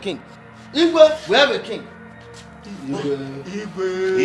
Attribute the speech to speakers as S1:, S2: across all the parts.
S1: king.
S2: Igwe, we have a king. Igwe. Igwe.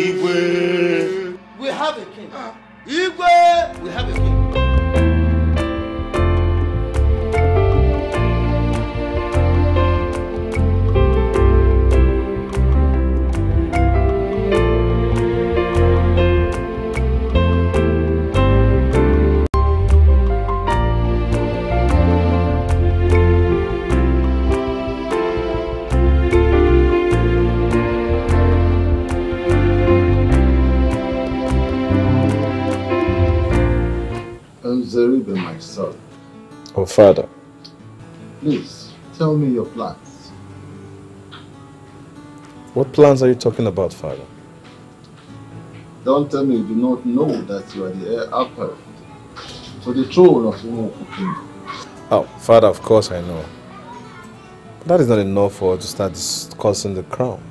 S3: Plans
S4: are you talking about, Father?
S3: Don't tell me you do not know that you are the heir apparent to the throne of Umuoku Kingdom.
S4: Oh, Father, of course I know. But that is not enough for us to start discussing the crown.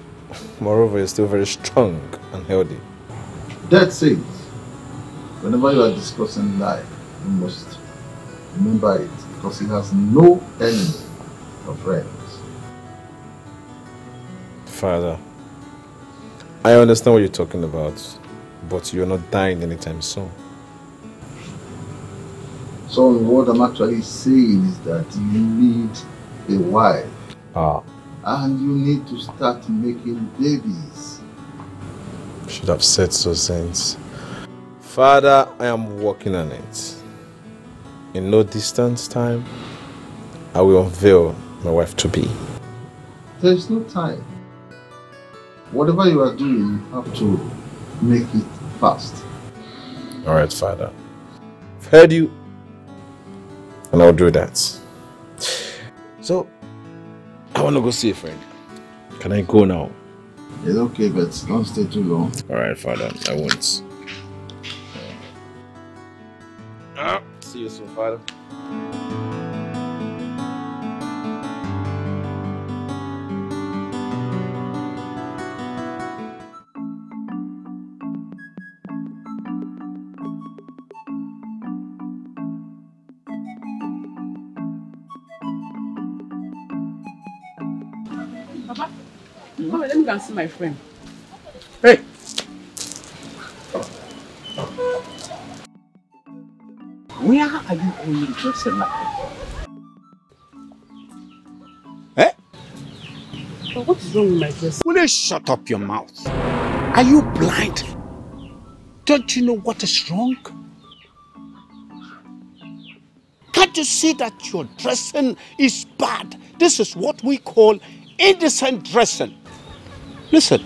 S4: Moreover, you're still very strong and healthy.
S3: That's it. whenever you are discussing life, you must remember it because it has no enemy or friends.
S4: Father, I understand what you're talking about, but you're not dying anytime soon.
S3: So what I'm actually saying is that you need a wife
S4: Ah,
S3: and you need to start making babies.
S4: should have said so since. Father, I am working on it. In no distance time, I will unveil my wife to be.
S3: There is no time. Whatever you are doing, you have to make it fast.
S4: All right, Father. I've heard you, and I'll do that. So, I want to go see a friend. Can I go now?
S3: It's okay, but don't stay too long.
S4: All right, Father. I won't. Ah, see you soon, Father.
S5: And see my friend.
S1: Hey! Where are you only like that? Eh?
S5: But what is wrong with my dress?
S1: Will you shut up your mouth? Are you blind? Don't you know what is wrong? Can't you see that your dressing is bad? This is what we call indecent dressing. Listen,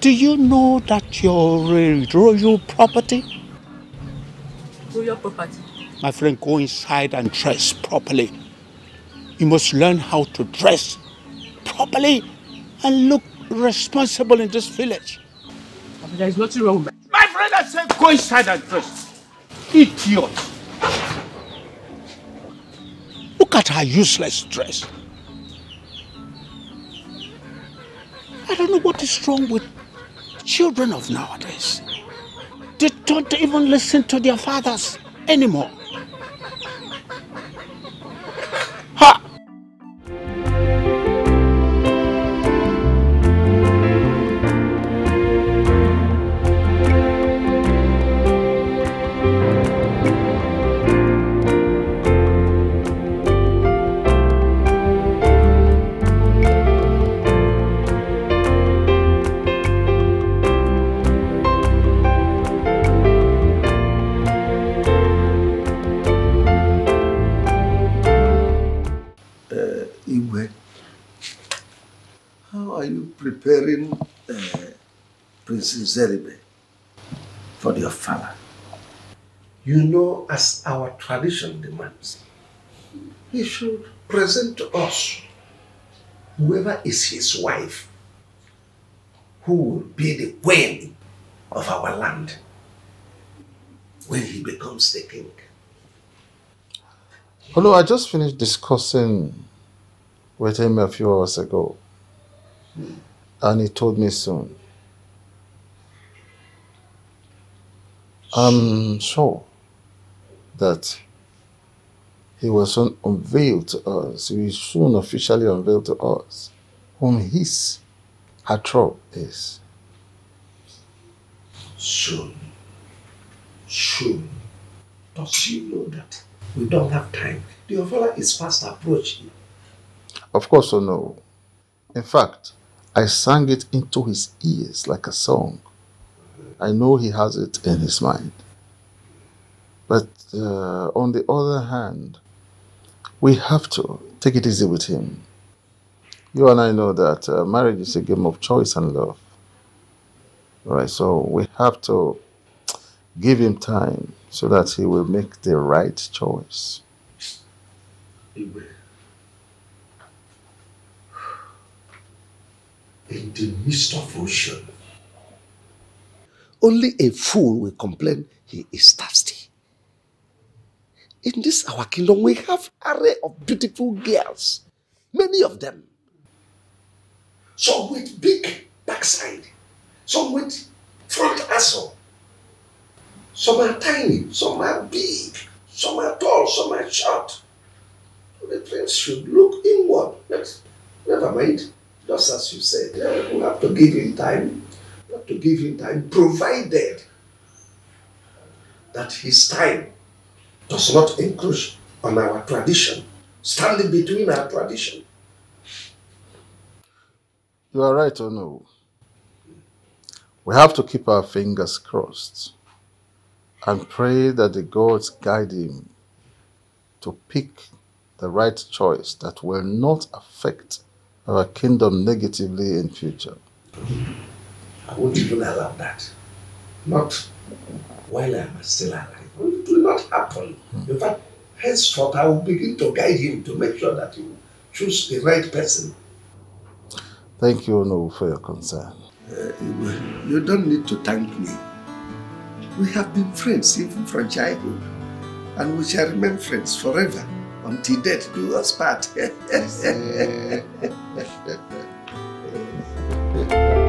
S1: do you know that you're royal property?
S5: Royal property.
S1: My friend, go inside and dress properly. You must learn how to dress properly and look responsible in this village.
S5: There is nothing wrong with my...
S1: My friend, I said go inside and dress. Idiot. Look at her useless dress. I don't know what is wrong with children of nowadays. They don't even listen to their fathers anymore.
S6: Princess Zeribe for your father? You know, as our tradition demands, he should present to us whoever is his wife who will be the queen of our land when he becomes the king.
S3: Although I just finished discussing with him a few hours ago, and he told me soon. I'm sure that he will soon unveil to us, he will soon officially unveil to us whom his Hatro is.
S6: Soon. Soon. Does you know that we don't have time? The Ofala is fast approaching.
S3: Of course, I know. In fact, I sang it into his ears like a song. I know he has it in his mind. But uh, on the other hand, we have to take it easy with him. You and I know that uh, marriage is a game of choice and love. Right, so we have to give him time so that he will make the right choice.
S6: Igwe. In the midst of ocean, only a fool will complain he is thirsty. In this our kingdom, we have array of beautiful girls, many of them. Some with big backside, some with front asshole. Some are tiny, some are big, some are tall, some are short. The prince should look inward. But never mind. Just as you said, we have to give him time. To give him time, provided that his time does not encroach on our tradition, standing between our tradition.
S3: You are right, Ono. We have to keep our fingers crossed and pray that the gods guide him to pick the right choice that will not affect our kingdom negatively in future.
S6: I won't even allow that. Not while I am still alive. It will not happen. In fact, henceforth I will begin to guide him to make sure that he will choose the right person.
S3: Thank you, Ono, for your concern.
S6: Uh, you don't need to thank me. We have been friends even from childhood, and we shall remain friends forever until death do us part.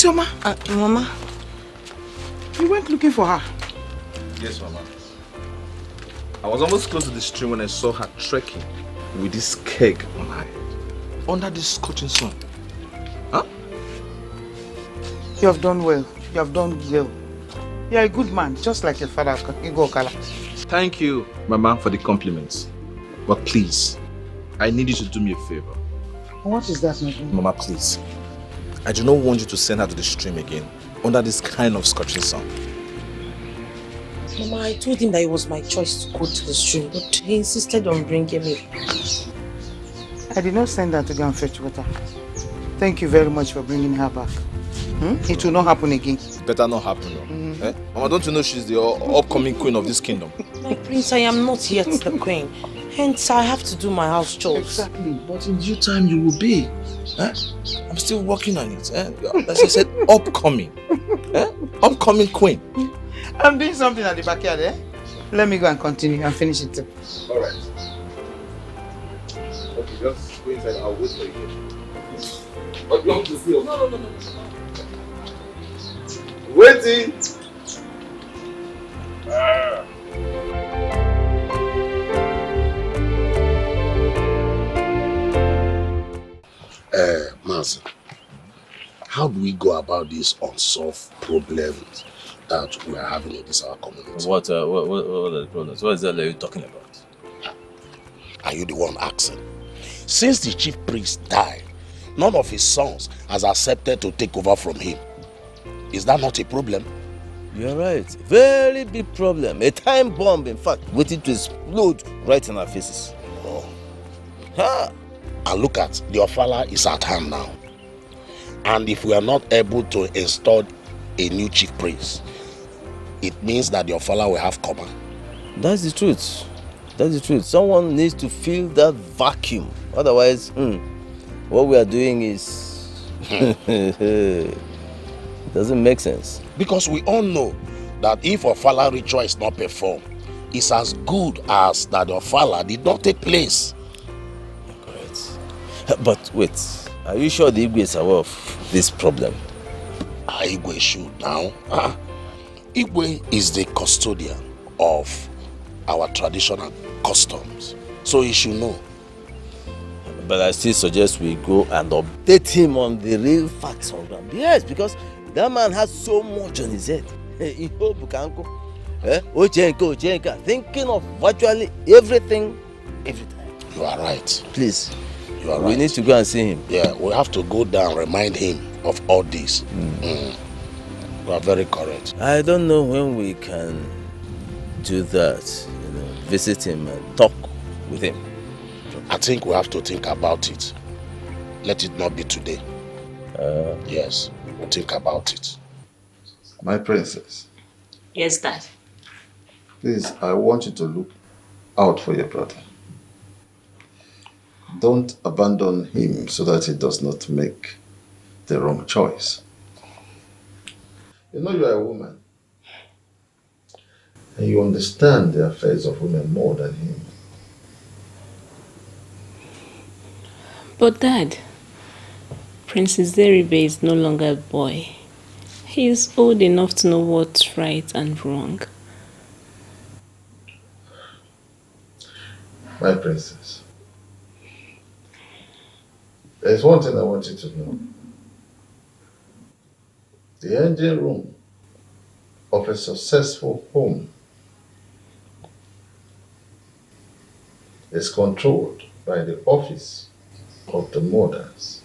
S7: Isioma,
S8: Uh, Mama,
S7: you went looking for her.
S4: Yes, Mama. I was almost close to the stream when I saw her trekking with this keg on her head under this scorching sun. Huh?
S7: You have done well. You have done well. You are a good man, just like your father, Igo Okala.
S4: Thank you, Mama, for the compliments. But please, I need you to do me a favor.
S7: What is that, my friend?
S4: Mama, please. I do not want you to send her to the stream again under this kind of scorching sun.
S8: Mama, I told him that it was my choice to go to the stream, but he insisted on bringing me.
S7: I did not send her to go and fetch water. Thank you very much for bringing her back. Hmm? It will not happen again.
S4: Better not happen. though. Eh? Mama, don't you know she's the upcoming queen of this kingdom?
S8: My prince, I am not yet the queen. Hence, I have to do my house chores.
S7: Exactly.
S4: But in due time you will be. Eh? I'm still working on it. Eh? As I said, upcoming. Eh? Upcoming queen.
S7: I'm doing something at the backyard, eh? Let me go and continue and finish it.
S4: Alright. Okay, just go inside. I'll wait for you. What do you want to feel? No, no, no, no. Waiting.
S6: Uh, Master, how do we go about these unsolved problems that we are having in this our community?
S9: What, uh, what, what, what are the problems? What is that you're talking about?
S6: Are you the one asking? Since the chief priest died, none of his sons has accepted to take over from him. Is that not a problem?
S9: You're right. Very big problem. A time bomb, in fact, waiting to explode right in our faces.
S6: Oh. Huh. And look at the Ofala is at hand now. And if we are not able to install a new chief priest, it means that the Ofala will have command.
S9: That's the truth. That's the truth. Someone needs to fill that vacuum. Otherwise, hmm, what we are doing is doesn't make sense.
S6: Because we all know that if Ofala ritual is not performed, it's as good as that Ofala did not take place.
S9: But wait, are you sure the Igwe is aware of this problem?
S6: Ah, Igwe should now. Ah, Igwe is the custodian of our traditional customs, so he should know.
S9: But I still suggest we go and update him on the real facts on ground. Yes, because that man has so much on his head. Bukanko, eh? thinking of virtually everything, every time.
S6: You are right.
S9: Please,
S6: you are
S9: we
S6: right.
S9: need to go and see him.
S6: Yeah, we have to go down, remind him of all this.
S9: Mm.
S6: Mm. You are very correct.
S9: I don't know when we can do that. You know, visit him and talk with him.
S6: I think we have to think about it. Let it not be today.
S9: Uh,
S6: yes, we'll think about it.
S3: My princess,
S10: Yes, Dad.
S3: please, I want you to look out for your brother. Don't abandon him so that he does not make the wrong choice. You know you are a woman. And you understand the affairs of women more than him.
S10: But Dad, Princess Zeribe is no longer a boy. He is old enough to know what's right and wrong.
S3: My princess. There's one thing I want you to know. The engine room of a successful home is controlled by the office of the mothers.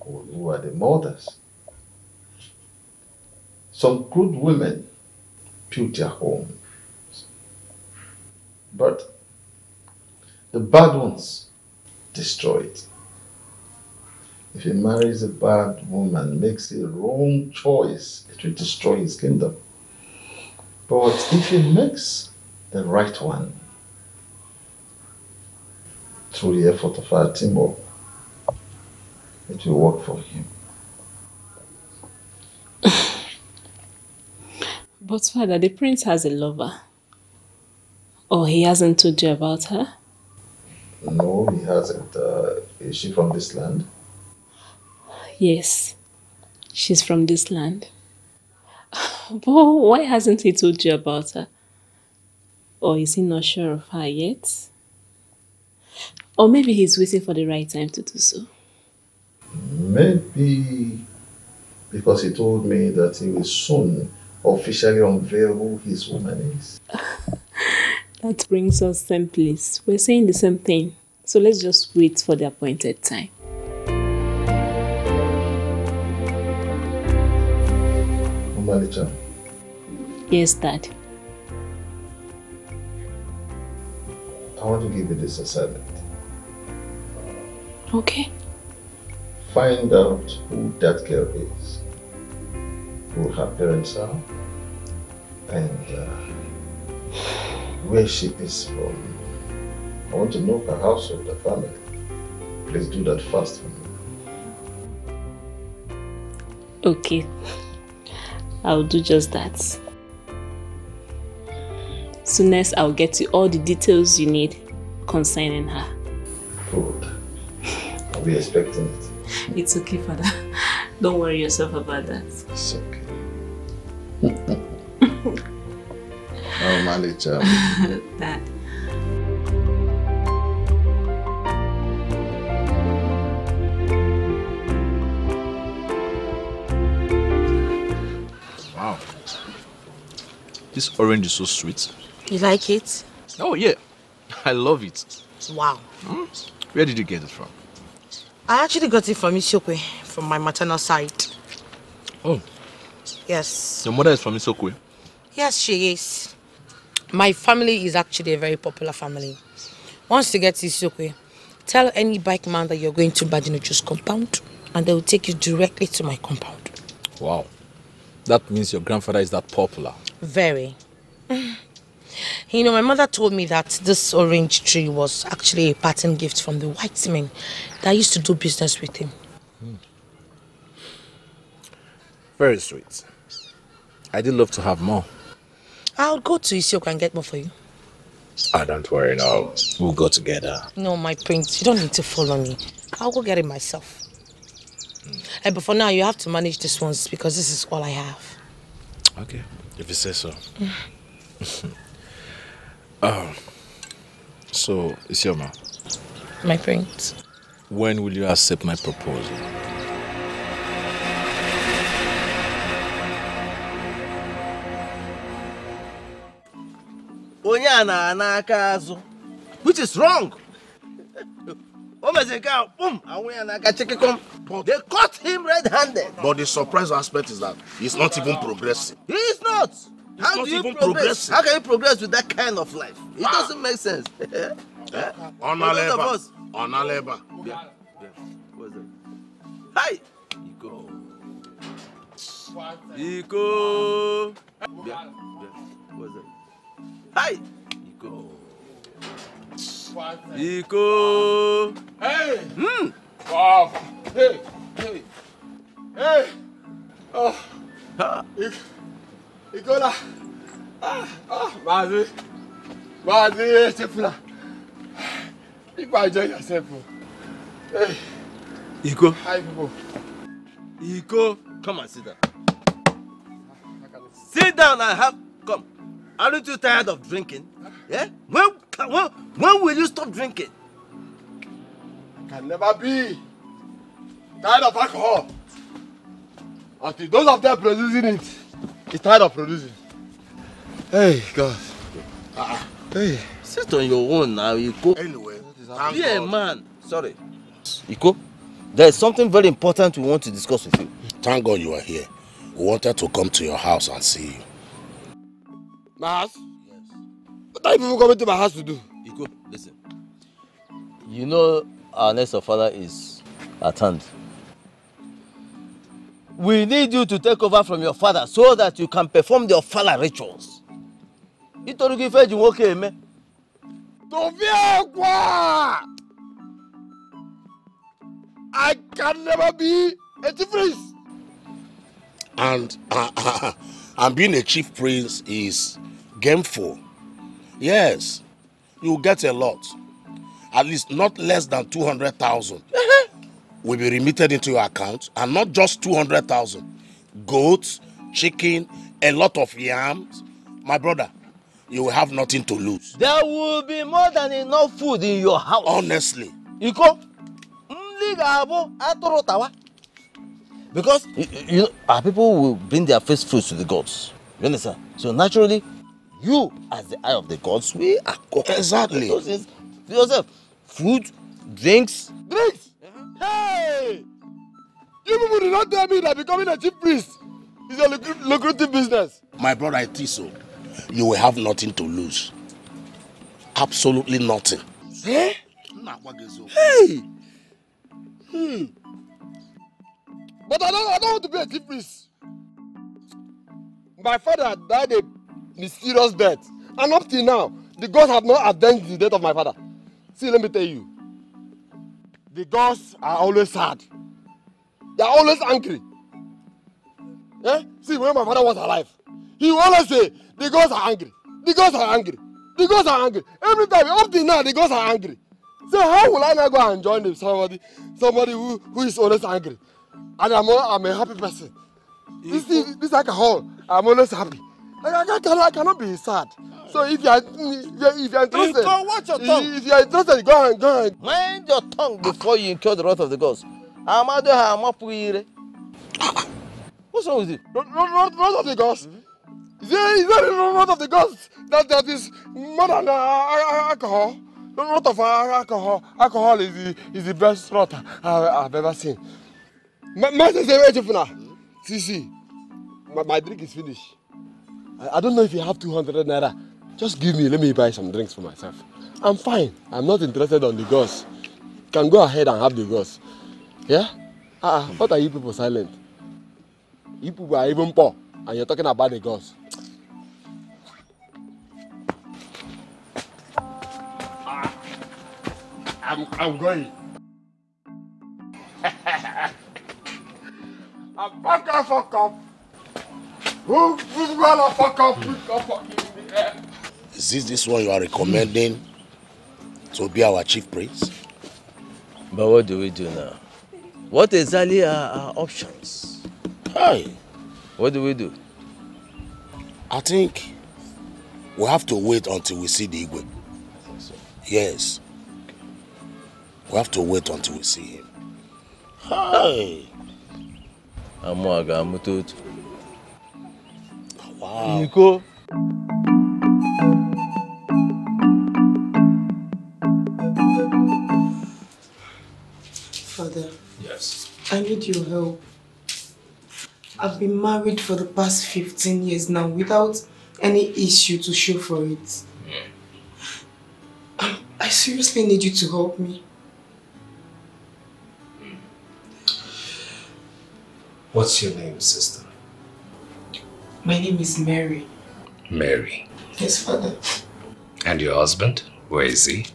S3: Who are the mothers? Some good women build their homes, but the bad ones destroy it. If he marries a bad woman, makes a wrong choice, it will destroy his kingdom. But if he makes the right one, through the effort of our teamwork, oh, it will work for him.
S10: But Father, the prince has a lover. Or he hasn't told you about her?
S3: No, he hasn't. Uh, is she from this land?
S10: Yes, she's from this land. But why hasn't he told you about her? Or is he not sure of her yet? Or maybe he's waiting for the right time to do so.
S3: Maybe because he told me that he will soon officially unveil who his woman is.
S10: That brings us same place. We're saying the same thing. So let's just wait for the appointed time.
S3: Umalicha,
S10: Yes, Dad.
S3: I want to give you this assignment.
S10: Okay.
S3: Find out who that girl is, who her parents are, and uh, where she is from. I want to know her household, her family. Please do that fast for me.
S10: Okay. I'll do just that. Soonest I'll get you all the details you need concerning her.
S3: Good. I'll be expecting it.
S10: It's okay, Father. Don't worry yourself about that.
S3: It's okay. Oh, mali
S10: chao. that. Wow.
S4: This orange is so sweet.
S8: You like it?
S4: Oh, yeah. I love it.
S8: Wow.
S4: Hmm? Where did you get it from?
S8: I actually got it from Isiokwe, from my maternal side.
S4: Oh.
S8: Yes.
S4: Your mother is from Isiokwe?
S8: Yes, she is. My family is actually a very popular family. Once you get to Isiokwe, tell any bike man that you're going to Badinoju's compound and they will take you directly to my compound.
S4: Wow. That means your grandfather is that popular.
S8: Very. You know, my mother told me that this orange tree was actually a pattern gift from the white men that used to do business with him. Hmm.
S4: Very sweet. I did love to have more.
S8: I'll go to Isiokwe and get more for you.
S4: Ah, don't worry now. We'll go together.
S8: No, my prince, you don't need to follow me. I'll go get it myself. And but for now, you have to manage this ones because this is all I have.
S4: Okay, if you say so. um, so, Isioma,
S8: My prince.
S4: when will you accept my proposal?
S9: Onye a na-ana aka azụ which is wrong o mezi nke a kpụm anwụ ya n'aka chịkịkọm they caught him red handed
S6: But the surprise aspect is that he's not even progressing.
S9: he is not how do you progress
S6: progressing.
S9: how can you progress with that kind of life it doesn't make sense Eh?
S6: Onaleba.
S9: Yeah, yeah. What's that? Hi! Iko. Iko. Hi! Iko. Iko.
S11: Hey!
S9: Hmm.
S11: Wow! Hey! Hey! Hey! Oh! Ik- Ikola! Ah! Ah! Mazi! Mazi! Chefula! You go enjoy yourself. Hey!
S9: Iko.
S11: Hi, people.
S9: Iko. Come and sit down. Sit down and have. Aren't you tired of drinking? Yeah? When, when, when will you stop drinking?
S11: Can never be. Tired of alcohol. Until those of them producing it is tired of producing. Hey, God. Ah, hey.
S9: Sit on your own now, Iko.
S6: Anyway,
S9: Be a man. Sorry. Iko, there is something very important we want to discuss with you.
S6: Thank God you are here. We wanted to come to your house and see you.
S11: My house? Yes. What are you people coming to my house to do?
S9: Iko, listen. You know our next of father is at hand. We need you to take over from your father so that you can perform the Ofala rituals. Nítorí kí fẹ́ ju nwoke eme.
S11: Sofia Kwa! I can never be a chief priest.
S6: And uh, and being a chief prince is gameful. Yes, you get a lot. At least not less than 200,000 will be remitted into your account. And not just 200,000. Goats, chicken, a lot of yams. My brother, you will have nothing to lose.
S9: There will be more than enough food in your house.
S6: Honestly.
S9: Iko, nri ga-abụ atụrụ tawa. Because you, you know, our people will bring their first fruits to the gods. You understand? So naturally, you as the eye of the gods, we are going
S6: Exactly.
S9: for yourself. Food, drinks.
S11: Drinks? Hey! You people did not tell me that becoming a chief priest is a lucra- lucrative business.
S6: My brother, it is so. You will have nothing to lose. Absolutely nothing.
S11: Eh? Hey! Hmm. But I don't, I don't want to be a chief priest. My father died a mysterious death. And up till now, the gods have not avenged the death of my father. See, let me tell you. The gods are always sad. They are always angry. Eh? See, when my father was alive, he always say, the gods are angry. The gods are angry. The gods are angry. Every time, up till now, the gods are angry. So how will I not go and join them, somebody, somebody who, who is always angry? And I'm, a, I'm a happy person. This, this alcohol, I'm always happy. I, I, I, cannot, I cannot be sad. So if you are, if you are, you interested,
S9: Iko, watch your tongue.
S11: If, you are interested, go and go and.
S9: Mind your tongue before you incur the wrath of the gods. Amado ha amapụghị ire. What's wrong with you?
S11: Not of the gods. Is there, is there lot of the gods that that is more than uh, uh, alcohol? A lot of uh, alcohol. Alcohol is the is the best rot I, I've ever seen. My my sister, wait for now. See see, my, my drink is finished. I, don't know if you have 200 naira. Just give me. Let me buy some drinks for myself. I'm fine. I'm not interested on the gods. Can go ahead and have the gods. Yeah? Ah, uh, what are you people silent? You people are even poor, and you're talking about the gods. I'm, I'm going. I'm back up, fuck up.
S6: Is this this one you are recommending to be our chief priest?
S9: But what do we do now? What exactly are our options?
S6: Hi.
S9: What do we do?
S6: I think we have to wait until we see the Igwe. Yes. We have to wait until we see him. Hi.
S9: Amụ a ga-amụta otu.
S6: Wow.
S9: Iko.
S12: Father,
S13: Yes.
S12: I need your help. I've been married for the past 15 years now without any issue to show for it. I seriously need you to help me.
S13: What's your name, sister?
S12: My name is Mary.
S13: Mary.
S12: Yes, Father.
S13: And your husband? Where is he?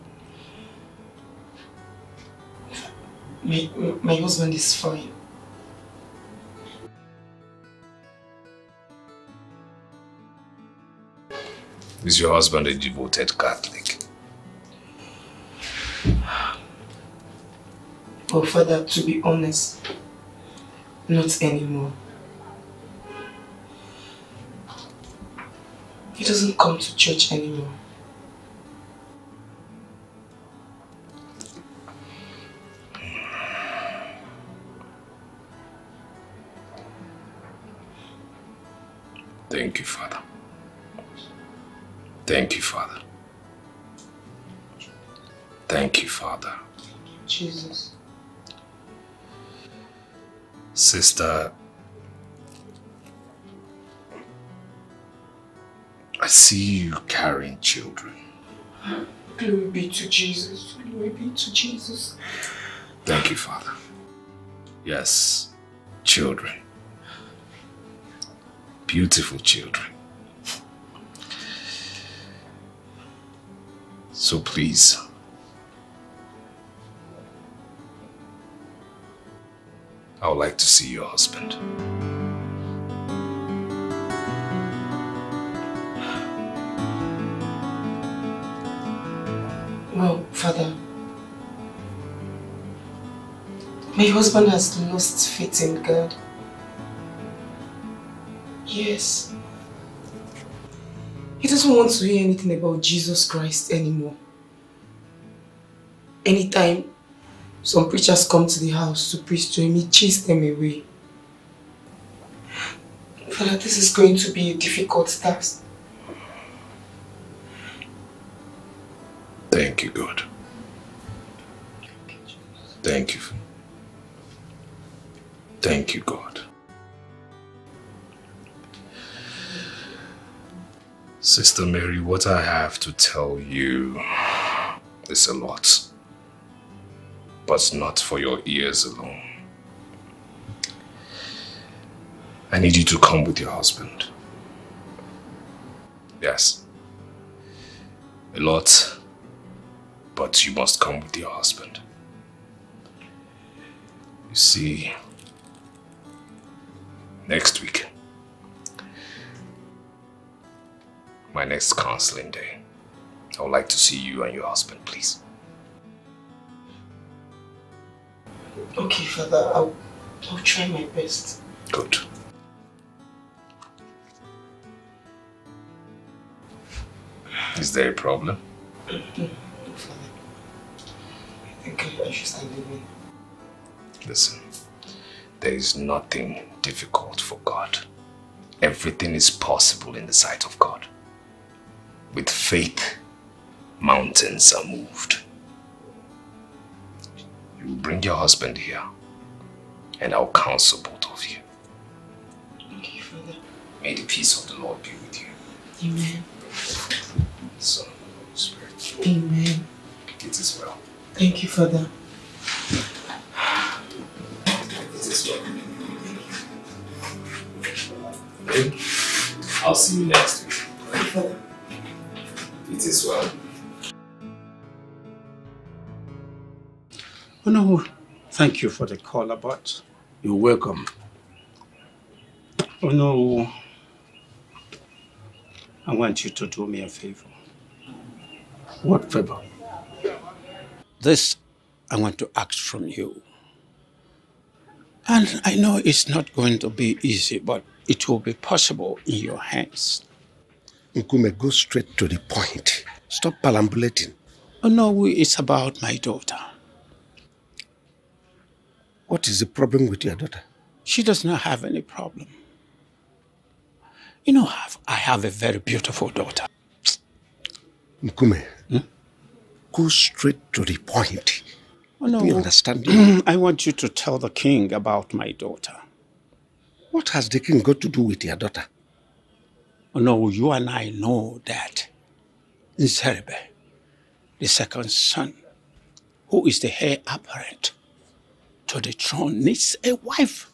S12: My, my husband is fine.
S13: Is your husband a devoted Catholic?
S12: Oh, Father, to be honest, not anymore. He doesn't come to church anymore.
S13: Thank you, Father. Thank you, Father. Thank you, Father.
S12: Jesus.
S13: Sister, I see you carrying children.
S12: Glory be to Jesus. Glory be to Jesus.
S13: Thank you, Father. Yes, children. Beautiful children. So please, I would like to see your husband.
S12: Well, Father, my husband has lost faith in God. Yes. He doesn't want to hear anything about Jesus Christ anymore. Anytime some preachers come to the house to preach to him, he chases them away. Father, this is going to be a difficult task.
S13: Thank you, God. Thank you. Thank you, God. Sister Mary, what I have to tell you is a lot, but not for your ears alone. I need you to come with your husband. Yes. A lot, but you must come with your husband. You see, next week, my next counseling day, I would like to see you and your husband, please.
S12: Okay, Father, I'll, I'll try my best.
S13: Good. Is there a problem? Mm-hmm.
S12: No, Father. I think I, I should start leaving.
S13: Listen, there is nothing difficult for God. everything is possible in the sight of God. With faith, mountains are moved. You bring your husband here, and I'll counsel both of you.
S12: Thank you, Father.
S13: May the peace of the Lord be with you.
S12: Amen.
S13: Son, Holy Spirit.
S12: Amen.
S13: It is well.
S12: Thank you, Father.
S13: It is well. I'll see you next week. It is well.
S1: Oh, no, thank you for the call, but
S14: You're welcome.
S1: oh no, I want you to do me a favor.
S14: What favor?
S1: This I want to ask from you. And I know it's not going to be easy, but it will be possible in your hands.
S14: Nkume, go straight to the point. Stop perambulating.
S1: Oh no, it's about my daughter.
S14: What is the problem with your daughter?
S1: She does not have any problem. You know, I have a very beautiful daughter.
S14: Nkume, go straight to the point.
S1: Oh, no.
S14: Do you understand?
S1: I want you to tell the king about my daughter.
S14: What has the king got to do with your daughter?
S1: Oh, no, you and I know that Nzeribe, the second son, who is the heir apparent to the throne, needs a wife.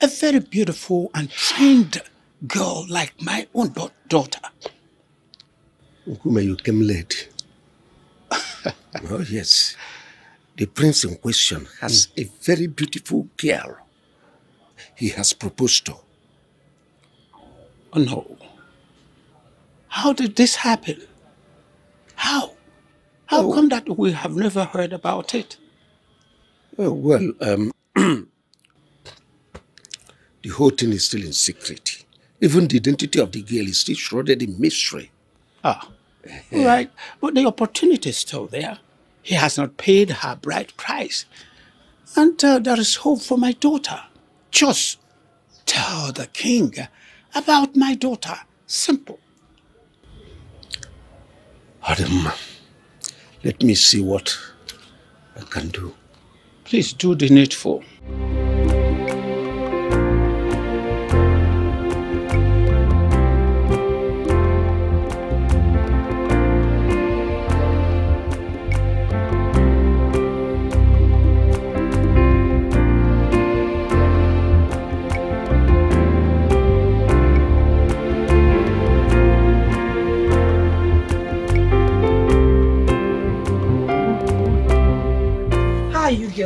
S1: A very beautiful and trained girl like my own da- daughter.
S14: Nkume, you came late. Oh, yes. The prince in question has a very beautiful girl. He has proposed to.
S1: Oh, no. How did this happen? How? How come that we have never heard about it?
S14: Oh, well, um, the whole thing is still in secret. Even the identity of the girl is still shrouded in mystery.
S1: Ah, right. But the opportunity is still there. He has not paid her bride price. And uh, there is hope for my daughter. Just tell the king about my daughter. Simple.
S14: Adam, let me see what I can do.
S1: Please do the needful.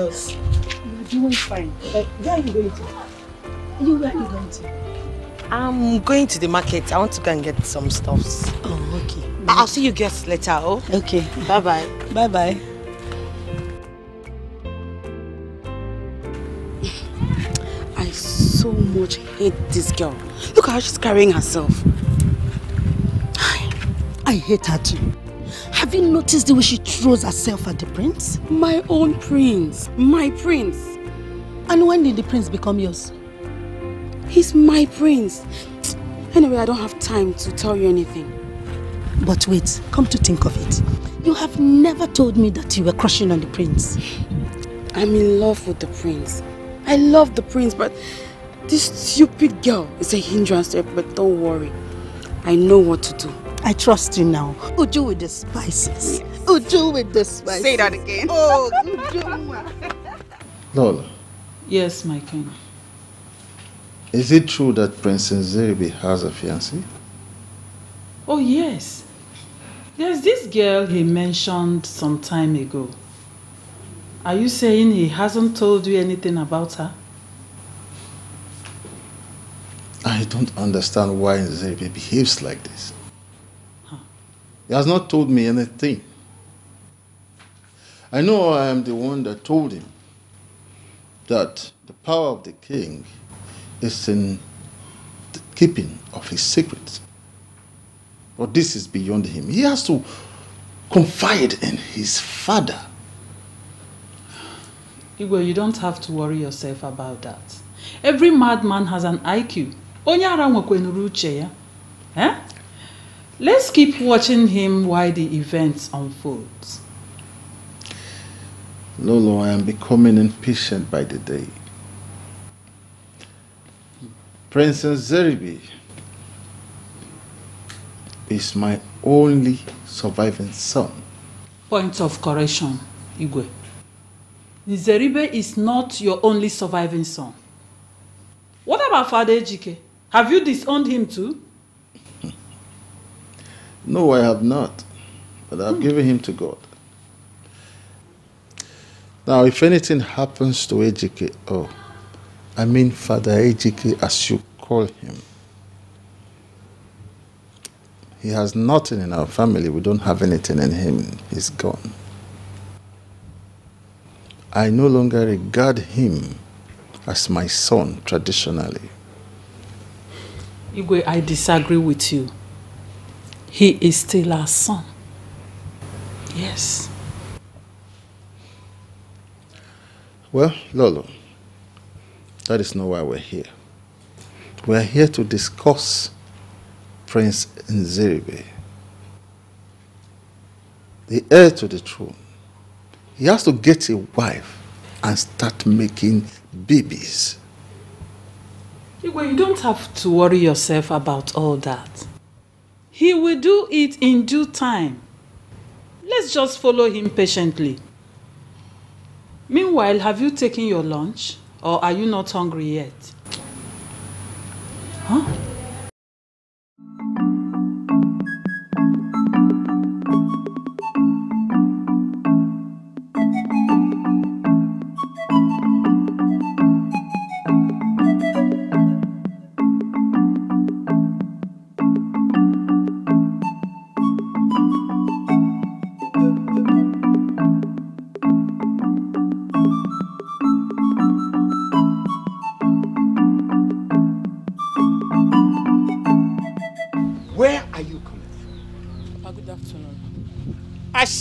S15: Are you? You're doing fine. Uh, where are you going to? You where are you going to?
S8: I'm going to the market. I want to go and get some stuffs.
S15: Oh, okay.
S8: I'll see you guys later, oh?
S15: Okay.
S8: Bye bye.
S15: Bye bye. I so much hate this girl. Look how she's carrying herself. I hate her too. Have you noticed the way she throws herself at the prince? My own prince. My prince. And when did the prince become yours? He's my prince. Anyway, I don't have time to tell you anything. But wait, come to think of it. You have never told me that you were crushing on the prince. I'm in love with the prince. I love the prince, but this stupid girl is a hindrance to it. But don't worry, I know what to do.
S12: I trust you now. Uju with the spices. Uju with the spices.
S15: Say that again.
S12: Oh, Uju.
S3: Lola,
S16: Yes, my king.
S3: is it true that Princess Zeribe has a fiancé?
S16: Oh, yes. There's this girl he mentioned some time ago. Are you saying he hasn't told you anything about her?
S3: I don't understand why Zeribe behaves like this. He has not told me anything. I know I am the one that told him that the power of the king is in the keeping of his secrets. But this is beyond him. He has to confide in his father.
S16: Igwe, you don't have to worry yourself about that. Every madman has an IQ. onye ara nwekwenuru uche ya eh? Let's keep watching him while the events unfolds.
S3: Lolo, I am becoming impatient by the day. Prince Nzeribe is my only surviving son.
S16: point of correction igwe. Nzeribe is not your only surviving son. What about father ejike have you disowned him too
S3: No, I have not, but I've hmm. given him to God. Now, if anything happens to Ejike, oh, I mean Father Ejike as you call him, he has nothing in our family. We don't have anything in him. He's gone. I no longer regard him as my son traditionally.
S16: igwe i disagree with you he is still our son yes
S3: Well, Lolo, that is not why we're here. We're here to discuss Prince Nzeribe, the heir to the throne. He has to get a wife and start making babies.
S16: igwe you don't have to worry yourself about all that he will do it in due time. Let's just follow him patiently. Meanwhile have you taken your lunch or are you not hungry yet? Huh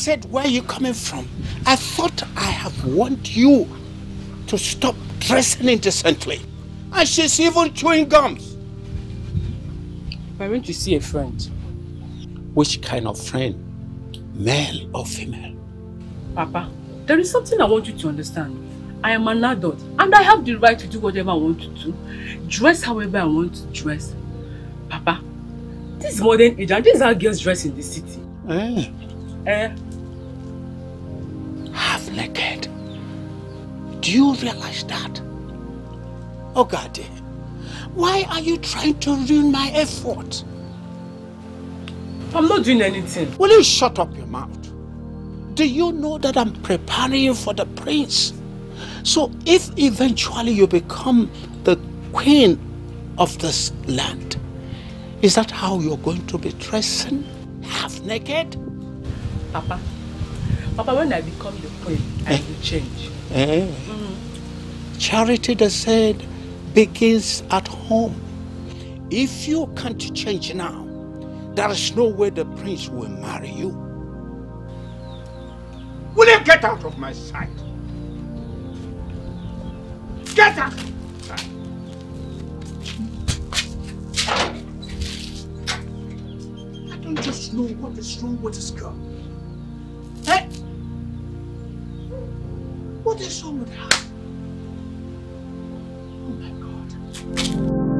S1: said, where are you coming from? I thought I have warned you to stop dressing indecently. And she's even chewing gums.
S8: I went to see a friend.
S1: Which kind of friend? Male or female?
S17: Papa, there is something I want you to understand. I am an adult and I have the right to do whatever I want to do. Dress however I want to dress. Papa, this is modern age and this is how girls dress in the city.
S1: Eh,
S17: Eh?
S1: Naked. Do you realize that? Oh God, why are you trying to ruin my effort?
S17: I'm not doing anything.
S1: Will you shut up your mouth? Do you know that I'm preparing you for the prince? So if eventually you become the queen of this land, is that how you're going to be dressing? Half naked?
S17: Papa, Papa, when I become the queen, I will change.
S1: Eh? Charity, they said, begins at home. If you can't change now, there is no way the prince will marry you. Will you get out of my sight? Get out! I don't just know what is wrong with this girl. What is wrong with her? Oh my God.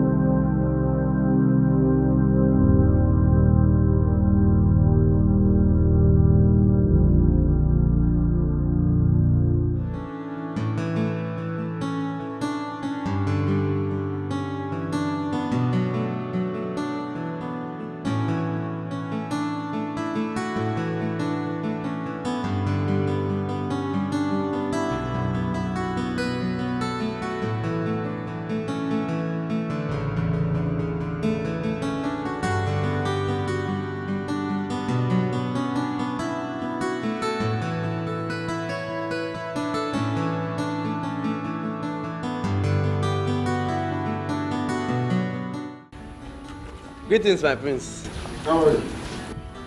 S9: Greetings, my prince.
S3: How are you?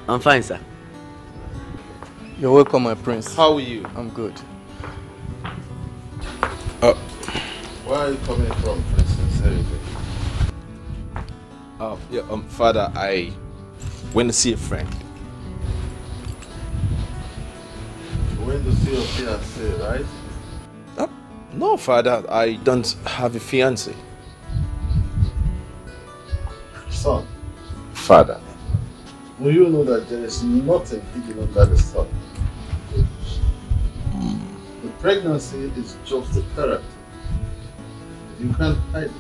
S9: I'm fine, sir.
S18: You're welcome, my prince.
S4: How are you?
S18: I'm good.
S3: Where are you coming from, Prince Nzeribe?
S4: Uh, yeah, um, Father, I went to see a friend.
S3: You went to see your fiancé, right?
S4: Uh, no, Father, I don't have a fiancé. Father.
S3: do you know that there is nothing hidden under the sun? The pregnancy is just a character. You can't hide it.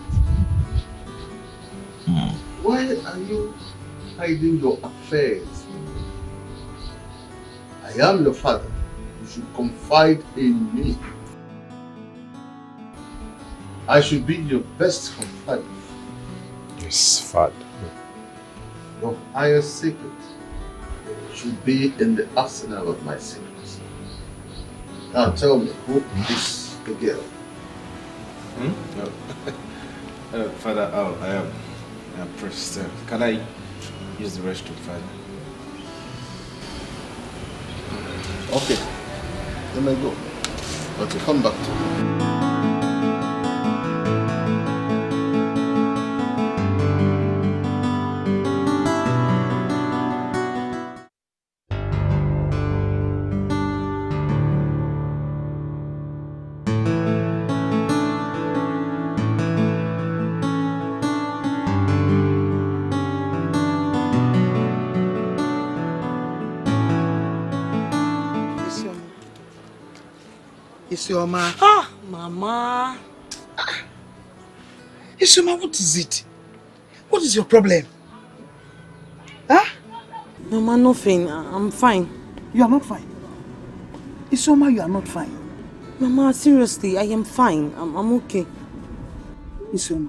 S3: Hmm. Why are you hiding your affairs? I am your father. You should confide in me. I should be your best confidant.
S4: Yes, Father.
S3: Your highest secret should be in the arsenal of my secrets. Now tell me, who is the girl?
S4: Hmm? No. uh, Father, oh, I am. I am pressed. Uh, can I use the restroom, Father?
S3: Okay, let me go. But you come back to me.
S7: Isioma.
S8: Ah, Mama.
S7: Isioma, what is it? What is your problem? Huh?
S8: Mama, nothing. I'm fine.
S7: You are not fine. Isioma, you are not fine.
S8: Mama, seriously, I am fine. I'm, I'm okay.
S7: Isioma,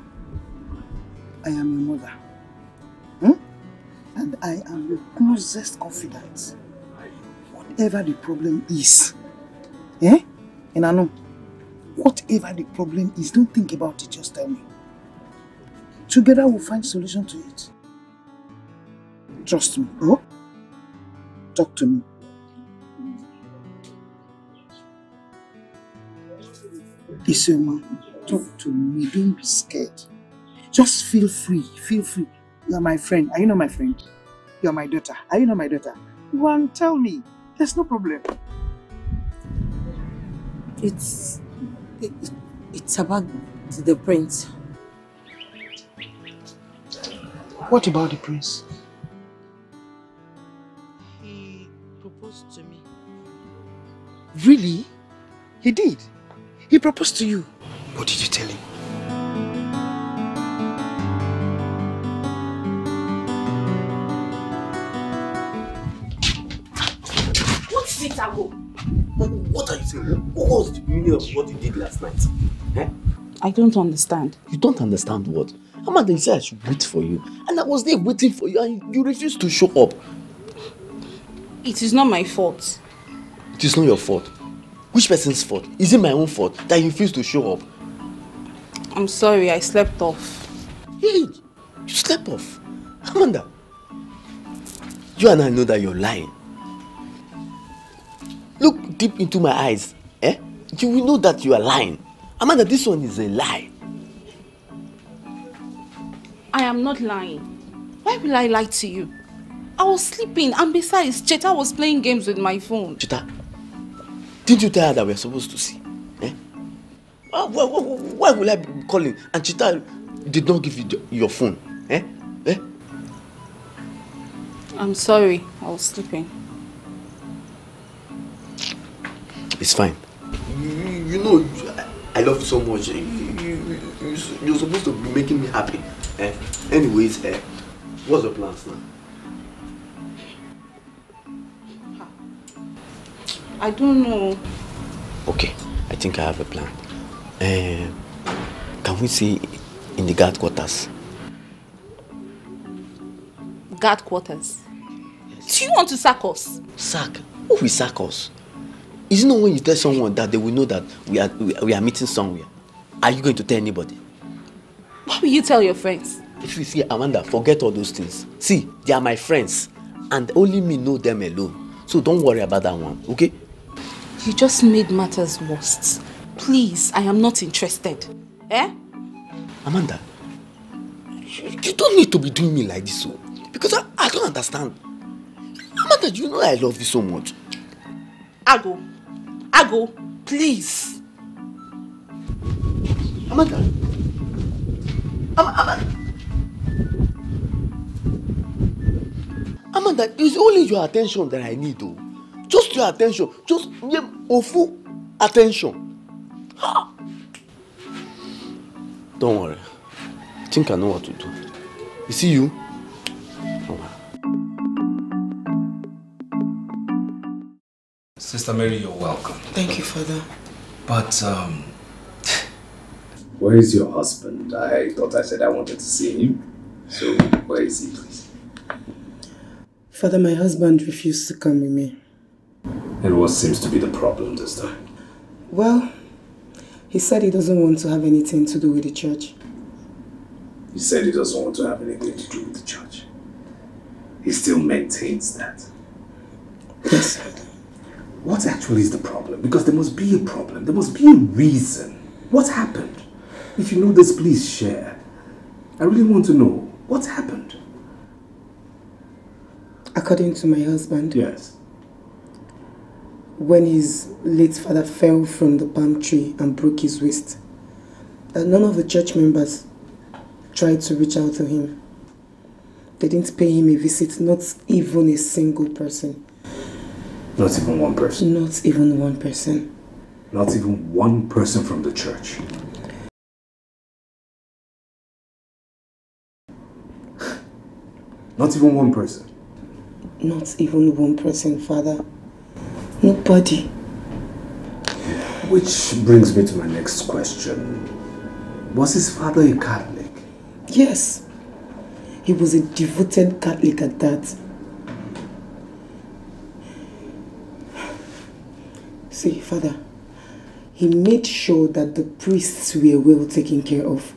S7: I am your mother. Hmm? And I am your closest confidant. Whatever the problem is, eh? And I know, whatever the problem is, don't think about it, just tell me. Together we'll find solution to it. Trust me, oh? Talk to me. Isioma, talk to me, don't be scared. Just feel free, feel free. You are my friend. Are you not my friend? You are my daughter. Are you not my daughter? And tell me. There's no problem.
S8: It's. It, it's about the prince.
S7: What about the prince?
S8: He proposed to me.
S7: Really? He did? He proposed to you? What did you tell him?
S15: What is it, Ago?
S14: What are you saying? What was the meaning of what you did last night? Eh?
S15: I don't understand.
S14: You don't understand what? Amanda, you said I should wait for you. And I was there waiting for you and you refused to show up.
S15: It is not my fault.
S14: It is not your fault. Which person's fault? Is it my own fault that you refused to show up?
S15: I'm sorry, I slept off.
S14: Hey, you slept off. Amanda, you and I know that you're lying. Look deep into my eyes. Eh? You will know that you are lying. Amanda, this one is a lie.
S15: I am not lying. Why will I lie to you? I was sleeping and besides, Cheta was playing games with my phone.
S14: Cheta, didn't you tell her that we're supposed to see? Eh? Why, why, why, why will I be calling? And Cheta did not give you the- your phone. Eh? Eh?
S15: I'm sorry, I was sleeping.
S14: It's fine. You, you, you know, I- I love you so much. You, you, you, you're supposed to be making me happy. Eh? Anyways, eh, what's your plans now?
S15: I don't know.
S14: Okay, I think I have a plan. Uh, can we see in the guard quarters?
S15: Guard quarters. Do you want to sack us?
S14: Sack? Who will sack us? Is it not when you tell someone that they will know that we are, we, we are meeting somewhere? Are you going to tell anybody?
S15: What will you tell your friends?
S14: If you see Amanda, forget all those things. See, they are my friends, and only me know them alone. So don't worry about that one, okay?
S15: You just made matters worse. Please, I am not interested. Eh?
S14: Amanda, you- You don't need to be doing me like this, so because I, I don't understand. Amanda, you know I love you so much.
S19: Ago. Ago, please.
S14: Amanda. Am Amanda. Amanda, it's only your attention that I need, though. Just your attention. Just yeah, ofu attention. Don't worry. I think I know what to do. You see you?
S13: Sister Mary, you're welcome.
S19: Thank you, Father.
S13: But, um, where is your husband? I thought I said I wanted to see him. So, where is he, please?
S19: Father, my husband refused to come with me.
S13: And what seems to be the problem this time?
S19: Well, he said he doesn't want to have anything to do with the church.
S13: He said he doesn't want to have anything to do with the church. He still maintains that.
S19: Yes.
S13: What actually is the problem? Because there must be a problem. There must be a reason. What happened? If you know this, please share. I really want to know. What happened?
S19: According to my husband,
S13: Yes.
S19: when his late father fell from the palm tree and broke his wrist, that none of the church members tried to reach out to him. They didn't pay him a visit, not even a single person.
S13: Not even one person.
S19: Not even one person.
S13: Not even one person from the church. Not even one person.
S19: Not even one person, Father. Nobody.
S13: Which brings me to my next question. Was his father a Catholic?
S19: Yes. He was a devoted Catholic at that. See, Father, he made sure that the priests were well taken care of.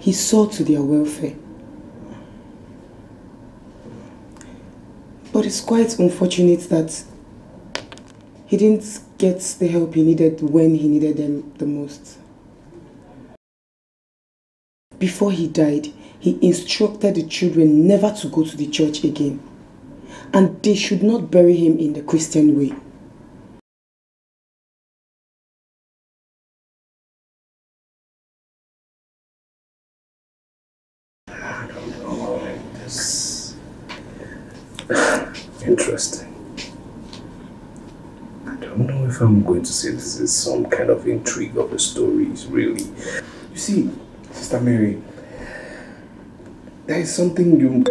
S19: He saw to their welfare. But it's quite unfortunate that he didn't get the help he needed when he needed them the most. Before he died, he instructed the children never to go to the church again. And they should not bury him in the Christian way.
S13: This... Interesting. I don't know to say this is some kind of intrigue of the stories, really. You see, Sister Mary, there is something you...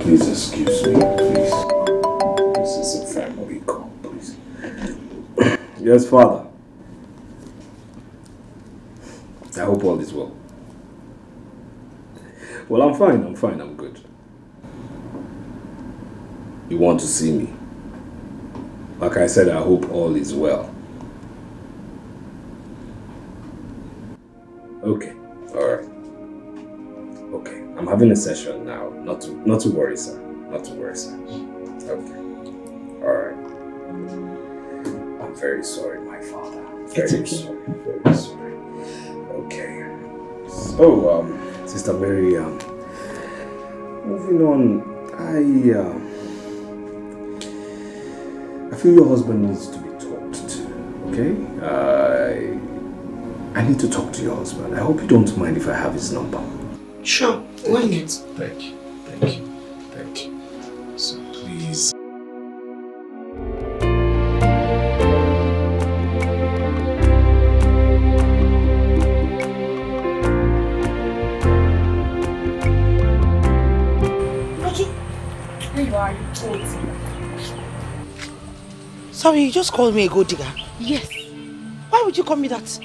S13: Please excuse me, please. This is a family call, please. yes, Father. I hope all is well. Well, I'm fine, I'm fine, I'm good. You want to see me? Like I said, I hope all is well. Okay, alright. Okay, I'm having a session now. Not to not to worry, sir. Not to worry, sir. Okay. Alright. I'm very sorry, my father. Very
S19: It's okay.
S13: sorry. Very sorry. Okay. So, um, Sister Mary, um, moving on, I, uh, I feel your husband needs to be talked to, okay? I, I need to talk to your husband. I hope you don't mind if I have his number.
S19: Sure, why not?
S13: Thank you,
S8: Sorry, you just called me a gold digger.
S19: Yes.
S8: Why would you call me that?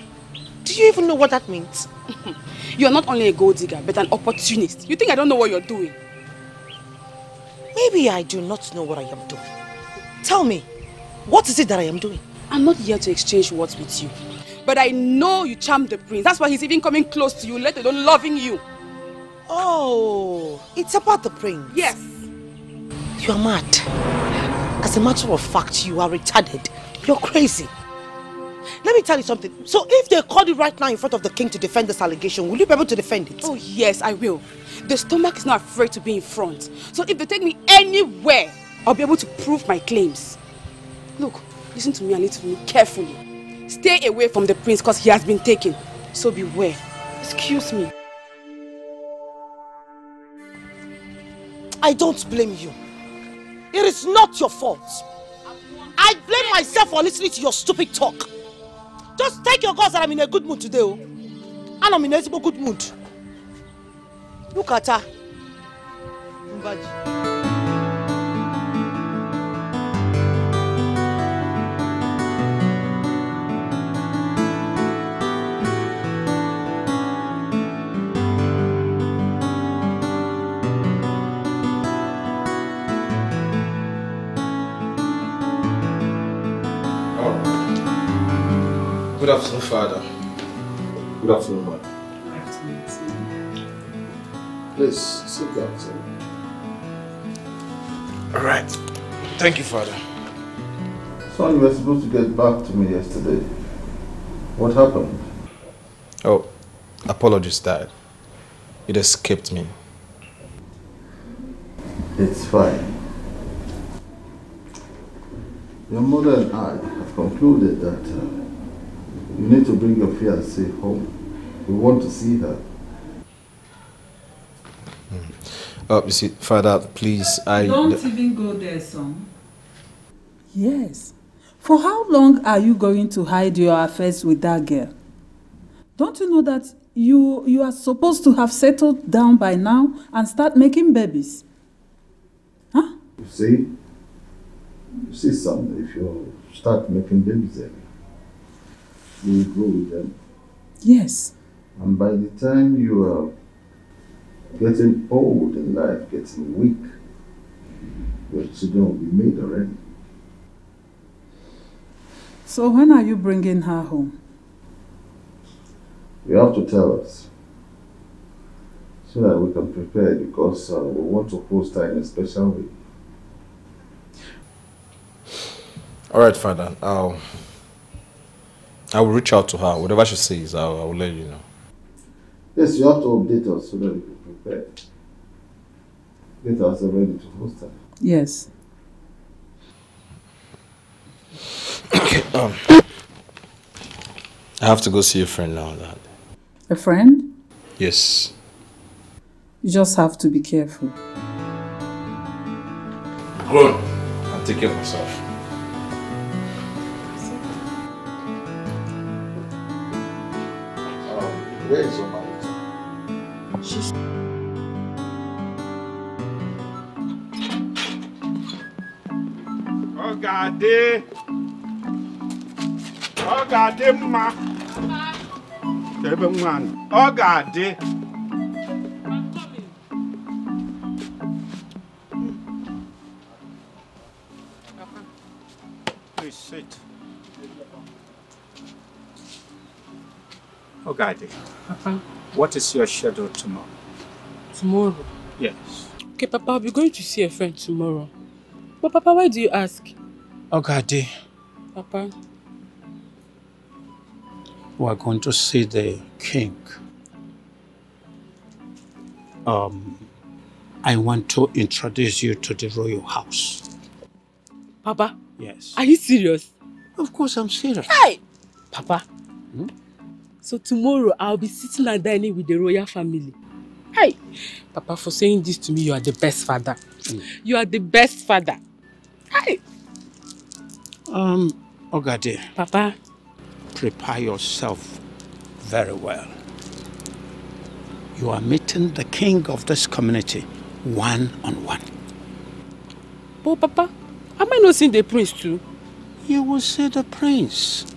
S8: Do you even know what that means?
S19: You're not only a gold digger, but an opportunist. You think I don't know what you're doing?
S8: Maybe I do not know what I am doing. Tell me, what is it that I am doing?
S19: I'm not here to exchange words with you. But I know you charmed the prince. That's why he's even coming close to you, let alone loving you.
S8: Oh, it's about the prince.
S19: Yes.
S8: You are mad. As a matter of fact, you are retarded. You're crazy. let me tell you something. So if they called you right now in front of the king to defend this allegation, will you be able to defend it?
S17: Oh yes, I will. The stomach is not afraid to be in front. So if they take me anywhere, I'll be able to prove my claims. Look, listen to me and listen to me carefully. Stay away from the prince because he has been taken. So beware. Excuse me.
S8: I don't blame you. It is not your fault. I blame myself for listening to your stupid talk. Just take your gods that I'm in a good mood today. Oh. And I'm in a good mood. Look at her. Mbaji.
S4: Good afternoon, Father. Good afternoon, Mother.
S3: Please sit down, sir.
S4: All right. Thank you, Father.
S3: Son, you were supposed to get back to me yesterday. What happened?
S4: Oh, apologies, Dad. It escaped me.
S3: It's fine. Your mother and I have concluded that uh, you need to bring your fiancée home. We want to see her. Hmm.
S4: Oh, you see, Father, please, I.
S16: Don't even go there, son. Yes. For how long are you going to hide your affairs with that girl? Don't you know that you you are supposed to have settled down by now and start making babies? Huh?
S3: You see? You see, son, if you start making babies early, you will grow with them.
S16: Yes.
S3: And by the time you are getting old in life, getting weak, your children will be made already.
S16: So when are you bringing her home?
S3: You have to tell us so that we can prepare because uh, we want to host her in a special way.
S4: All right, Father. I'll. I will reach out to her. Whatever she says, I'll, I will let you know.
S3: Yes, you have to update us so that we can prepare. Get us ready to host her.
S16: Yes.
S4: Okay. Um. I have to go see a friend now, Dad.
S16: A friend?
S4: Yes.
S16: You just have to be careful.
S4: Grown. I'll take care of myself.
S3: Where is your marriage?
S8: She's.
S1: Ọ ga-adị ọ ga-adị mma ka ebe nwa nọ. ọ ga-adị Please sit. Ọ ga-adị. What is your schedule tomorrow?
S17: Tomorrow?
S1: Yes.
S17: Okay, Papa, I'll be going to see a friend tomorrow. But Papa, why do you ask?
S1: Ọ ga-adị.
S17: Papa,
S1: we are going to see the king. Um, I want to introduce you to the royal house.
S17: Papa,
S1: Yes.
S17: are you serious?
S1: Of course, I'm serious.
S17: Hey! Papa. So tomorrow I'll be sitting and dining with the royal family. Hey! Papa, for saying this to me, you are the best father. You are the best father. Hey!
S1: Um, Ogade.
S17: Papa.
S1: Prepare yourself very well. You are meeting the king of this community one on one.
S17: But Papa, am I not seeing the prince too?
S1: You will see the prince.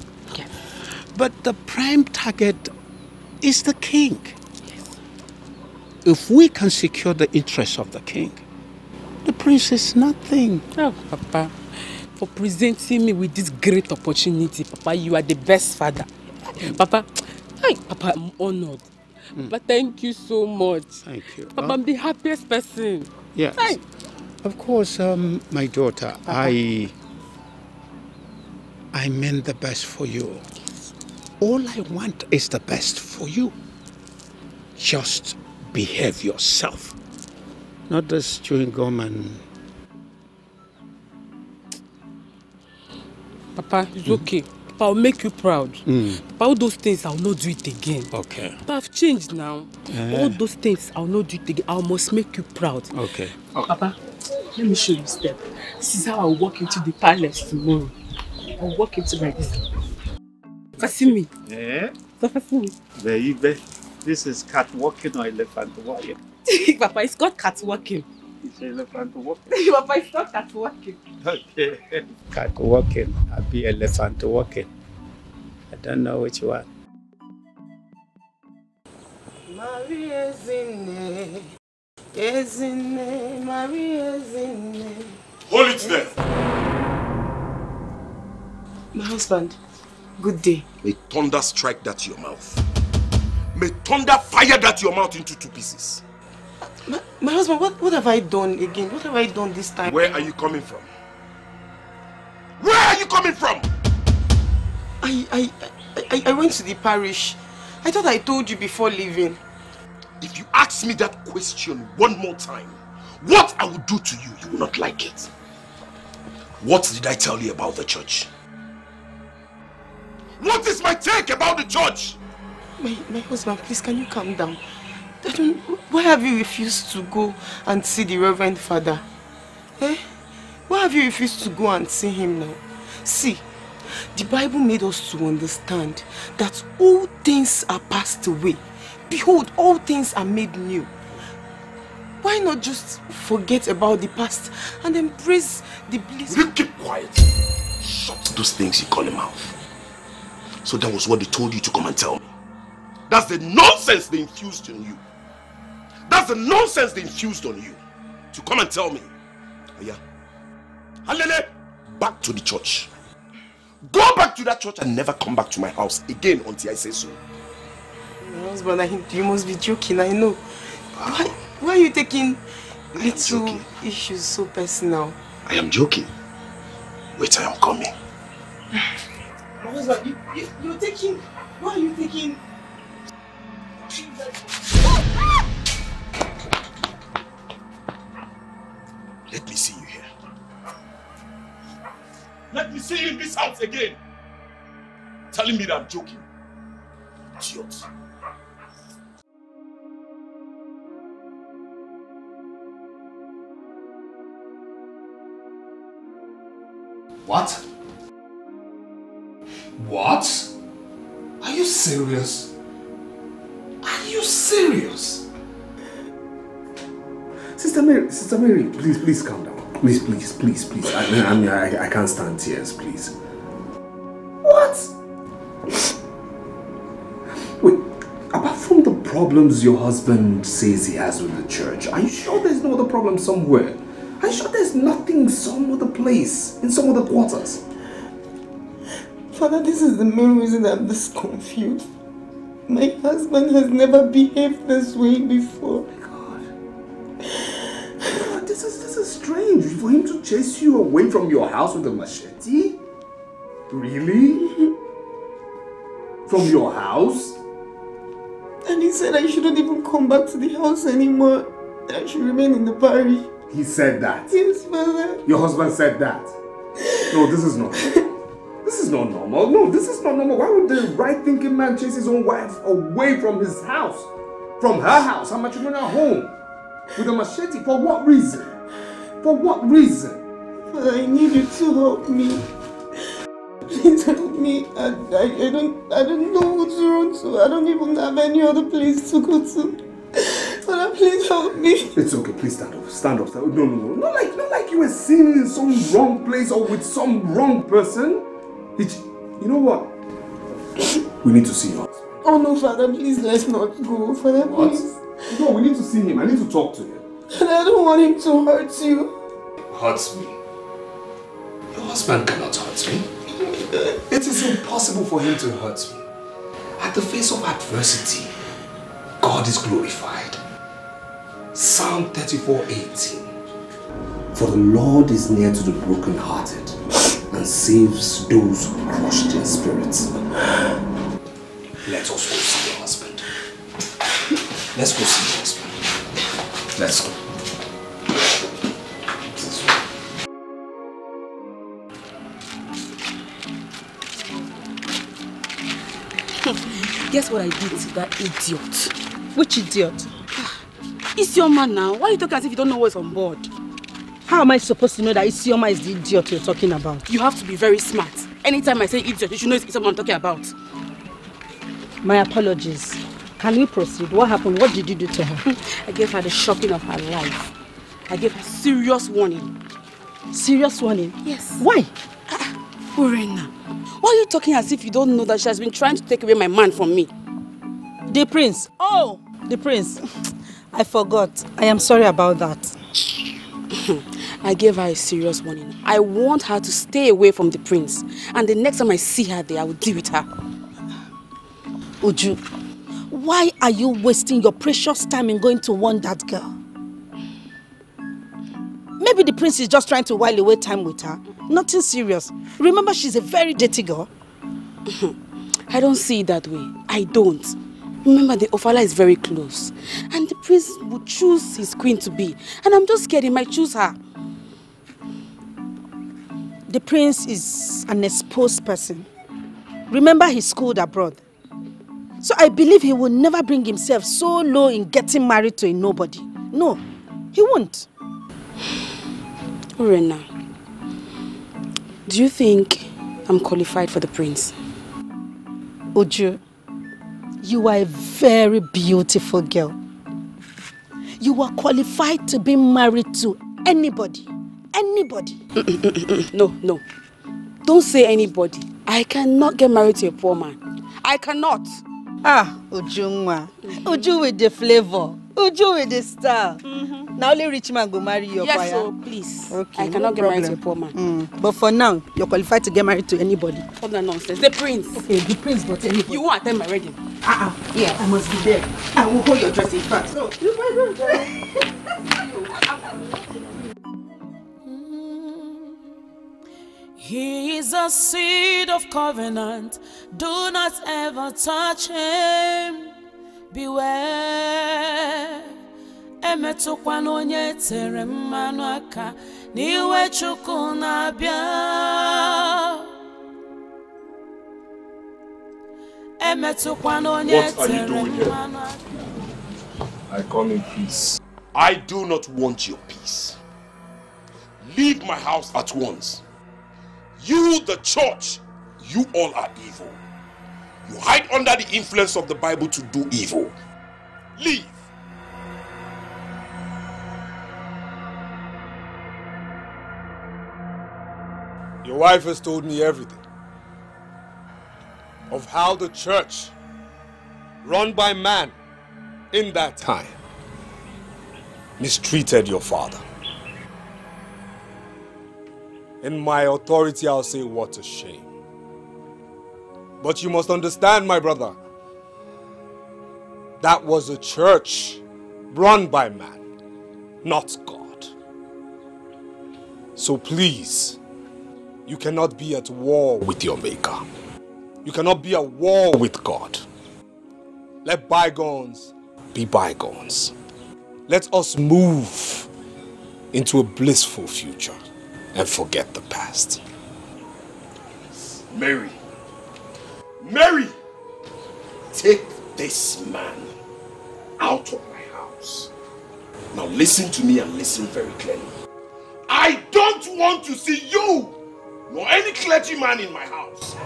S1: But the prime target is the king. If we can secure the interests of the king, the prince is nothing.
S17: Oh, Papa, for presenting me with this great opportunity, Papa, you are the best father. Papa, hi, Papa, I'm honored. But thank you so much.
S1: Thank you.
S17: Papa, I'm the happiest person.
S1: Yes.
S17: Hi.
S1: Of course, um, my daughter, I I mean the best for you. All I want is the best for you. Just behave yourself. Not this chewing gum and.
S17: Papa, it's okay. Papa, I'll make you proud.
S1: Mm.
S17: Papa, all those things, I'll not do it again.
S1: Okay.
S17: But I've changed now.
S1: Eh.
S17: All those things, I'll not do it again. I must make you proud.
S1: Okay.
S17: Papa, let me show you step. This is how I'll walk into the palace tomorrow. I'll walk into like this. Kasi me.
S1: Eh?
S17: Kasi me.
S1: Baby, this is cat walking or elephant walking?
S17: Papa, it's called cat walking.
S1: It's elephant walking.
S17: Papa, it's not cat walking.
S1: Okay. Cat walking. Happy elephant walking. I don't know which one.
S12: Maria Zine, Ezine, Maria Zine.
S20: Hold it there.
S12: My husband, good day.
S6: May thunder strike that your mouth. May thunder fire that your mouth into two pieces.
S12: My, my husband, what, what have I done again? What have I done this time?
S6: Where are you coming from? Where are you coming from?
S12: I, I, I, I went to the parish. I thought I told you before leaving.
S6: If you ask me that question one more time, what I will do to you, you will not like it. What did I tell you about the church? What is my take about the church?
S12: My, my husband, please, can you calm down? Why have you refused to go and see the Reverend Father? Eh? Why have you refused to go and see him now? See, the Bible made us to understand that all things are passed away. Behold, all things are made new. Why not just forget about the past and embrace the bliss?
S6: You keep quiet. Shut those things you call him mouth. So that was what they told you to come and tell me. That's the nonsense they infused on you. That's the nonsense they infused on you. To come and tell me. Oh yeah. Halele, back to the church. Go back to that church and never come back to my house again until I say so.
S12: My husband, I, you must be joking, I know. Why, why are you taking little issues so personal?
S6: I am joking. Wait, I am coming.
S12: My husband, you, you, you're taking... Why are you taking...
S6: Let me see you here. Let me see you in this house again. Telling me that I'm joking. Idiot.
S13: What? What? Are you serious? Are you serious?
S21: Sister Mary, Sister Mary, please, please calm down. Please, please, please, please. I, I mean, I, I can't stand tears, please. What? Wait, apart from the problems your husband says he has with the church, are you sure there's no other problem somewhere? Are you sure there's nothing some other place, in some other quarters?
S12: Father, this is the main reason I'm this confused. My husband has never behaved this way before.
S21: Oh my God, this is this is strange. For him to chase you away from your house with a machete? Really? From your house?
S12: And he said I shouldn't even come back to the house anymore. I should remain in the parish.
S21: He said that.
S12: Yes, Father.
S21: Your husband said that. No, this is not. This is not normal. No, this is not normal. Why would the right thinking man chase his own wife away from his house? From her house, How much her matrimonial home? With a machete? For what reason? For what reason?
S12: I need you to help me. Please help me. I, I, I don't I don't know who to run to. I don't even have any other place to go to. Father, please help me.
S21: It's okay, please stand up. Stand up. Stand up. No, no, no. Not like not like you were seen in some wrong place or with some wrong person. It, you know what? We need to see husband.
S12: Oh no, Father, please let's not go. Father,
S21: What?
S12: please.
S21: No, we need to see him. I need to talk to him.
S12: And I don't want him to hurt you.
S13: Hurts me. Your husband cannot hurt me. It is impossible for him to hurt me. At the face of adversity, God is glorified. Psalm 34 18.
S21: For the Lord is near to the brokenhearted
S22: and saves those crushed in spirit. Let us go see your husband. Let's go see your husband. Let's go.
S15: Guess what I did to that idiot? Which idiot? Ah, it's your man now. Why are you talking as if you don't know what's on board? How am I supposed to know that Isioma is the idiot you're talking about? You have to be very smart. Anytime I say idiot, you should know it's Isioma I'm talking about. My apologies. Can we proceed? What happened? What did you do to her? I gave her the shocking of her life. I gave her serious warning. Serious warning? Yes. Why? Ah, Urena, why are you talking as if you don't know that she has been trying to take away my man from me? The prince. Oh, the prince. I forgot. I am sorry about that. I gave her a serious warning. I want her to stay away from the prince. And the next time I see her there, I will deal with her. Uju, why are you wasting your precious time in going to warn that girl? Maybe the prince is just trying to while away time with her. Nothing serious. Remember, she's a very dirty girl. I don't see it that way. I don't. Remember, the Ofala is very close. And the prince would choose his queen to be. And I'm just scared he might choose her. The prince is an exposed person. Remember, he schooled abroad. So I believe he will never bring himself so low in getting married to a nobody. No, he won't. Urena, do you think I'm qualified for the prince? Uju, you are a very beautiful girl. You are qualified to be married to anybody. Anybody. no, no. Don't say anybody. I cannot get married to a poor man. I cannot. Ah, Ujunwa. Uju with the flavor. Uju with the style. Now only rich man go marry your
S23: Yes,
S15: choir.
S23: so please.
S15: Okay,
S23: I cannot
S15: no
S23: get married to a poor man.
S15: Mm. But for now, you're qualified to get married to anybody.
S23: What that nonsense? The prince.
S15: Okay, the prince, but anybody.
S23: You won't attend my wedding.
S15: Ah, uh yeah, I must be there. I will hold your dress in front. No, you
S24: He is a seed of covenant. Do not ever touch him. Beware. Emetụkwana onye tere mmanụ aka n'iwe Chukwu na-abịa. Emetụkwana onye
S13: What are you
S24: tere
S13: doing here?
S24: mmanụ aka.
S13: I come in peace. I do not want your peace. Leave my house at once. You, the church, you all are evil. You hide under the influence of the Bible to do evil. Leave.
S21: Your wife has told me everything of how the church, run by man in that time, mistreated your father. In my authority, I'll say, what a shame. But you must understand, my brother, that was a church run by man, not God. So please, you cannot be at war with your Maker. You cannot be at war with God. Let bygones be bygones. Let us move into a blissful future and forget the past.
S13: Mary. Mary! Take this man out of my house. Now listen to me and listen very clearly. I don't want to see you nor any clergyman in my house.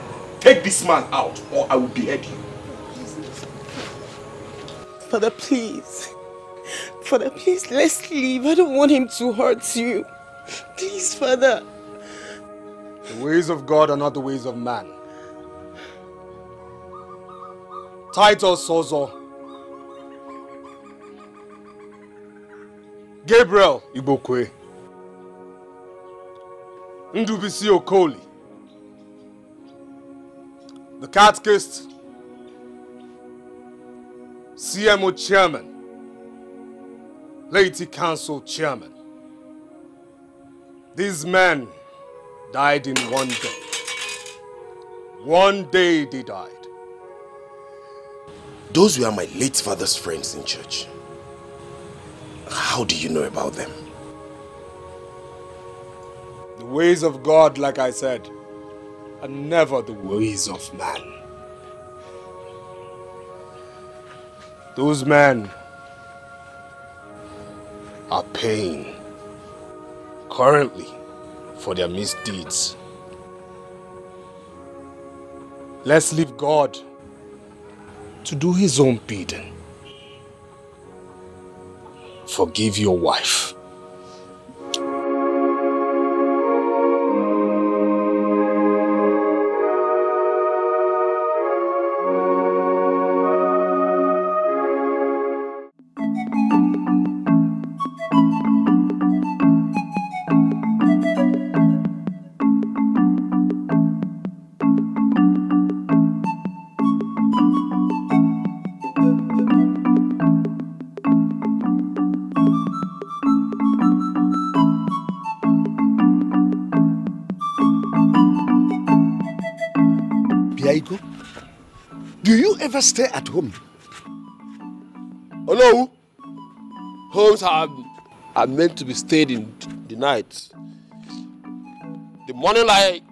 S13: Take this man out or I will behead you.
S19: Father, please. Father, please, let's leave. I don't want him to hurt you. Please, Father.
S21: The ways of God are not the ways of man. Titus Sozo. Gabriel Igbokwe. Ndubisi Okoli. The Catechist. CMO Chairman. Lady Council Chairman. These men
S11: died in one day. One day they died.
S6: Those were my late father's friends in church. How do you know about them?
S11: The ways of God, like I said, are never the ways of man. Those men are paying currently for their misdeeds. Let's leave God to do his own bidding. Forgive your wife.
S14: Stay at home?
S11: Oh no! Homes are, are meant to be stayed in the night. The morning like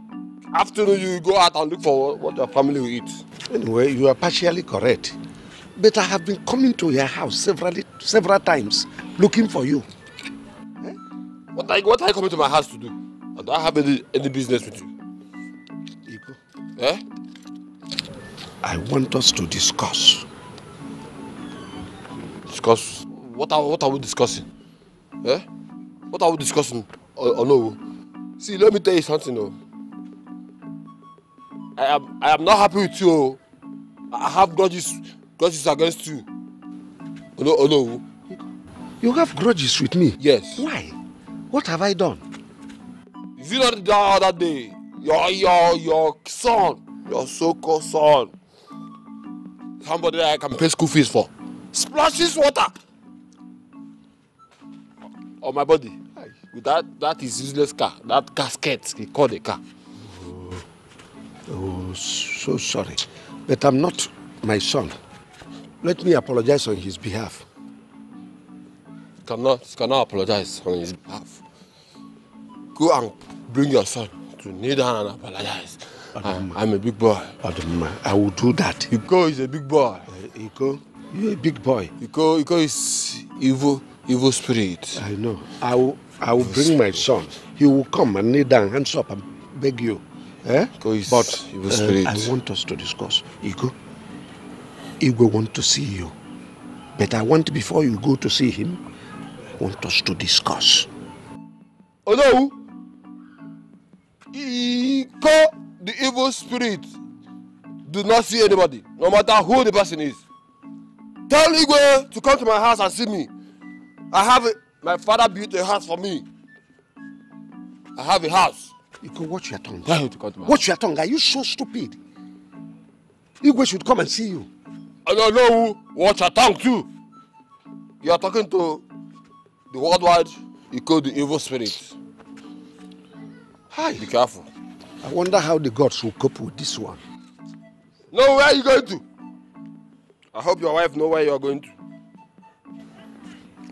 S11: afternoon you go out and look for what your family will eat.
S14: Anyway, you are partially correct. But I have been coming to your house several, several times looking for you.
S11: What are, you- what are you coming to my house to do? I don't have any, any business with you.
S14: Iko,
S11: Eh?
S14: I want us to discuss.
S11: Discuss. What are, what are we discussing? Eh? What are we discussing? Oh, oh no. See, let me tell you something. Oh. I am I am not happy with you. oh. I have grudges grudges against you. Oh no, oh no.
S14: You have grudges with me?
S11: Yes.
S14: Why? What have I done?
S11: Is it not the other day? Your your your son, your so-called son, somebody that I can pay school fees for, splashes water on my body. With that that is useless car, that casket he called a car.
S14: Oh, so sorry. But I'm not my son. Let me apologize on his behalf.
S11: Cannot cannot apologize on his behalf. Go and bring your son to kneel down and apologize. I'm, I'm a big boy.
S14: I will do that.
S11: Iko is a big boy.
S14: Iko, you're a big boy.
S11: Iko, Iko is evil, evil spirit.
S14: I know. I will, I will bring my son. He will come and kneel down, hands up, and beg you. Eh?
S11: is
S14: But
S11: evil
S14: uh. I want us to discuss. Iko, Igwe want to see you. But I want, before you go to see him, I want us to discuss.
S11: No! Iko, the evil spirit, do not see anybody, no matter who the person is. Tell Igwe to come to my house and see me. I have it. My father built a house for me. I have a house.
S14: Iko, watch your tongue.
S11: Tell him to come to my
S14: Watch your tongue. Are you so stupid? Igwe should come and see you.
S11: I don't know. Watch your tongue too. You are talking to the worldwide Iko, the evil spirit.
S14: Hi.
S11: Be careful.
S14: I wonder how the gods will cope with this one.
S11: No, where are you going to? I hope your wife know where you are going to.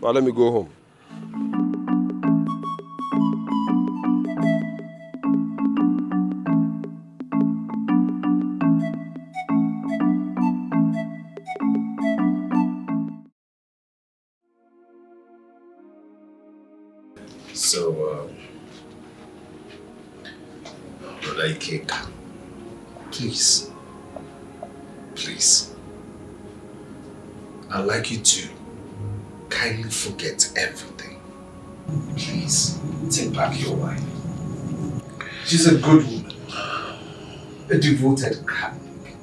S11: Well, let me go home.
S13: Brother Ikeka, please, please, I'd like you to kindly forget everything. Please, take back your wife. She's a good woman, a devoted Catholic.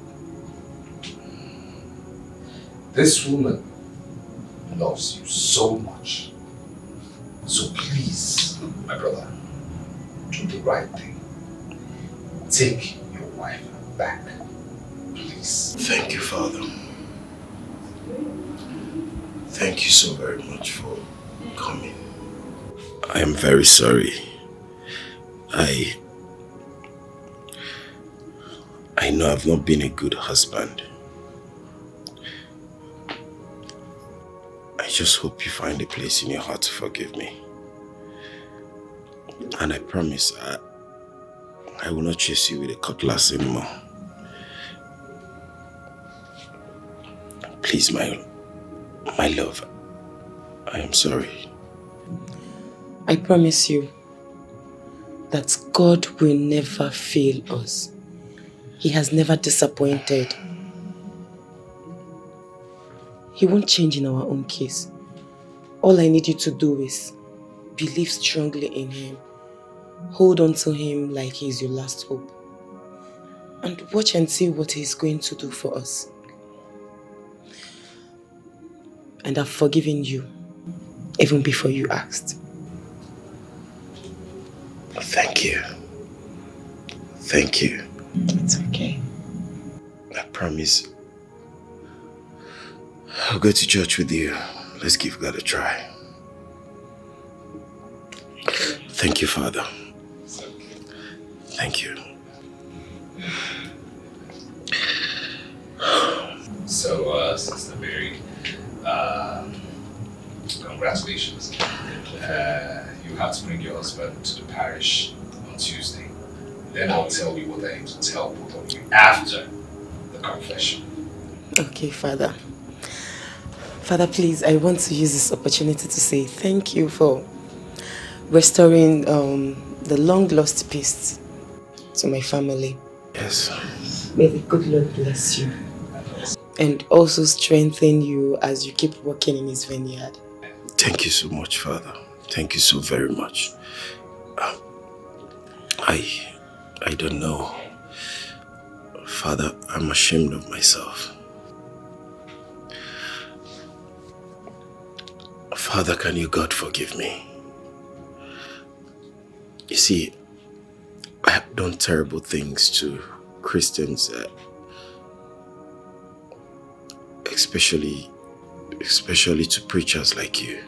S13: This woman loves you so much. So please, my brother, do the right thing. Take your wife back. Please.
S6: Thank you, Father. Thank you so very much for coming. I am very sorry. I
S25: I know I've not been a good husband. I just hope you find a place in your heart to forgive me. And I promise I, I will not chase you with a cutlass anymore. Please, my, my love, I am sorry.
S19: I promise you that God will never fail us. He has never disappointed. He won't change in our own case. All I need you to do is believe strongly in Him. Hold on to Him like He's your last hope. And watch and see what He's going to do for us. And I've forgiven you, even before you asked.
S25: Thank you. Thank you.
S19: It's okay.
S25: I promise. I'll go to church with you. Let's give God a try. Thank you, Father. Thank you.
S13: So, uh, Sister Mary, uh, congratulations. Uh, you have to bring your husband to the parish on Tuesday. Then I'll tell you what I need to tell both of you after the confession.
S19: Okay, Father. Father, please, I want to use this opportunity to say thank you for restoring um, the long lost peace to my family.
S25: Yes.
S19: May the good Lord bless you and also strengthen you as you keep working in His vineyard.
S25: Thank you so much, Father. Thank you so very much. Um, I, I don't know. Father, I'm ashamed of myself. Father, can you, God, forgive me? You see, have done terrible things to Christians, uh, especially, especially to preachers like you.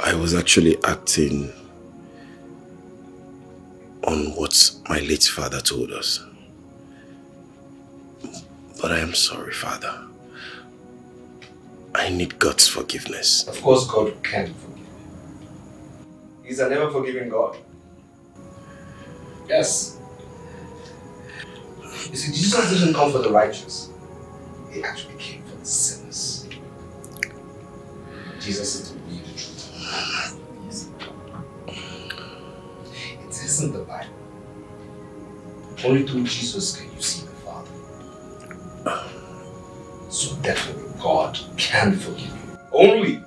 S25: I was actually acting on what my late father told us. But I am sorry, Father. I need God's forgiveness.
S13: Of course, God can. He's a never forgiving God. Yes. You see, Jesus didn't come for the righteous. He actually came for the sinners. Jesus is to reveal the truth. It isn't the Bible. Only through Jesus can you see the Father. So definitely God can forgive you. Only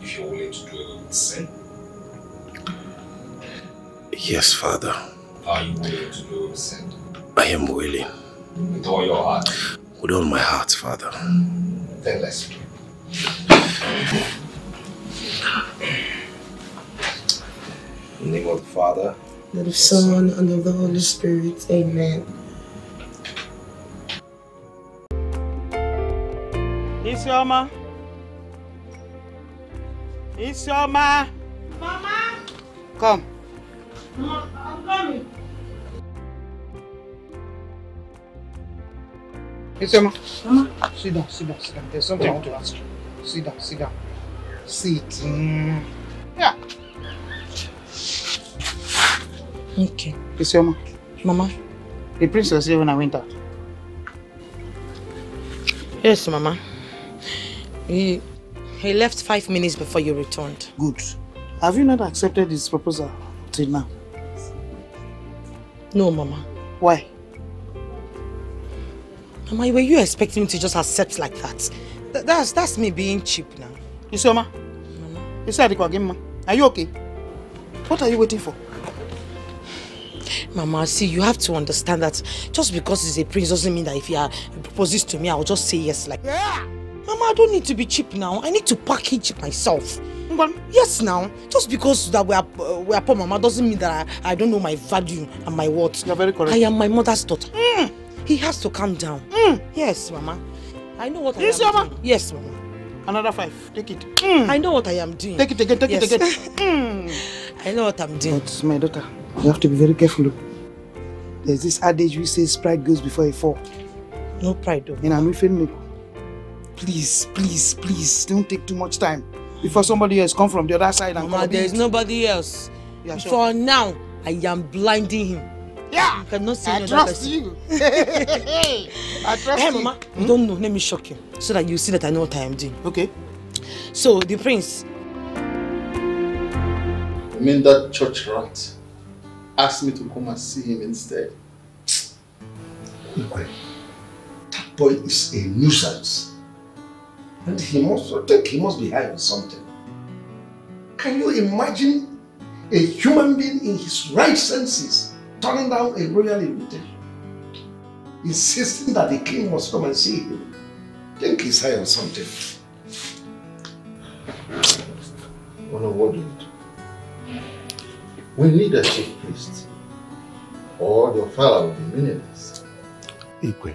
S13: if you're willing to do away with sin.
S25: Yes, Father.
S13: Are you willing to do away sin?
S25: I am willing.
S13: With all your heart.
S25: With all my heart, Father.
S13: Then let's pray. In the name of the Father,
S19: of the Son and of the Holy Spirit. Amen.
S26: Isioma. Isioma.
S27: Mama.
S26: Come.
S27: I'm coming.
S7: Isioma. Mama. Sit down, sit down, sit down. There's something I want to ask you. Sit down, sit down. Sit. Mm. Yeah.
S19: Okay.
S7: Isioma.
S19: Mama.
S7: The prince was here when I went out.
S8: Yes, Mama. He, he left five minutes before you returned.
S7: Good. Have you not accepted his proposal till now?
S8: No, Mama.
S7: Why?
S8: Mama, were you expecting me to just accept like that? Th- that's that's me being cheap now.
S7: You see, mama. You see, said again, Are you okay? What are you waiting for?
S8: Mama, see, you have to understand that just because he's a prince doesn't mean that if he proposes to me, I'll just say yes like yeah. Mama, I don't need to be cheap now. I need to package myself. Yes, now. Just because that we are uh, we are poor, Mama, doesn't mean that I, I don't know my value and my worth.
S7: You're very correct.
S8: I am my mother's daughter. He has to calm down. Yes, Mama. I know what I
S7: Yes,
S8: am
S7: Mama.
S8: doing. Yes, Mama.
S7: Another five. Take it.
S8: I know what I am doing.
S7: Take it again, take
S8: Yes.
S7: it again. Mm.
S8: I know what I'm doing.
S7: But my daughter, you have to be very careful.
S28: There's this adage which says pride goes before a fall.
S8: No pride though.
S28: And I'm. Please, please, please, don't take too much time. Before somebody else come from the other side and
S8: Mama, there is nobody else.
S28: Yeah, sure.
S8: For now, I am blinding him.
S28: Yeah.
S8: You cannot say
S28: I
S8: no
S28: trust
S8: person.
S28: you. I trust
S8: hey,
S28: you.
S8: Mama, you don't know. Let me shock you so that you see that I know what I am doing.
S28: Okay.
S8: So the prince,
S3: I mean that church rat asked me to come and see him instead.
S29: Igwe, that boy is a nuisance. And he must, think he must be hiding something. Can you imagine a human being in his right senses turning down a royal invitation? Insisting that the king must come and see him. think he's hiding something.
S3: Well, no, what do you do? We need a chief priest. Or your father will be meaningless.
S14: Igwe,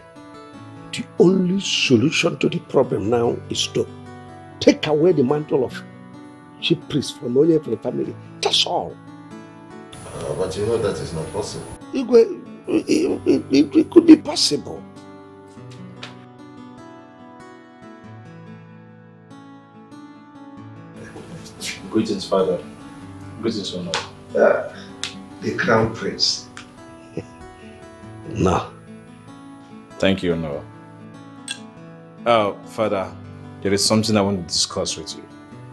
S14: the only solution to the problem now is to take away the mantle of chief priest from only for the family. That's all.
S3: Uh, but you know that is not possible.
S14: It, it, it, it could be possible.
S4: Greetings, Father. Greetings, Honor.
S29: Uh, the crown prince.
S14: No.
S4: Thank you, Honor. Oh, Father, there is something I want to discuss with you.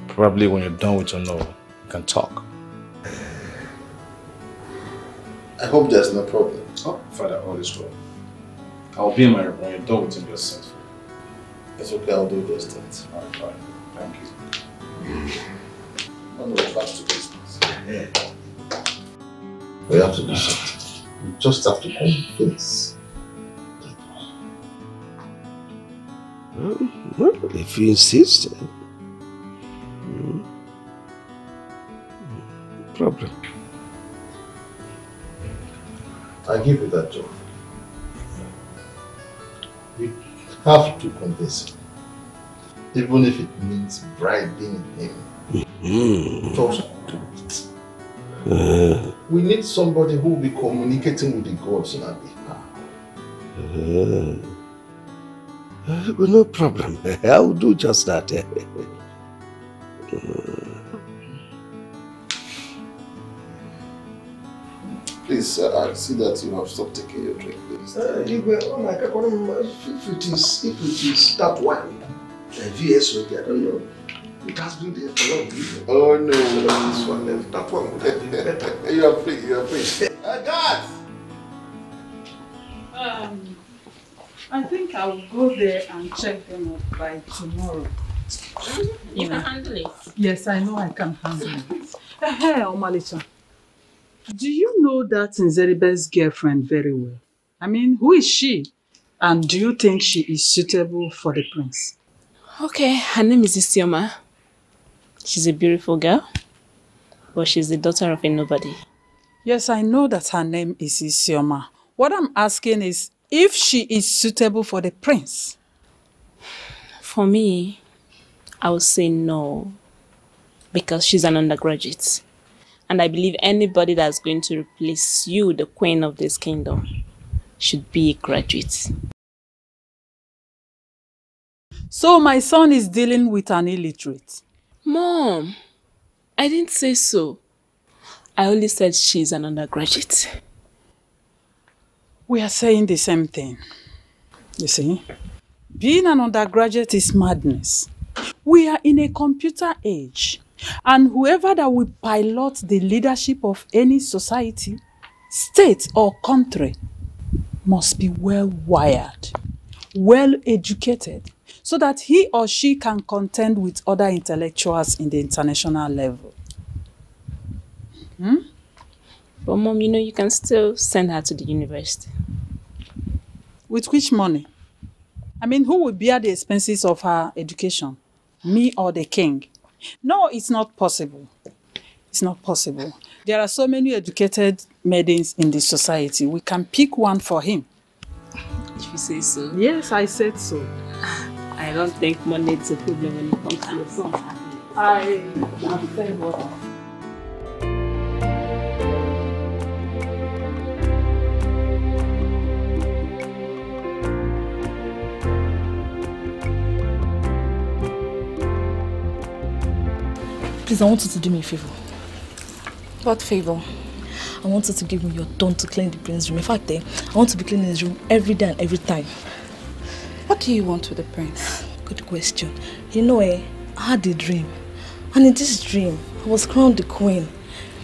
S4: Probably when you're done with Honor, we can talk.
S3: I hope there's no problem.
S4: Oh, Father, all is well. I'll be in my room when you're done with him, just send.
S3: It's okay, I'll do just that.
S4: Alright, fine. Thank you.
S3: Back to business. We have to do something. We just have to convince.
S14: Well, if you insist, uh, mm, problem.
S3: I give you that job. You have to convince him. Even if it means bribing him.
S14: Mm.
S3: Just do it.
S14: Uh,
S3: We need somebody who will be communicating with the gods on our behalf.
S14: uh, uh, well, no problem. I'll do just that.
S3: Please, uh, I see that you have stopped taking your drink, please.
S29: Uh, oh my God, what am I- if it is, if it is that one, uh, VSOP, I don't know. It has been there for long. Igwe.
S3: Oh no.
S29: This one, uh, that one would have been better.
S3: you are free, you are free.
S29: Uh, guards!
S16: Um, I think I will go there and check them up by tomorrow.
S10: You can handle it.
S16: Yes, I know I can handle it. Eh, eh, hey, Omalicha, do you know that Nzeribe's girlfriend very well? I mean, who is she? And do you think she is suitable for the prince?
S10: Okay, her name is Isioma. She's a beautiful girl, but she's the daughter of a nobody.
S16: Yes, I know that her name is Isioma. What I'm asking is if she is suitable for the prince.
S10: For me, I would say no, because she's an undergraduate. And I believe anybody that's going to replace you, the queen of this kingdom, should be a graduate.
S16: So my son is dealing with an illiterate.
S10: Mom, I didn't say so. I only said she's an undergraduate.
S16: We are saying the same thing. You see, being an undergraduate is madness. We are in a computer age, and whoever that will pilot the leadership of any society, state, or country must be well wired, well educated, so that he or she can contend with other intellectuals in the international level. Hmm?
S10: But mom, you know, you can still send her to the university.
S16: With which money? I mean, who will bear the expenses of her education? Me or the king? No, it's not possible. It's not possible. There are so many educated maidens in the society. We can pick one for him.
S10: If you say so.
S16: Yes, I said so.
S10: I don't think money is a problem when it comes to your son.
S16: I am saying
S10: Please, I want you to do me a favor.
S8: What favor?
S10: I want you to give me your turn to clean the prince's room. In fact, eh, I want to be cleaning his room every day and every time.
S8: What do you want with the prince?
S10: Good question. You know, eh, I had a dream. And in this dream, I was crowned the queen.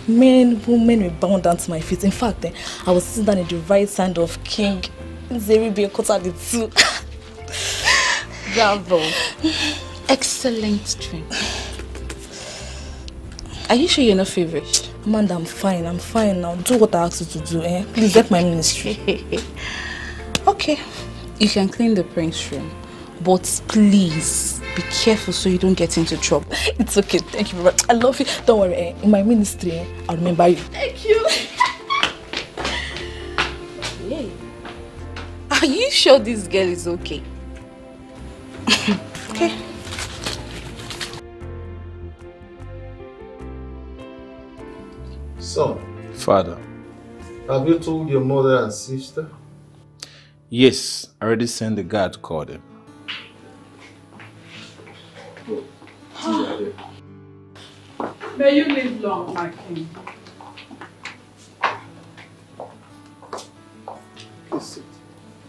S10: Men, women were bound down to my feet. In fact, eh, I was sitting down in the right side of King Nzeribe Kota the two.
S8: Bravo. Excellent dream. Are you sure you're not feverish?
S10: Amanda, I'm fine. I'm fine now. Do what I asked you to do, eh? Please help my ministry.
S8: okay. You can clean the prince room. But please, be careful so you don't get into trouble.
S10: It's okay. Thank you very much. I love you. Don't worry. Eh? In my ministry, eh, I'll remember you.
S8: Thank you. Yay. Are you sure this girl is okay? okay.
S3: Son,
S4: Father.
S3: have you told your mother and sister?
S4: Yes, I already sent the guard to call them.
S16: May you live long, my king.
S3: Please sit.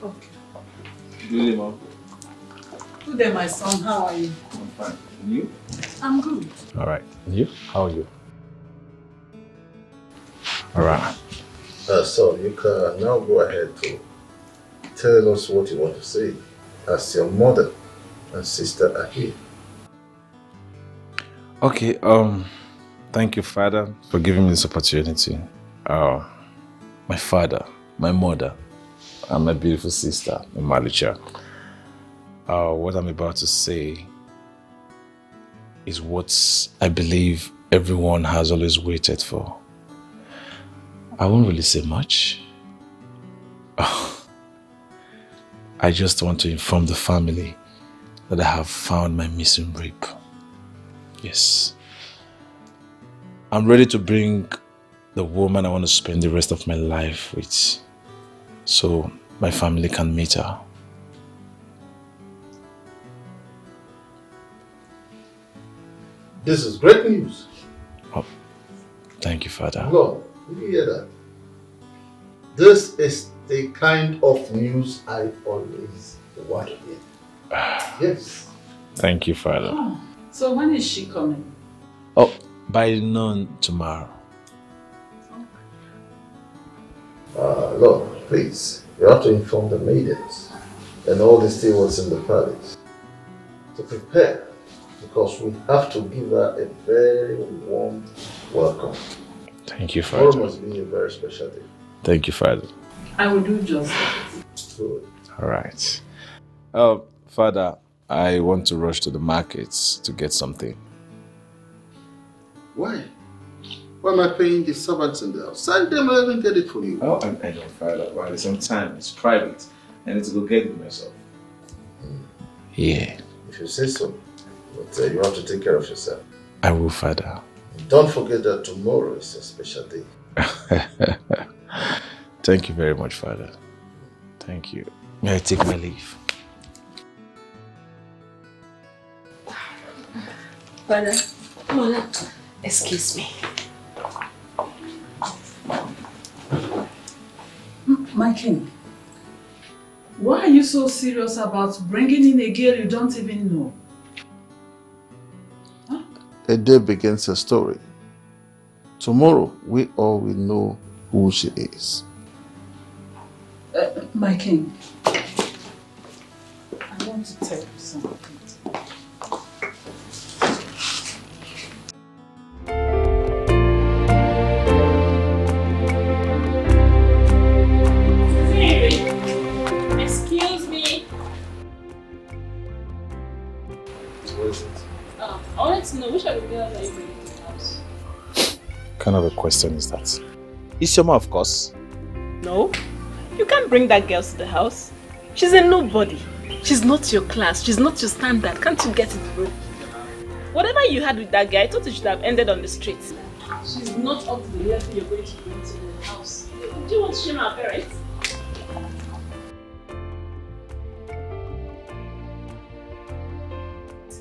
S16: Okay.
S4: Really, Mom?
S16: Good day, my son. How are you?
S4: I'm fine. And you?
S16: I'm good.
S4: All right. And you? How are you? All right.
S3: Uh, so you can now go ahead to tell us what you want to say as your mother and sister are here.
S4: Okay, um, thank you, Father, for giving me this opportunity. Uh, my father, my mother, and my beautiful sister, Malicha. Uh, what I'm about to say is what I believe everyone has always waited for. I won't really say much. I just want to inform the family that I have found my missing rib. Yes. I'm ready to bring the woman I want to spend the rest of my life with so my family can meet her.
S3: This is great news.
S4: Oh, thank you, Father.
S3: Lord, did you hear that? This is the kind of news I always want to hear. Yes.
S4: Thank you, Father.
S16: Oh, so when is she coming?
S4: Oh, by noon tomorrow.
S3: Uh, Lord, please, you have to inform the maidens and all the stewards in the palace to prepare because we have to give her a very warm welcome.
S4: Thank you,
S3: Tomorrow
S4: Father.
S3: must be a very special day.
S4: Thank you, Father.
S16: I will do just that.
S3: Good.
S4: All right. Oh, Father, I want to rush to the markets to get something.
S3: Why? Why am I paying the servants in the house? Send them, let them get it for you.
S4: Oh, I, I don't, Father. Well, it's on time. It's private. I need to go get it myself. Yeah,
S3: If you say so. But uh, you have to take care of yourself.
S4: I will, Father.
S3: Don't forget that tomorrow is a special day.
S4: Thank you very much, Father. Thank you. May I take my leave?
S10: Father, Mother, excuse me.
S16: My king, why are you so serious about bringing in a girl you don't even know?
S3: A day begins a story. Tomorrow, we all will know who she is.
S16: Uh, my king, I want to tell you something.
S4: Kind of a question is that? Isioma, of course.
S10: No, you can't bring that girl to the house. She's a nobody. She's not your class. She's not your standard. Can't you get it, bro? Whatever you had with that guy, I thought it should have ended on the streets. She's not up to the level you're going to bring to the house. Do you want to shame our parents?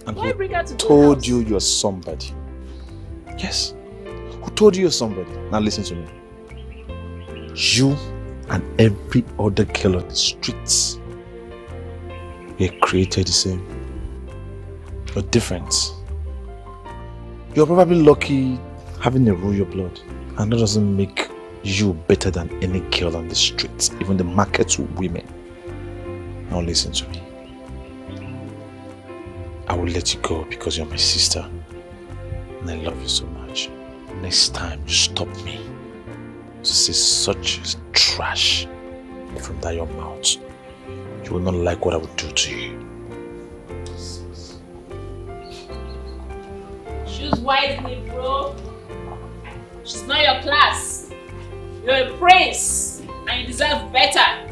S4: And
S10: Why
S4: he
S10: bring her to the
S4: told
S10: house?
S4: you you're somebody. Yes. Who told you you're somebody? Now listen to me. You and every other girl on the streets were created the same. You're different. You're probably lucky having a royal blood, and that doesn't make you better than any girl on the streets, even the market women. Now listen to me. I will let you go because you're my sister and I love you so much. Next time stop me to say such trash from that your mouth, you will not like what I will do to you.
S10: Choose wisely, bro. She's not your class. You're a prince and you deserve better.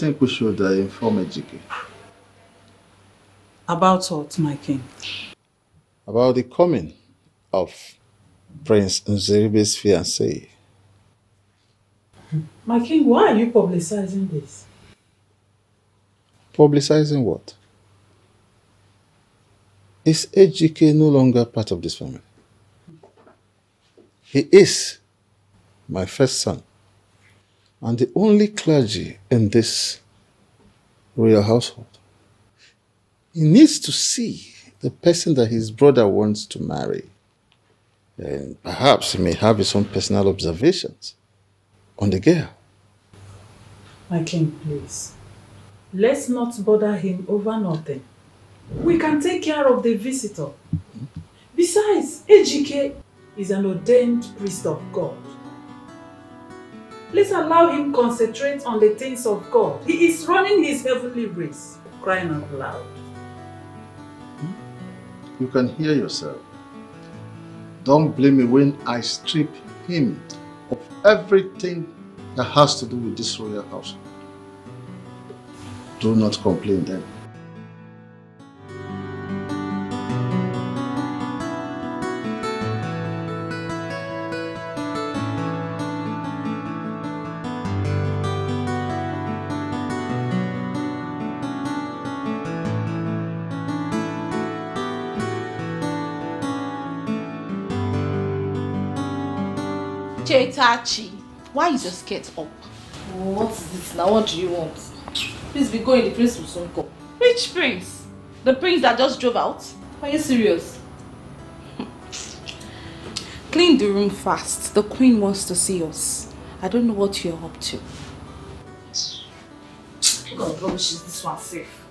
S3: Think we should uh, inform Ejike
S16: About what, my king?
S3: about the coming of Prince Nzeribe's fiancée?
S16: My king, why are you publicizing this?
S3: Publicizing what? Is Ejike no longer part of this family? He is my first son and the only clergy in this royal household. He needs to see the person that his brother wants to marry. And perhaps he may have his own personal observations on the girl.
S16: My king, please. Let's not bother him over nothing. We can take care of the visitor. Besides, Ejike is an ordained priest of God. Let's allow him concentrate on the things of God. He is running his heavenly race, crying out loud. Hmm?
S3: You can hear yourself. Don't blame me when I strip him of everything that has to do with this royal house. Do not complain then.
S5: Chetachi, why is your skirt up?
S30: What is this now? What do you want? Please be going, the prince will soon come.
S5: Which prince? The prince that just drove out?
S30: Are you serious?
S5: Clean the room fast. The queen wants to see us. I don't know what you're up to.
S30: God, rubbish is this one safe?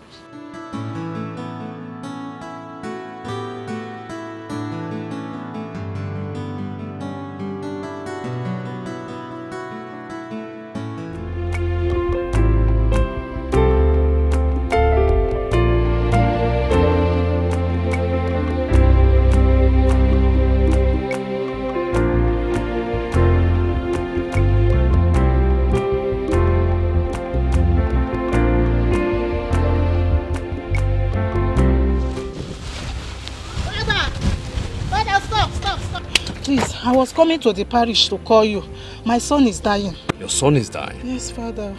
S5: Coming to the parish to call you. My son is dying.
S13: Your son is dying.
S5: Yes, Father.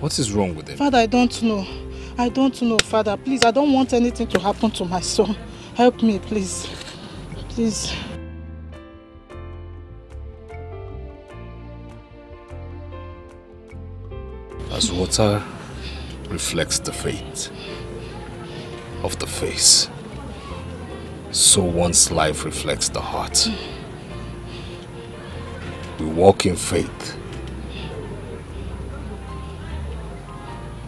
S13: What is wrong with him?
S5: Father, I don't know. I don't know, Father. Please, I don't want anything to happen to my son. Help me, please. Please.
S13: As water reflects the fate of the face, so one's life reflects the heart. We walk in faith.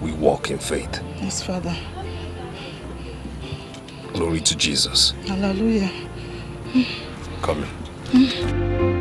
S13: We walk in faith.
S5: Yes, Father.
S13: Glory to Jesus.
S5: Hallelujah.
S13: Come in.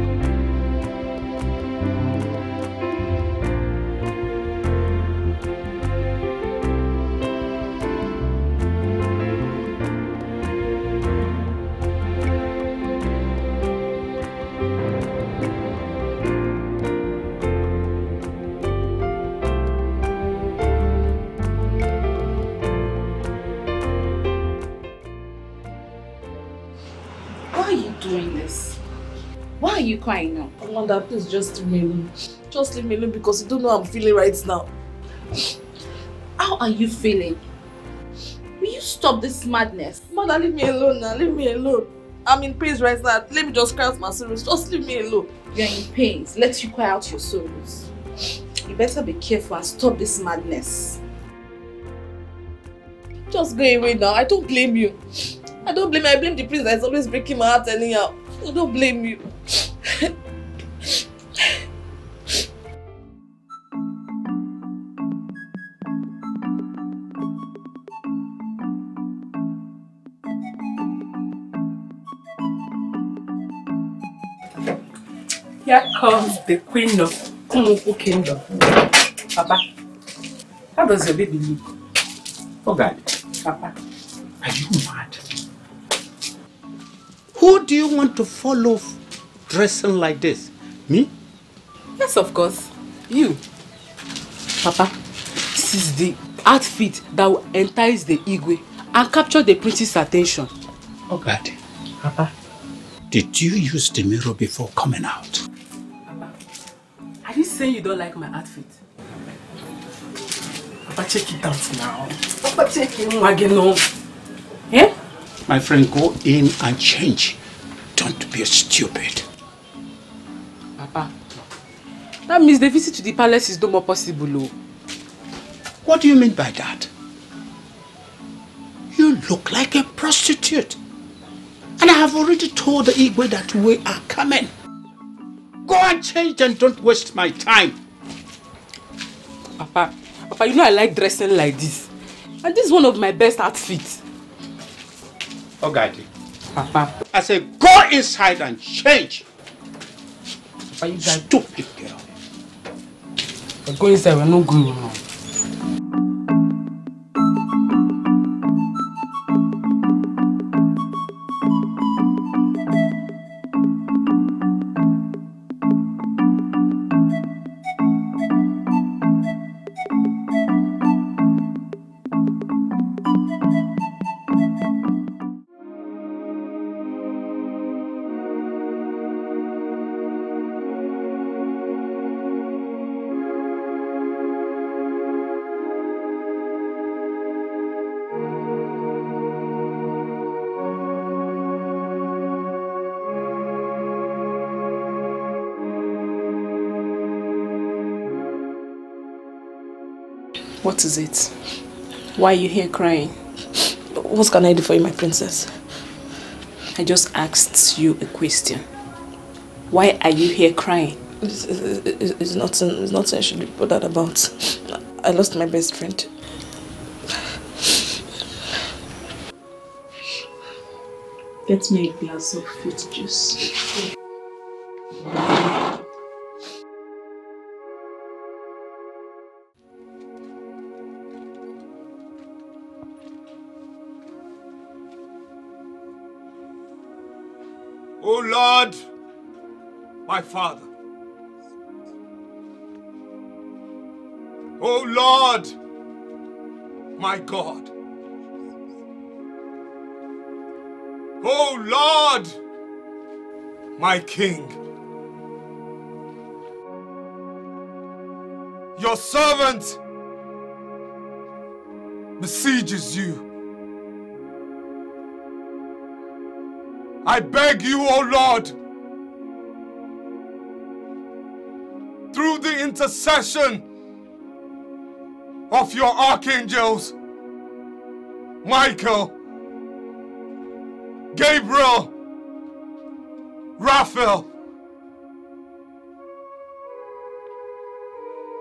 S30: Crying now? Amanda, please just leave me alone. Just leave me alone because you don't know how I'm feeling right now. How are you feeling? Will you stop this madness? Amanda, leave me alone now. Leave me alone. I'm in pain right now. Let me just cry out my sorrows. Just leave me alone. You're in pain. Let you cry out your sorrows. You better be careful and stop this madness. Just go away now. I don't blame you. I don't blame you. I blame the prince that's always breaking my heart anyhow. I don't blame you.
S17: Here comes the queen of Umuku kingdom. Papa, how does your baby look?
S1: Oh God,
S17: Papa,
S1: are you mad? Who do you want to follow dressing like this? Me?
S17: yes, of course. You. Papa, this is the outfit that will entice the Igwe and capture the prince's attention.
S1: Oh God. Papa. Did you use the mirror before coming out?
S17: Papa, Are you saying you don't like my outfit? Papa, check it out now. Papa, check it out. Eh?
S1: My friend, go in and change. Don't be stupid.
S17: Papa, that means the visit to the palace is no more possible. Oh.
S1: What do you mean by that? You look like a prostitute. And I have already told the Igwe that we are coming. Go and change and don't waste my time.
S17: Papa, Papa, you know I like dressing like this. And this is one of my best outfits.
S1: Ogadi.
S17: Papa.
S1: I say go inside and change.
S17: Papa, you guys...
S1: Stupid girl.
S17: Go inside, we're not going now.
S30: What is it? Why are you here crying? What can I do for you, my princess? I just asked you a question. Why are you here crying? It's, it's, it's nothing. It's nothing I should be bothered about. I lost my best friend.
S10: Get me a glass of fruit juice.
S21: My Father. O Lord, my God. O Lord, my King. Your servant besieges you. I beg you, O Lord, intercession of your archangels, Michael, Gabriel, Raphael,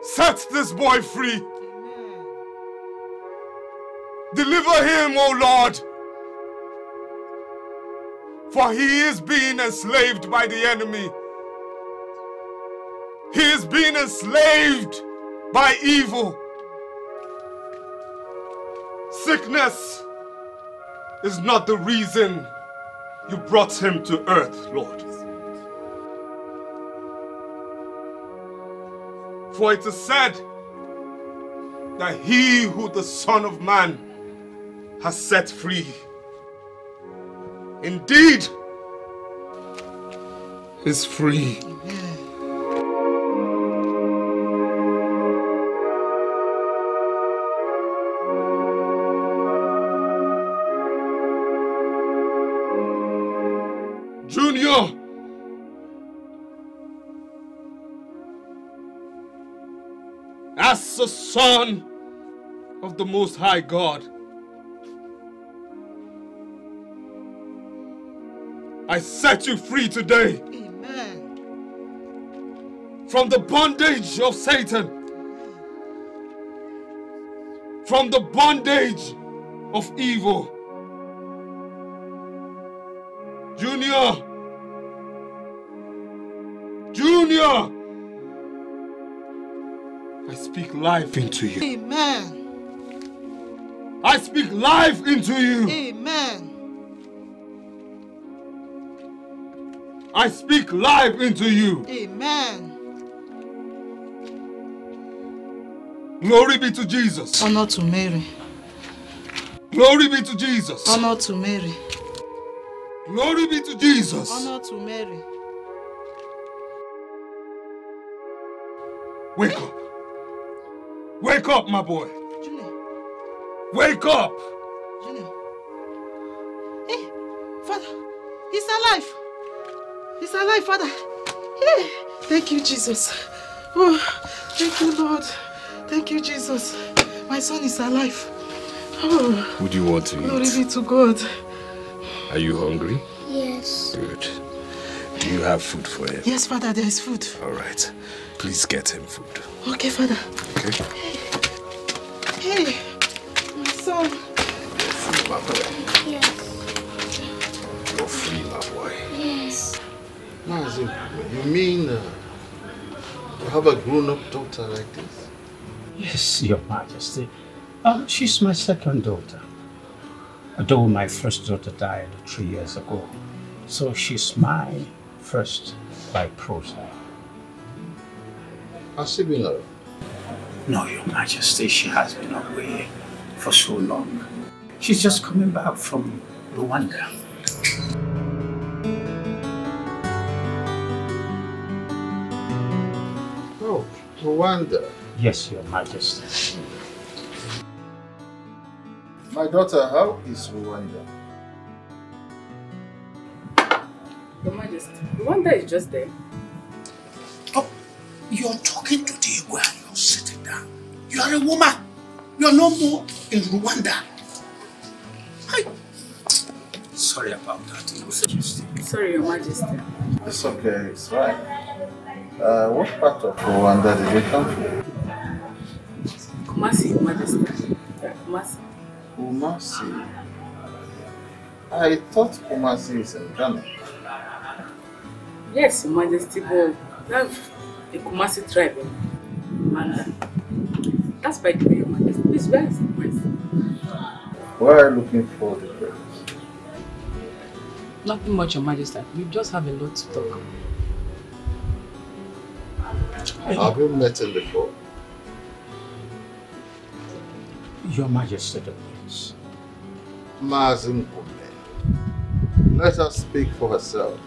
S21: set this boy free. Deliver him, O Lord for he is being enslaved by the enemy. Is being enslaved by evil. Sickness is not the reason you brought him to earth, Lord. For it is said that he who the Son of Man has set free Indeed, is free. Son of the Most High God, I set you free today. From the bondage of Satan, from the bondage of evil. Life into you.
S12: Amen.
S21: I speak life into you.
S12: Amen.
S21: I speak life into you.
S12: Amen.
S21: Glory be to Jesus.
S12: Honor to Mary.
S21: Glory be to Jesus.
S12: Honor to Mary.
S21: Glory be to Jesus.
S12: Honor to Mary.
S21: Wake up, my boy.
S12: Junior.
S21: Wake up.
S12: Junior. Hey, Father, he's alive. He's alive, Father. Hey, thank you, Jesus. Oh, thank you, Lord. Thank you, Jesus. My son is alive. Oh,
S13: Would you want to
S12: glory
S13: eat?
S12: be to God.
S13: Are you hungry?
S12: Yes.
S13: Good. Do you have food for him?
S12: Yes, Father, there is food.
S13: All right. Please get him food.
S12: Okay, Father.
S13: Okay?
S12: Hey, my son.
S13: You're Free, my boy.
S12: Yes.
S13: You're free, my boy.
S12: Yes.
S3: Mazin, you mean uh, you have a grown-up daughter like this?
S1: Yes, Your Majesty. Um, she's my second daughter. Although my first daughter died three years ago. So she's my first by process.
S3: Has she been around?
S1: No, Your Majesty, she has been away for so long. She's just coming back from Rwanda.
S3: Oh, Rwanda.
S1: Yes, Your Majesty.
S3: My daughter, how is Rwanda?
S17: Your Majesty, Rwanda is just there.
S1: Oh, You're talking to the Igwe and you're sitting down. You are a woman. You're no more in Rwanda. Hi. Sorry about that, Your Majesty.
S17: Sorry, Your Majesty.
S3: It's okay, it's fine. Uh, what part of Rwanda did you come from?
S17: Kumasi, Your Majesty. Yeah, Kumasi.
S3: Kumasi. I thought Kumasi is in Ghana.
S17: Yes, Your Majesty, but we have a Kumasi tribe in Rwanda. That's by the way, Your Majesty. Please, where is Kumasi?
S3: Where are you looking for the prince?
S17: Nothing much, Your Majesty. We just have a lot to talk.
S3: Have you met him before?
S1: Your Majesty the Prince.
S3: Mazin Kume. Let her speak for herself.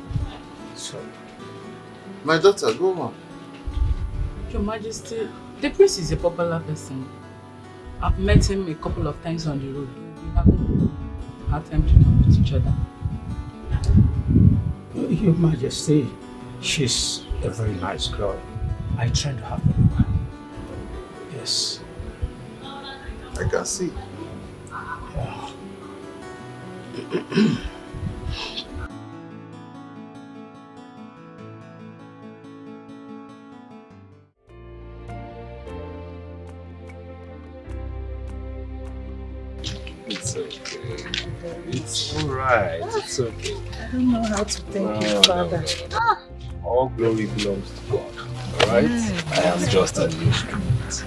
S1: Sorry.
S3: My daughter, go on.
S17: Your Majesty, the prince is a popular person. I've met him a couple of times on the road. We haven't had time to talk with each other.
S1: Your Majesty, she's a very nice girl. I try to have her over. Yes.
S3: I can see.
S1: Yeah.
S13: It's. It's okay.
S12: I don't know how to thank you, Father.
S13: no, All glory belongs to God. Alright? I am just an instrument.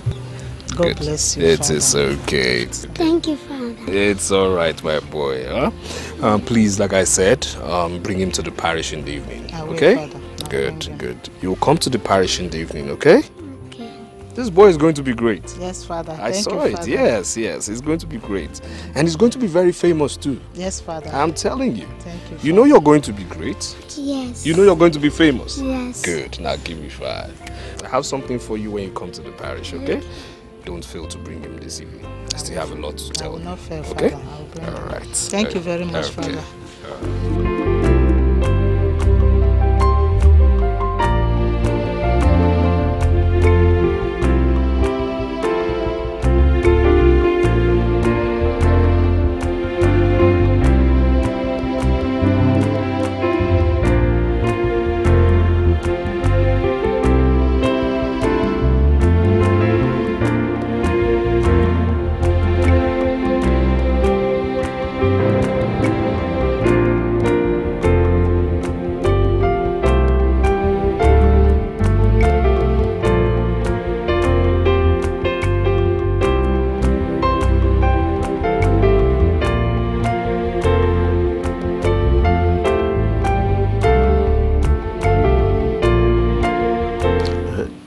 S12: God bless you,
S13: It
S12: Father.
S13: is okay. It's,
S24: Thank you, Father.
S13: it's alright, my boy. Huh? Um, please, like I said, um, bring him to the parish in the evening.
S12: I will,
S13: okay?
S12: Father.
S13: Good, good. You'll come to the parish in the evening, okay?
S24: Okay.
S4: This boy is going to be great.
S5: Yes, Father.
S4: I
S5: Thank
S4: saw
S5: you,
S4: it.
S5: Father.
S4: Yes, yes. He's going to be great. And he's going to be very famous too.
S5: Yes, Father.
S4: I'm telling you.
S5: Thank you.
S4: You know you're going to be great.
S24: Yes.
S4: You know you're going to be famous.
S24: Yes.
S4: Good. Now give me five. I have something for you when you come to the parish, okay? Don't fail to bring him this evening. I still have a lot to tell
S5: will
S4: you.
S5: not fail,
S4: okay?
S5: Father. I will bring
S4: All
S5: him.
S4: right.
S5: Thank you uh, very much,
S4: Okay.
S5: Father.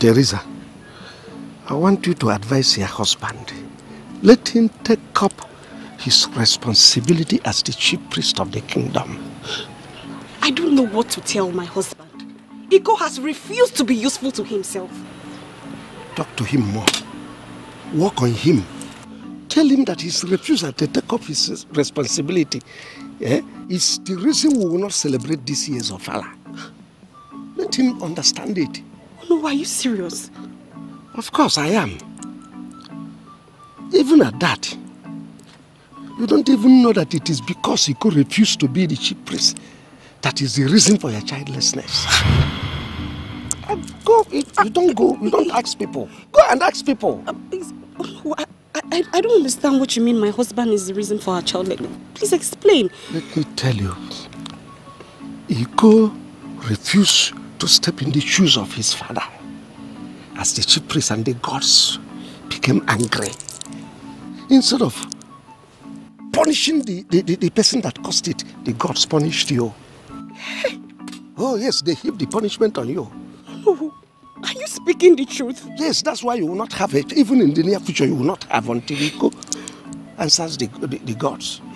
S14: Teresa, I want you to advise your husband. Let him take up his responsibility as the chief priest of the kingdom.
S15: I don't know what to tell my husband. Iko has refused to be useful to himself.
S14: Talk to him more. Work on him. Tell him that his refusal to take up his responsibility eh, is the reason we will not celebrate this year's of Ofala. Let him understand it.
S15: No, are you serious?
S14: Of course I am. Even at that, you don't even know that it is because Iko refused to be the chief priest that is the reason for your childlessness. Uh, Go, you you don't go, you don't ask people. Go and ask people.
S15: Oh, I, I, I don't understand what you mean my husband is the reason for our childlessness. Please explain.
S14: Let me tell you, Iko refused to step in the shoes of his father as the chief priest and the gods became angry. Instead of punishing the, the, the, the person that caused it, the gods punished you. Oh yes, they heaped the punishment on you.
S15: Are you speaking the truth?
S14: Yes, that's why you will not have it. Even in the near future, you will not have until Iko answers the, the, the gods.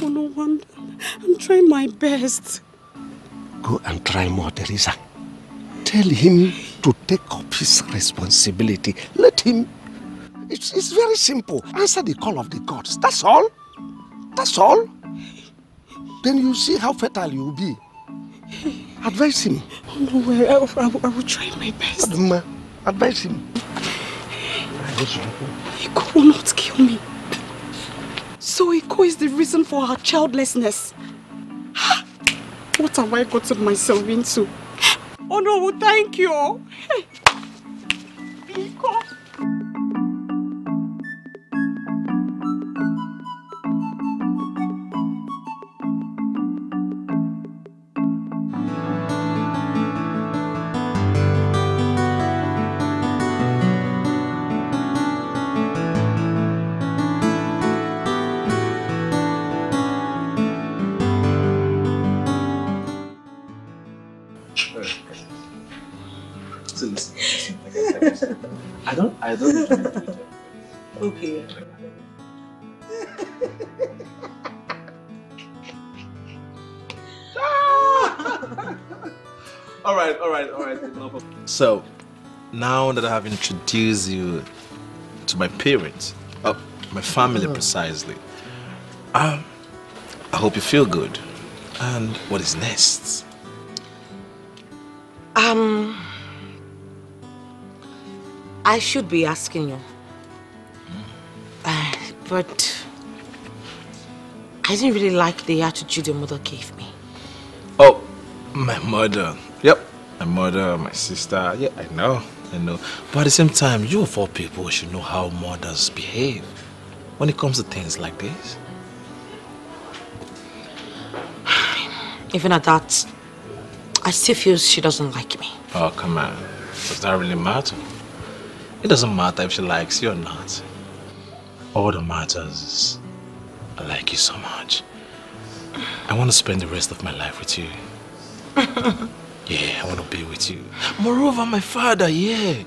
S15: Oh no wonder. I'm trying my best.
S14: Go and try more, Teresa. Tell him to take up his responsibility. Let him. It's, it's very simple. Answer the call of the gods. That's all. That's all. Then you see how fertile you will be. Advise him.
S15: Oh no, way. I, will- I, I will try my best.
S14: Aduma, advise him.
S15: Iko will not kill me. So Iko is the reason for her childlessness. Ha! What have I gotten myself into? Oh no, thank you.
S31: I don't, I don't.
S30: Okay.
S4: All right, all right, all right. So, now that I have introduced you to my parents, uh, my family precisely, um, I hope you feel good. And what is next?
S8: Um, I should be asking you. Uh, but I didn't really like the attitude your mother gave me.
S4: Oh, my mother. Yep, my mother, my sister. Yeah, I know, I know. But at the same time, you of all people should know how mothers behave when it comes to things like this.
S8: Even at that, I still feel she doesn't like me.
S4: Oh, come on. Does that really matter? It doesn't matter if she likes you or not. All that matters is I like you so much. I want to spend the rest of my life with you. Yeah, I want to be with you. Moreover, my father, yeah.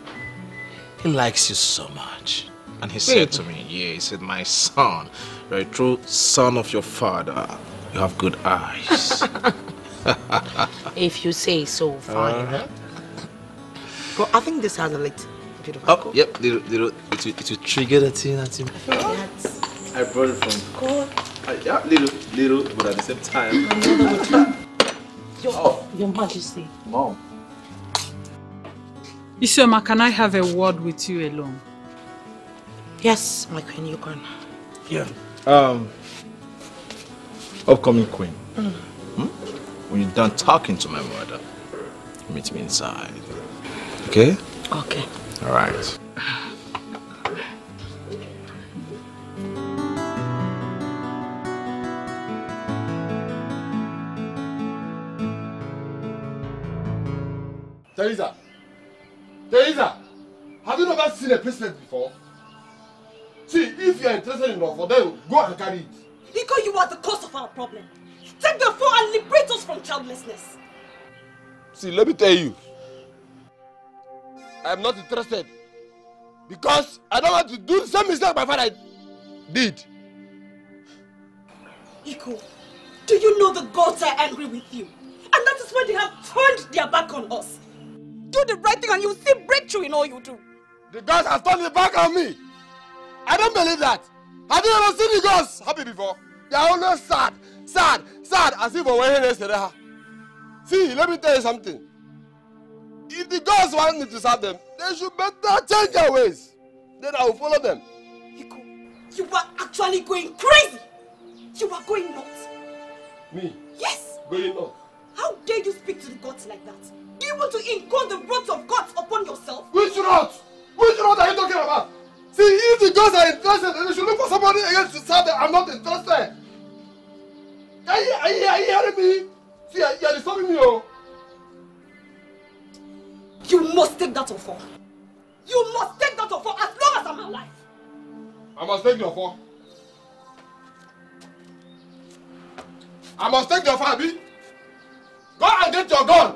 S4: He likes you so much. And he said to me, yeah, he said, my son, you're a true son of your father. You have good eyes.
S8: If you say so, fine.
S4: Uh-huh.
S8: But I think this has a little bit of
S4: Oh, yep, little, little, it will, it will trigger the thing at him. I brought it from.
S8: God.
S4: Uh, yeah, little, little, but at the same time.
S8: Your, Your Majesty.
S4: Mom.
S16: Isioma, can I have a word with you alone?
S8: Yes, my queen, you can.
S4: Yeah. Um. Upcoming queen.
S8: Mm.
S4: When you're done talking to my mother, meet me inside. Okay?
S8: Okay.
S4: All right.
S11: Teresa! Teresa! Have you never seen a president before? See, if you are interested in love, then go and carry it.
S15: Because you are the cause of our problem. Take the phone and liberate us from childlessness.
S11: See, let me tell you. I am not interested. Because I don't want to do the same mistake my father did.
S15: Iko, do you know the gods are angry with you? And that is why they have turned their back on us. Do the right thing and you will see breakthrough in all you do.
S11: The gods have turned their back on me. I don't believe that. Have you ever seen the gods happy before? They are always sad, sad, sad, as if we were here yesterday. See, let me tell you something. If the gods want me to serve them, they should better change their ways. Then I will follow them.
S15: You are actually going crazy. You are going nuts.
S11: Me?
S15: Yes.
S11: Going on.
S15: How dare you speak to the gods like that? Do you want to incur the wrath of gods upon yourself?
S11: Which wrath? Which wrath are you talking about? See, if the gods are interested, they should look for somebody else to serve them. I'm not interested. Are you, are you, are you hearing me? See, you are disturbing me, oh.
S15: You must take that offer. You must take that offer as long as I'm alive.
S11: I must take your phone. I must take your phone, Abi. Go and get your gun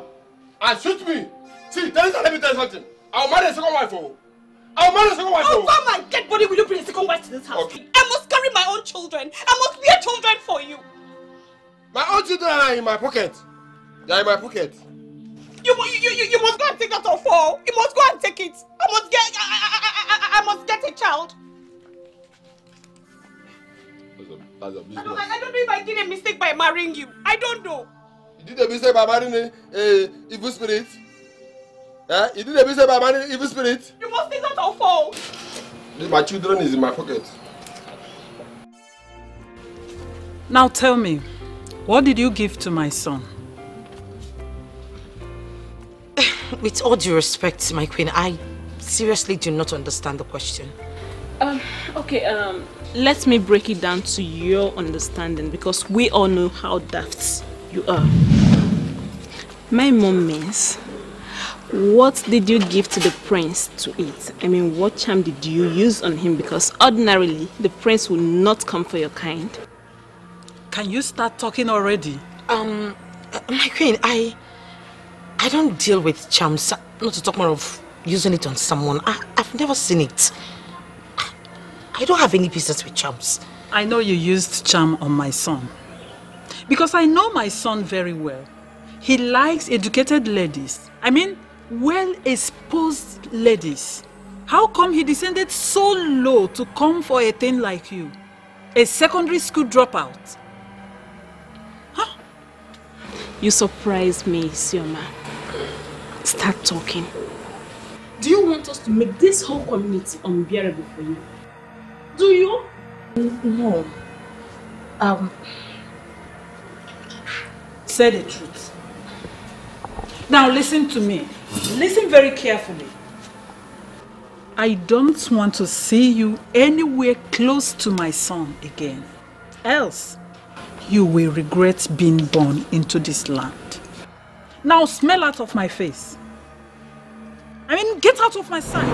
S11: and shoot me. See, Teresa, let me tell you something. I'll marry a second wife, oh. I'll marry a second wife, oh.
S15: Over my dead body will you bring a second wife to this house? I must carry my own children. I must bear children for you.
S11: My own children are in my pocket. They are in my pocket.
S15: You, you, you, you must go and take that offer. You must go and take it. I must get, I, I, I, I, I must get a child.
S11: That's a, that's a
S15: I
S11: business.
S15: don't, I don't know if I did a mistake by marrying you. I don't know.
S11: You did a mistake by marrying a, a evil spirit. Eh? You did a mistake by marrying evil spirit.
S15: You must take that offer.
S11: This, my children is in my pocket.
S16: Now tell me, what did you give to my son?
S8: With all due respect, my queen, I seriously do not understand the question.
S10: Um, okay, um, let me break it down to your understanding because we all know how daft you are. My mom means, what did you give to the prince to eat? I mean, what charm did you use on him? Because ordinarily, the prince will not come for your kind.
S16: Can you start talking already?
S8: Um, uh, my queen, I, I don't deal with charms. Not to talk more of using it on someone. I, I've never seen it. I don't have any business with charms.
S16: I know you used charm on my son. Because I know my son very well. He likes educated ladies. I mean, well exposed ladies. How come he descended so low to come for a thing like you? A secondary school dropout. Huh?
S10: You surprised me, Sioma. Start talking. Do you want us to make this whole community unbearable for you? Do you?
S8: No. Um.
S16: Say the truth. Now listen to me. Listen very carefully. I don't want to see you anywhere close to my son again. Else, you will regret being born into this land. Now smell out of my face. I mean, get out of my sight.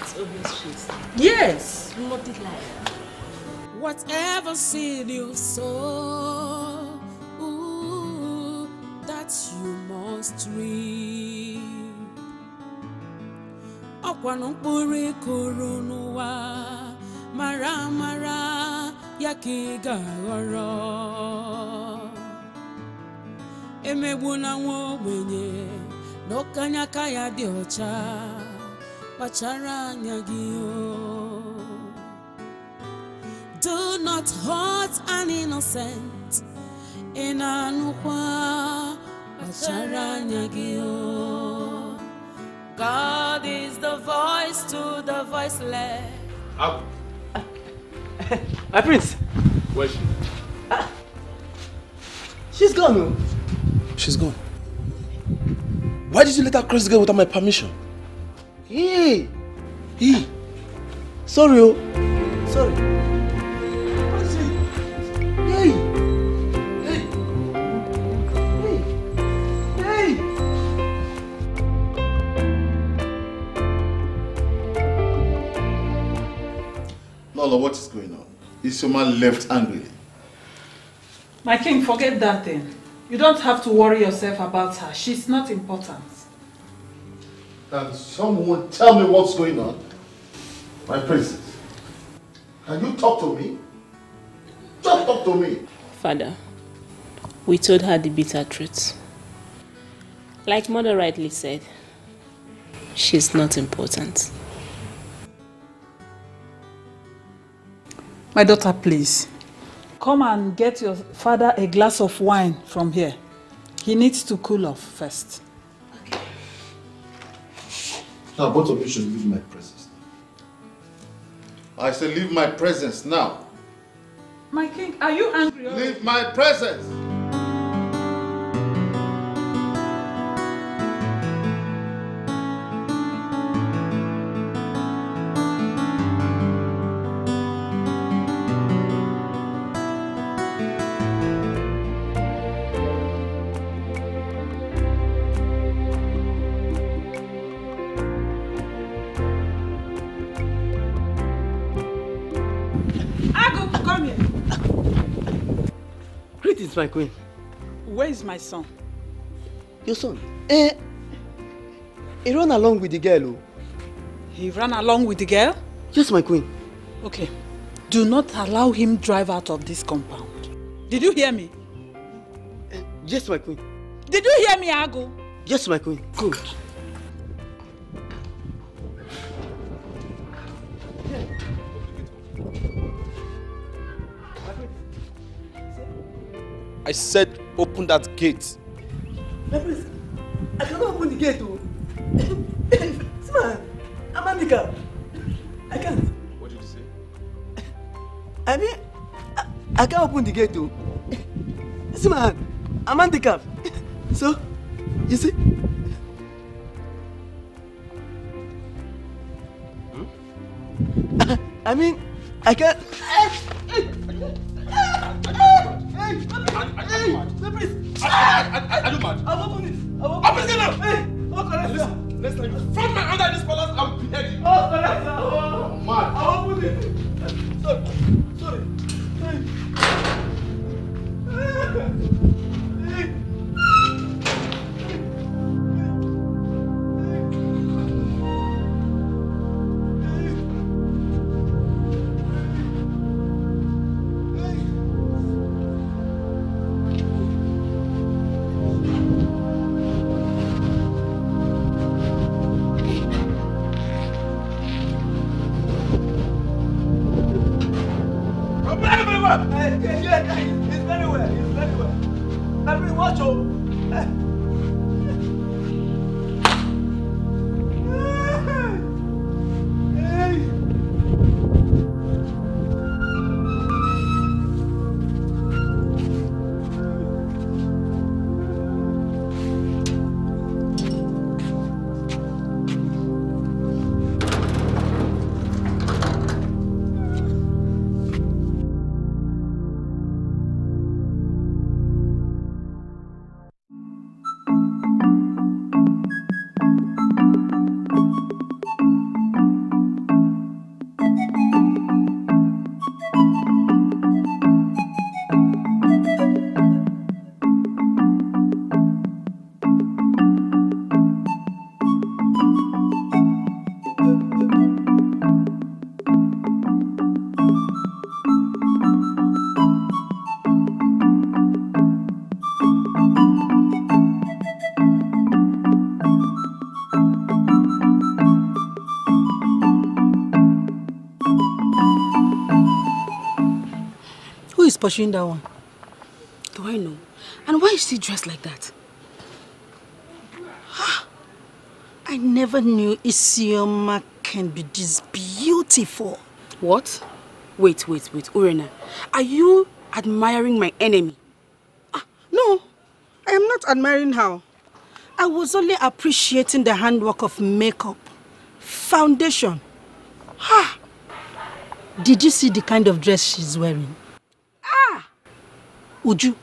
S10: It's obvious she's
S16: Yes.
S10: bloody liar.
S24: Whatever seed you sow, ooh, that you must reap. ọkwanụ mkpụrụ ịkụrụ n'ụwa mara mara ya ka ị ga-aghọrọ. Emegbuna nwa ogbenye na ọkanya ya dị ọcha kpachara anya gị o. Do not hurt an innocent ị na-anụkwa kpachara anya gị o. God is the voice to the voiceless.
S21: Abu,
S32: My prince,
S21: where's she?
S32: she's gone. oh.
S31: She's gone. Why did you let her cross the gate without my permission?
S32: Hey,
S31: He.
S32: sorry, oh. Sorry.
S3: Lola, what is going on? Isioma left angrily.
S16: My king, forget that thing. You don't have to worry yourself about her. She's not important.
S3: Can someone tell me what's going on? My princess, can you talk to me? Just talk to me.
S10: Father, we told her the bitter truth. Like mother rightly said, she's not important.
S16: My daughter, please. Come and get your father a glass of wine from here. He needs to cool off first.
S3: Now, both of you should leave my presence. I say leave my presence now.
S16: My king, are you angry?
S3: Leave my presence.
S32: My queen.
S16: Where is my son?
S32: Your son. Eh. He ran along with the girl. Oh.
S16: He ran along with the girl?
S32: Yes, my queen.
S16: Okay. Do not allow him drive out of this compound. Did you hear me?
S32: Yes, my queen.
S16: Did you hear me, Agu?
S32: Yes, my queen.
S16: Good.
S31: I said open that gate.
S32: My prince, I cannot open the gate. Oh. this man, I'm handicapped. I can't.
S21: What did you say?
S32: I mean, I, I can't open the gate. Oh. This man, I'm handicapped. So, you see? I mean, I can't. Sorry. Sorry. Hey.
S5: Pursuing that one?
S30: Do I know? And why is she dressed like that?
S5: I never knew Isioma can be this beautiful.
S30: What? Wait, wait, wait, Urena. Are you admiring my enemy?
S5: Ah, no, I am not admiring her. I was only appreciating the handwork of makeup, foundation. Ha! Did you see the kind of dress she's wearing? Uju,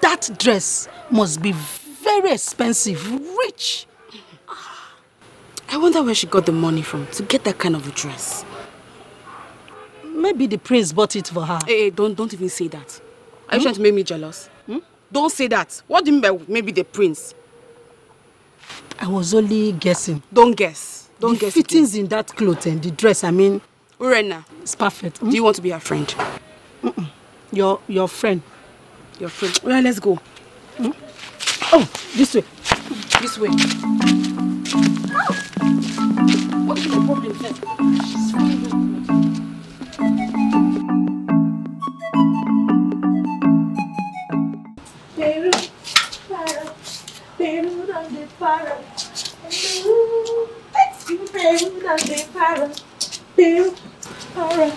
S5: that dress must be very expensive, rich.
S30: I wonder where she got the money from to get that kind of a dress.
S5: Maybe the prince bought it for her.
S30: Hey, hey don't, don't even say that. Are you
S5: Hmm?
S30: trying to make me jealous? Hmm? Don't say that. What do you mean by maybe the prince?
S5: I was only guessing.
S30: Don't guess. Don't
S5: the
S30: guess.
S5: fittings in that cloth and the dress, I mean,
S30: Urena,
S5: it's perfect.
S30: do you want to be her friend?
S5: Your your friend.
S30: Your friend. Well, let's go.
S5: Oh, this way.
S30: This way. What is the problem?
S24: Peru, para, Peru, donde para. Peru, donde para. Peru, para,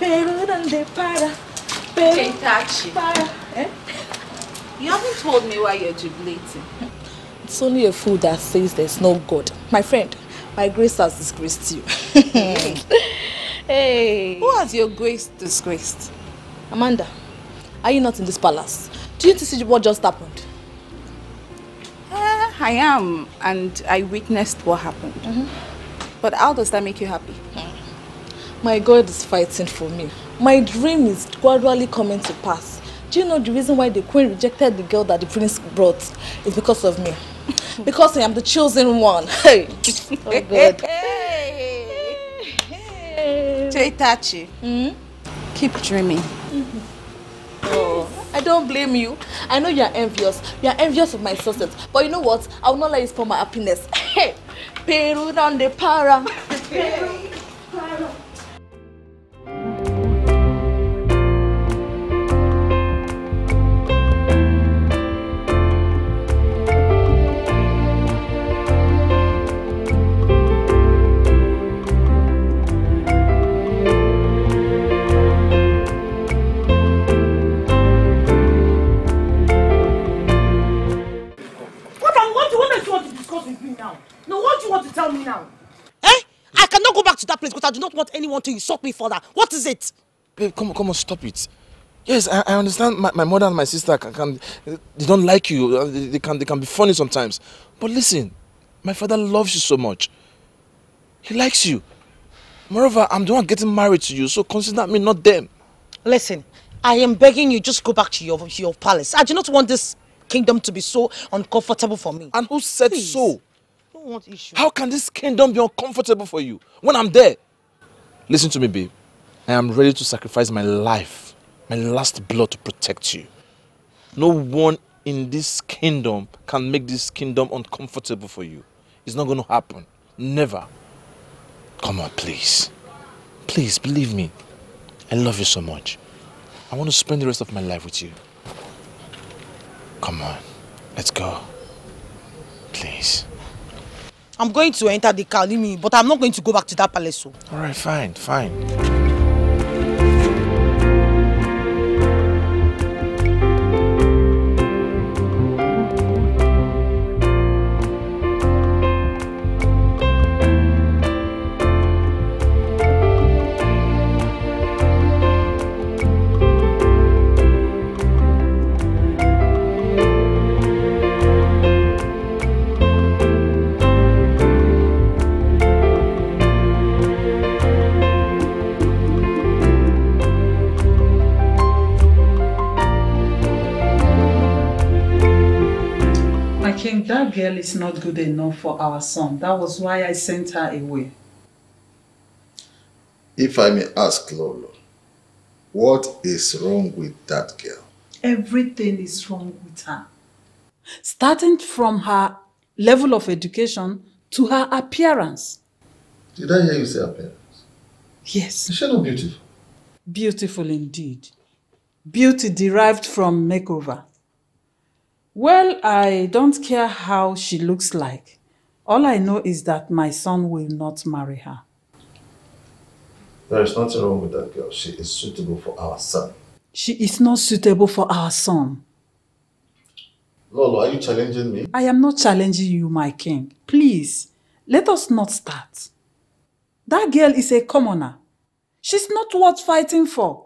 S24: Peru, donde para. Peru,
S30: Okay,
S24: para.
S30: Eh? You haven't told me why you're jubilating. It's only a fool that says there's no God. My friend, my grace has disgraced you. hey. Who has your grace disgraced? Amanda, are you not in this palace? Do you see what just happened?
S15: Uh, I am, and I witnessed what happened. But how does that make you happy?
S30: My God is fighting for me. My dream is gradually coming to pass. Do you know the reason why the queen rejected the girl that the prince brought? Is because of me. because I am the chosen one. Hey. Oh God.
S15: Tachi, hmm? keep dreaming. Mm-hmm.
S30: Oh, I don't blame you. I know you are envious. You are envious of my success. But you know what? I will not let you spoil my happiness. Hey, Peru down the para.
S24: Peru, para.
S33: Discuss with me now? No, what do you want to tell me now?
S34: Eh? I cannot go back to that place because I do not want anyone to insult me for that. What is it?
S4: Babe, come on, come on, stop it. Yes, I, I understand my, my mother and my sister can, can they don't like you. uh, They, they can they can be funny sometimes. But listen, my father loves you so much. He likes you. Moreover, I'm the one getting married to you, so consider me not them.
S34: Listen, I am begging you just go back to your, your palace. I do not want this kingdom to be so uncomfortable for me.
S4: And who said so?
S34: Want issue.
S4: How can this kingdom be uncomfortable for you when I'm there? Listen to me, babe. I am ready to sacrifice my life, my last blood to protect you. No one in this kingdom can make this kingdom uncomfortable for you. It's not going to happen. Never. Come on, please. Please, believe me. I love you so much. I want to spend the rest of my life with you. Come on, let's go. Please.
S34: I'm going to enter the car, leave me, but I'm not going to go back to that palace.
S4: All right, fine, fine.
S16: Girl is not good enough for our son. That was why I sent her away.
S3: If I may ask, Lolo, what is wrong with that girl?
S16: Everything is wrong with her. Starting from her level of education to her appearance.
S3: Did I hear you say appearance?
S16: Yes.
S3: Is she not beautiful?
S16: Beautiful indeed. Beauty derived from makeover. Well, I don't care how she looks like. All I know is that my son will not marry her.
S3: There is nothing wrong with that girl. She is suitable for our son.
S16: She is not suitable for our son.
S3: Lolo, are you challenging me?
S16: I am not challenging you, my king. Please, let us not start. That girl is a commoner. She's not worth fighting for.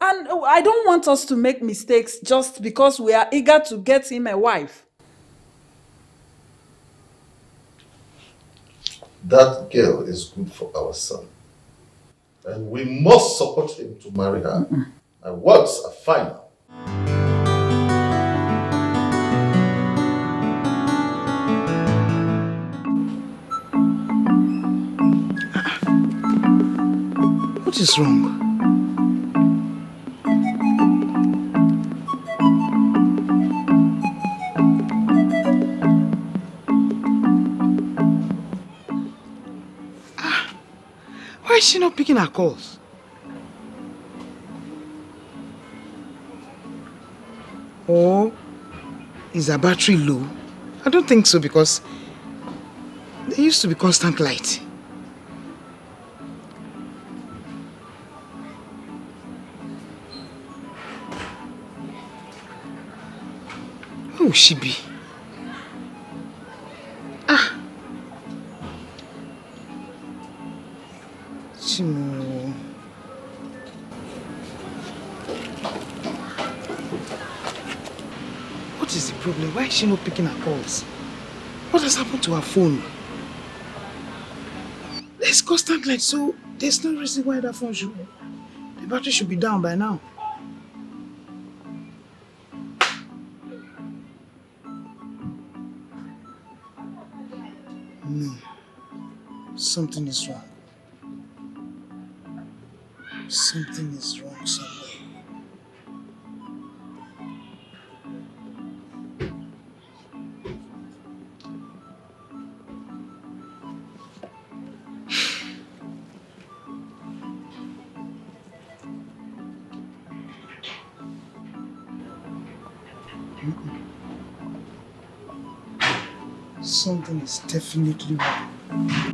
S16: And oh, I don't want us to make mistakes just because we are eager to get him a wife.
S3: That girl is good for our son. And we must support him to marry her. My words are final.
S7: What is wrong? Why is she not picking her calls? Or is her battery low? I don't think so because there used to be constant light. Who will she be? What is the problem? Why is she not picking her calls? What has happened to her phone? There's constant light, so there's no reason why that phone should... The battery should be down by now. No. Something is wrong. Something is wrong somewhere. Something is definitely wrong.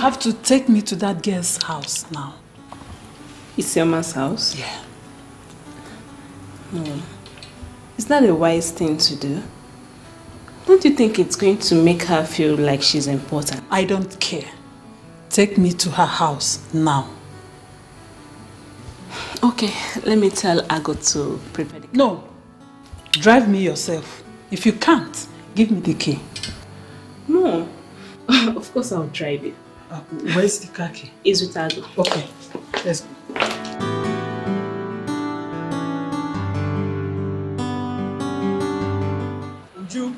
S16: Have to take me to that girl's house now.
S10: It's Isioma's house?
S16: Yeah.
S10: No. Is that a wise thing to do? Don't you think it's going to make her feel like she's important?
S16: I don't care. Take me to her house now.
S10: Okay, let me tell Agu to prepare the
S16: No. Drive me yourself. If you can't, give me the key.
S10: No. of course I'll drive it.
S16: Uh, where's the car key?
S10: It's with Agu.
S16: Okay, let's go.
S32: Uju.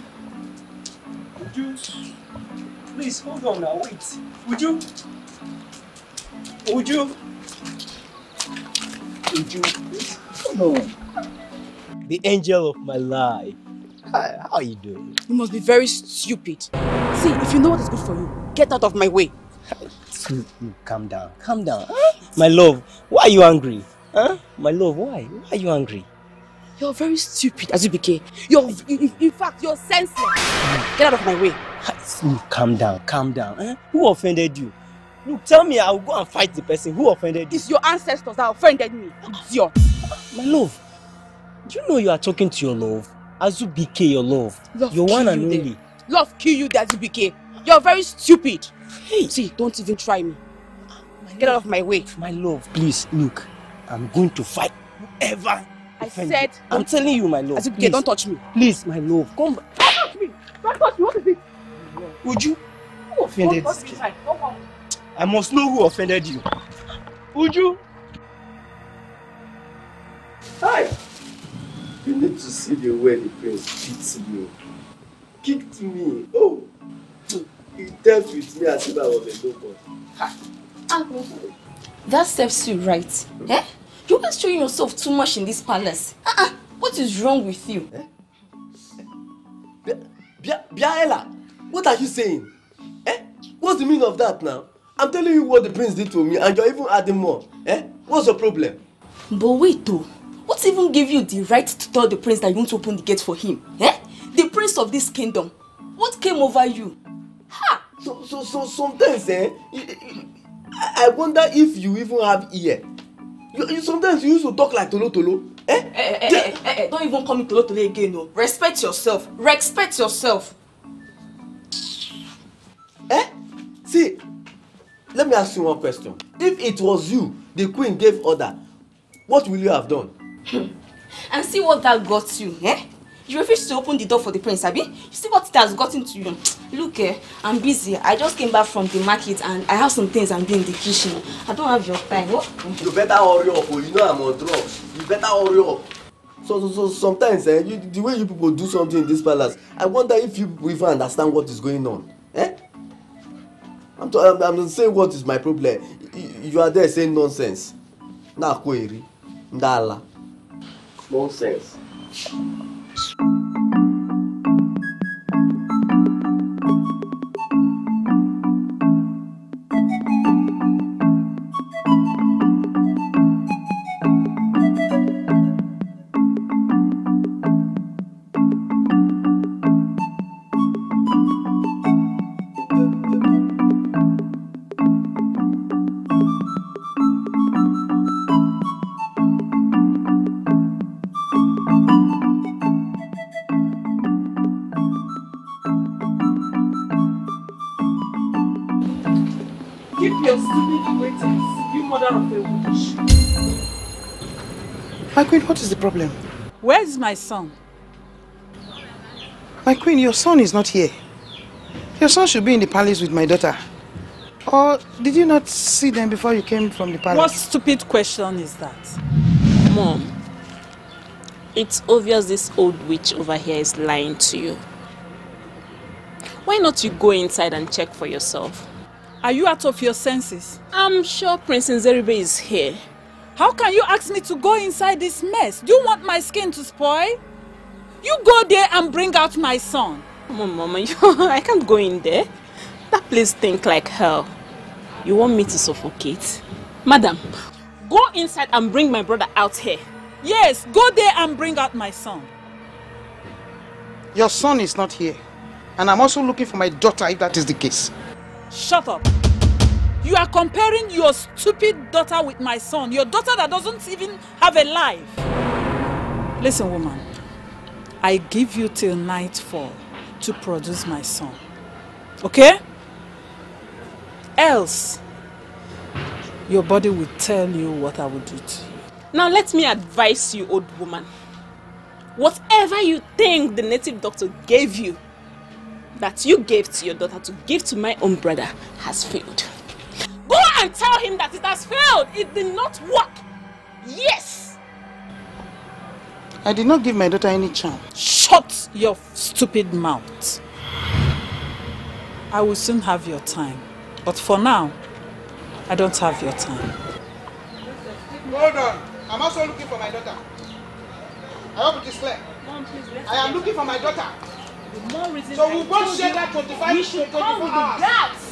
S32: Uju. Please hold on now. Wait. Uju. Uju. Uju. please, Come on. The angel of my life. How are you doing?
S33: You must be very stupid. See, if you know what is good for you, get out of my way.
S32: Sweet, you Calm down. Calm down. My love, why are you angry? Huh? My love, why? Why are you angry?
S33: You're very stupid, Azubike. You're, in, in fact, you're senseless. Get out of my way.
S32: Look, calm down, calm down. Huh? Who offended you? Look, tell me, I'll go and fight the person who offended you.
S33: It's your ancestors that offended me. Idiot.
S32: My love, do you know you are talking to your love? Azubike, your love.
S33: Love
S32: your one and
S33: you
S32: only.
S33: Love kill you, Azubike. You're very stupid. Hey. See, don't even try me. Get out of my way.
S32: My love, please, look. I'm going to fight whoever
S19: I said.
S32: you. I'm telling you, my love.
S19: Azubuike,
S32: please.
S19: don't touch me.
S32: Please, my love. Come back.
S19: Don't touch me. Don't touch me. What is it?
S32: Would you? Who offended
S19: Don't touch me. Don't come.
S32: I must know who offended you. Would you?
S9: Hi. You need to see the way the prince beats me. Kicked me. Oh. He dealt with me as if I was a nobody.
S19: Uncle, that serves you right. Eh? You always showing yourself too much in this palace. Uh-uh. What is wrong with you?
S9: Bia Biaela, what are you saying? Eh? What's the meaning of that now? I'm telling you what the prince did to me and you're even adding more. Eh? What's your problem?
S19: But wait though. What even gave you the right to tell the prince that you want to open the gate for him? Eh? The prince of this kingdom. What came over you?
S9: So, so, so sometimes, eh, I wonder if you even have ear. You, you sometimes you used to talk like Tolo Tolo.
S19: Eh, eh, eh, eh, eh, eh, don't even call me Tolo Tolo again, no. Respect yourself. Respect yourself.
S9: Eh? See, let me ask you one question. If it was you, the queen gave order, what will you have done?
S19: And see what that got you, eh? You refused to open the door for the prince, Abi? You see what it has gotten to you? Look, eh, I'm busy. I just came back from the market and I have some things I'm doing in the kitchen. I don't have your time. What?
S9: You better hurry up, oh, you know I'm on drugs. You better hurry up. So, so, so sometimes, eh, you, the way you people do something in this palace, I wonder if you people even understand what is going on. Eh? I'm, to, I'm, I'm saying what is my problem. You, you are there saying nonsense. Na kweri, ndala. Nonsense.
S16: Keep
S7: queen, what is the problem?
S16: Where is my son?
S7: My queen, your son is not here. Your son should be in the palace with my daughter. Or did you not see them before you came from the palace?
S16: What stupid question is that?
S10: Mom, it's obvious this old witch over here is lying to you. Why not you go inside and check for yourself?
S16: Are you out of your senses?
S10: I'm sure Prince Nzeribe is here.
S16: How can you ask me to go inside this mess? Do you want my skin to spoil? You go there and bring out my son.
S10: Come on, Mama, I can't go in there. That place stink like hell. You want me to suffocate? Madam, go inside and bring my brother out here.
S16: Yes, go there and bring out my son.
S7: Your son is not here. And I'm also looking for my daughter if that is the case.
S16: Shut up. You are comparing your stupid daughter with my son. Your daughter that doesn't even have a life. Listen, woman. I give you till nightfall to produce my son. Okay? Else, your body will tell you what I will do to you.
S10: Now let me advise you, old woman. Whatever you think the native doctor gave you, that you gave to your daughter to give to my own brother, has failed. Go and tell him that it has failed. It did not work. Yes.
S7: I did not give my daughter any charm.
S16: Shut your stupid mouth. I will soon have your time. But for now, I don't have your time.
S7: Hold on. I'm also looking for my daughter. I hope it is clear.
S10: Mom, please,
S7: I am looking for my daughter.
S10: The more reason
S7: So we both
S10: told
S7: share that 25
S10: we should
S7: 24
S10: come with the.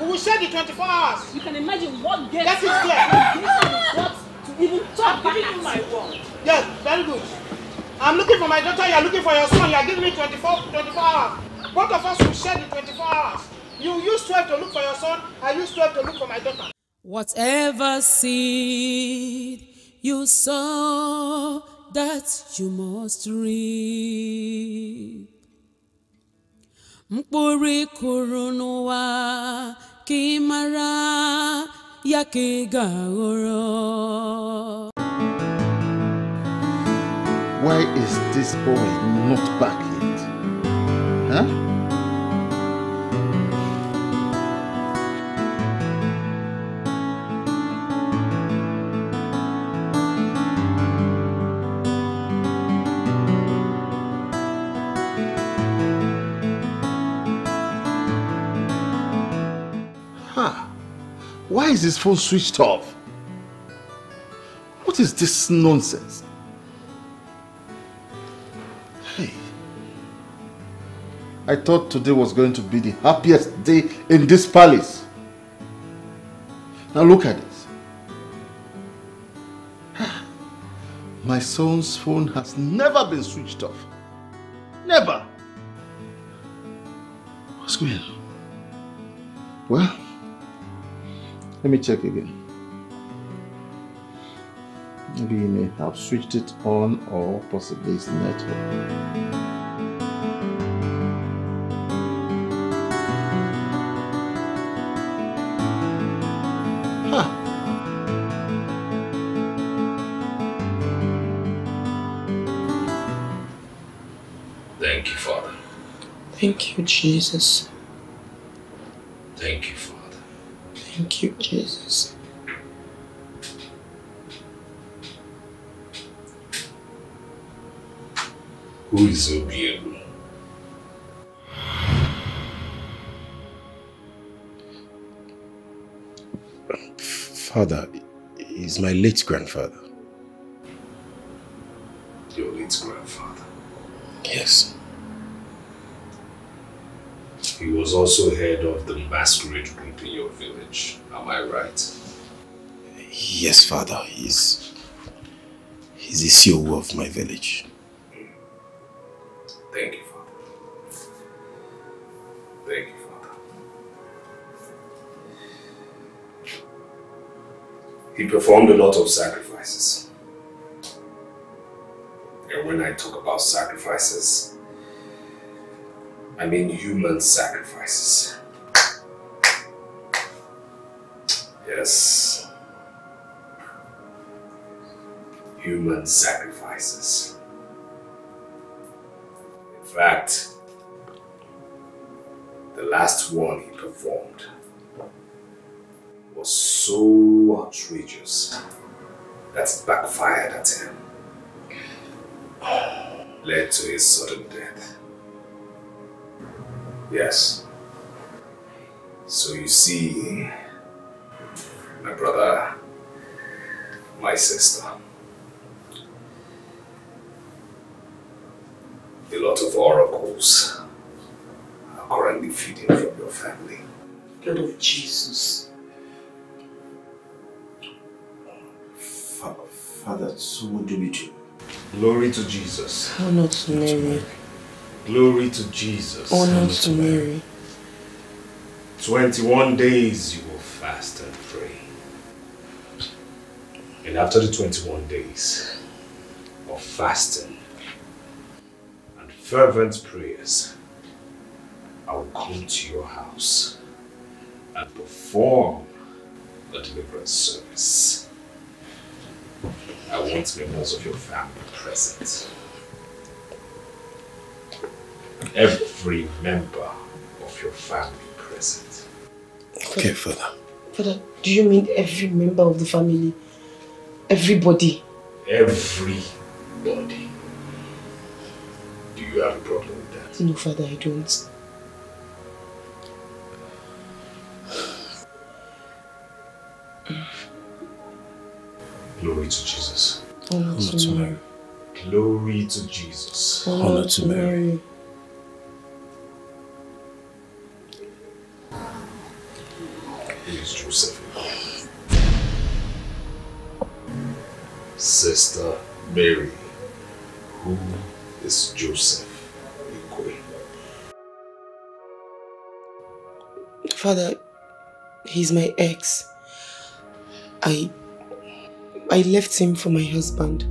S7: We will share the 24 hours.
S10: You can imagine what gets
S7: That is clear.
S10: what to even talk
S7: I'm giving you my word. Yes, very good. I'm looking for my daughter, you are looking for your son, you are giving me 24, 24 hours. Both of us will share the 24 hours. You use 12 to look for your son, I use 12 to look for my daughter.
S24: Whatever seed you sow, that you must reap. Mkpụrụ ị kụrụ n'ụwa ị mara ya ka.
S3: Why is this boy not back yet? Huh? Why is his phone switched off? What is this nonsense? Hey. I thought today was going to be the happiest day in this palace. Now look at this. My son's phone has never been switched off. Never. What's going on? Well, let me check again. Maybe he may have switched it on or possibly his network.
S13: Thank you, Father.
S12: Thank you, Jesus.
S13: Thank you, Father.
S12: Thank you, Jesus.
S13: Who is Obielu?
S21: Father, he's my late grandfather.
S13: Was also head of the masquerade group in your village. Am I right?
S21: Yes, Father. He's he's the CEO of my village.
S13: Thank you, Father. Thank you, Father. He performed a lot of sacrifices. And when I talk about sacrifices, I mean human sacrifices. Yes. Human sacrifices. In fact, the last one he performed was so outrageous that it backfired at him, led to his sudden death. Yes. So you see, my brother, my sister, a lot of oracles are currently feeding from your family.
S12: Blood of Jesus.
S21: Fa- Father, someone do me to
S13: Glory to Jesus.
S12: Honor to Mary.
S13: Glory to Jesus.
S12: Honor to Mary.
S13: 21 days you will fast and pray. And after the 21 days of fasting and fervent prayers, I will come to your house and perform a deliverance service. I want members of your family present. Every member of your family present.
S21: Okay, Father.
S12: Father, do you mean every member of the family? Everybody?
S13: Everybody. Do you have a problem with that?
S12: No, Father, I don't.
S13: Glory to Jesus.
S12: Honor to Mary.
S13: Glory to Jesus.
S12: Honor to Mary.
S13: Who Sister Mary. Who is Joseph? Ikwe?
S12: Father, he's my ex. I I left him for my husband.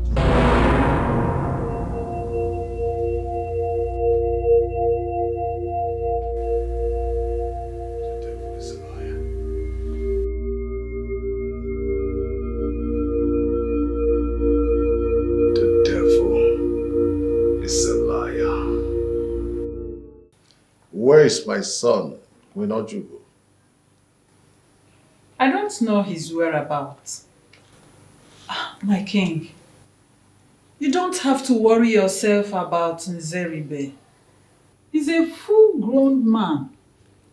S3: My son, Winojugo?
S16: I don't know his whereabouts. Ah, My king, you don't have to worry yourself about Nzeribe. He's a full-grown man.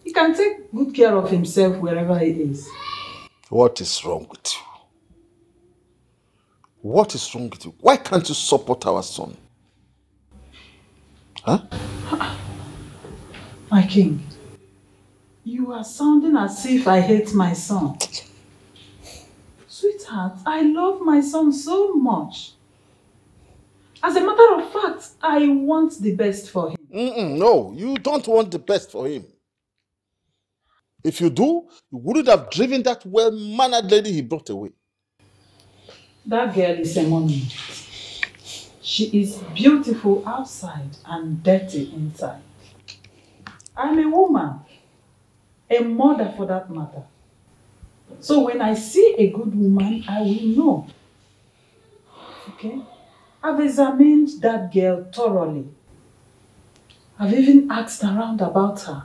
S16: He can take good care of himself wherever he is.
S3: What is wrong with you? What is wrong with you? Why can't you support our son? Huh?
S16: My king, you are sounding as if I hate my son. Sweetheart, I love my son so much. As a matter of fact, I want the best for him.
S3: Mm-mm, no, you don't want the best for him. If you do, you wouldn't have driven that well-mannered lady he brought away.
S16: That girl is a money. She is beautiful outside and dirty inside. I'm a woman, a mother for that matter. So when I see a good woman, I will know. Okay? I've examined that girl thoroughly. I've even asked around about her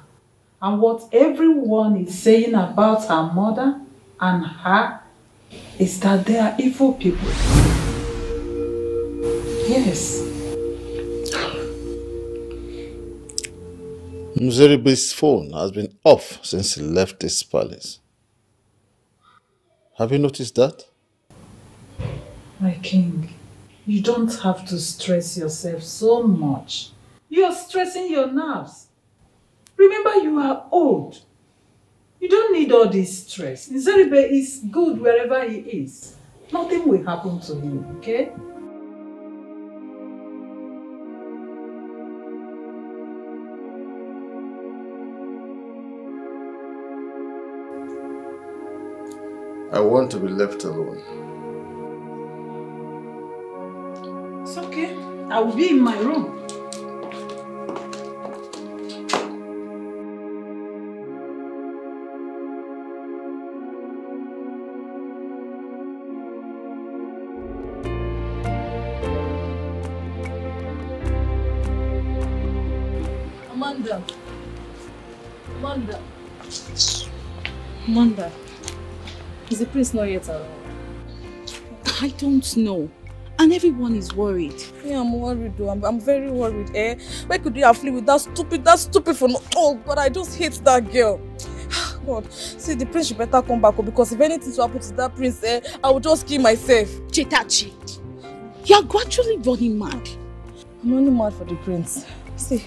S16: and what everyone is saying about her mother and her is that they are evil people. Yes.
S3: Nzeribe's phone has been off since he left this palace. Have you noticed that?
S16: My king, you don't have to stress yourself so much. You're stressing your nerves. Remember, you are old. You don't need all this stress. Nzeribe is good wherever he is. Nothing will happen to him, okay?
S3: I want to be left alone.
S16: It's okay. I will be in my room.
S30: Prince not yet around?
S33: I don't know. And everyone is worried.
S30: Yeah, I'm worried though. I'm, I'm very worried, eh? Why could you have flee with that stupid, that stupid for no... Oh, God, I just hate that girl. God, see, the prince should better come back oh, because if anything to happen to that prince, eh, I will just kill myself.
S33: Chetachi, you're gradually running mad.
S30: I'm only mad for the prince. See,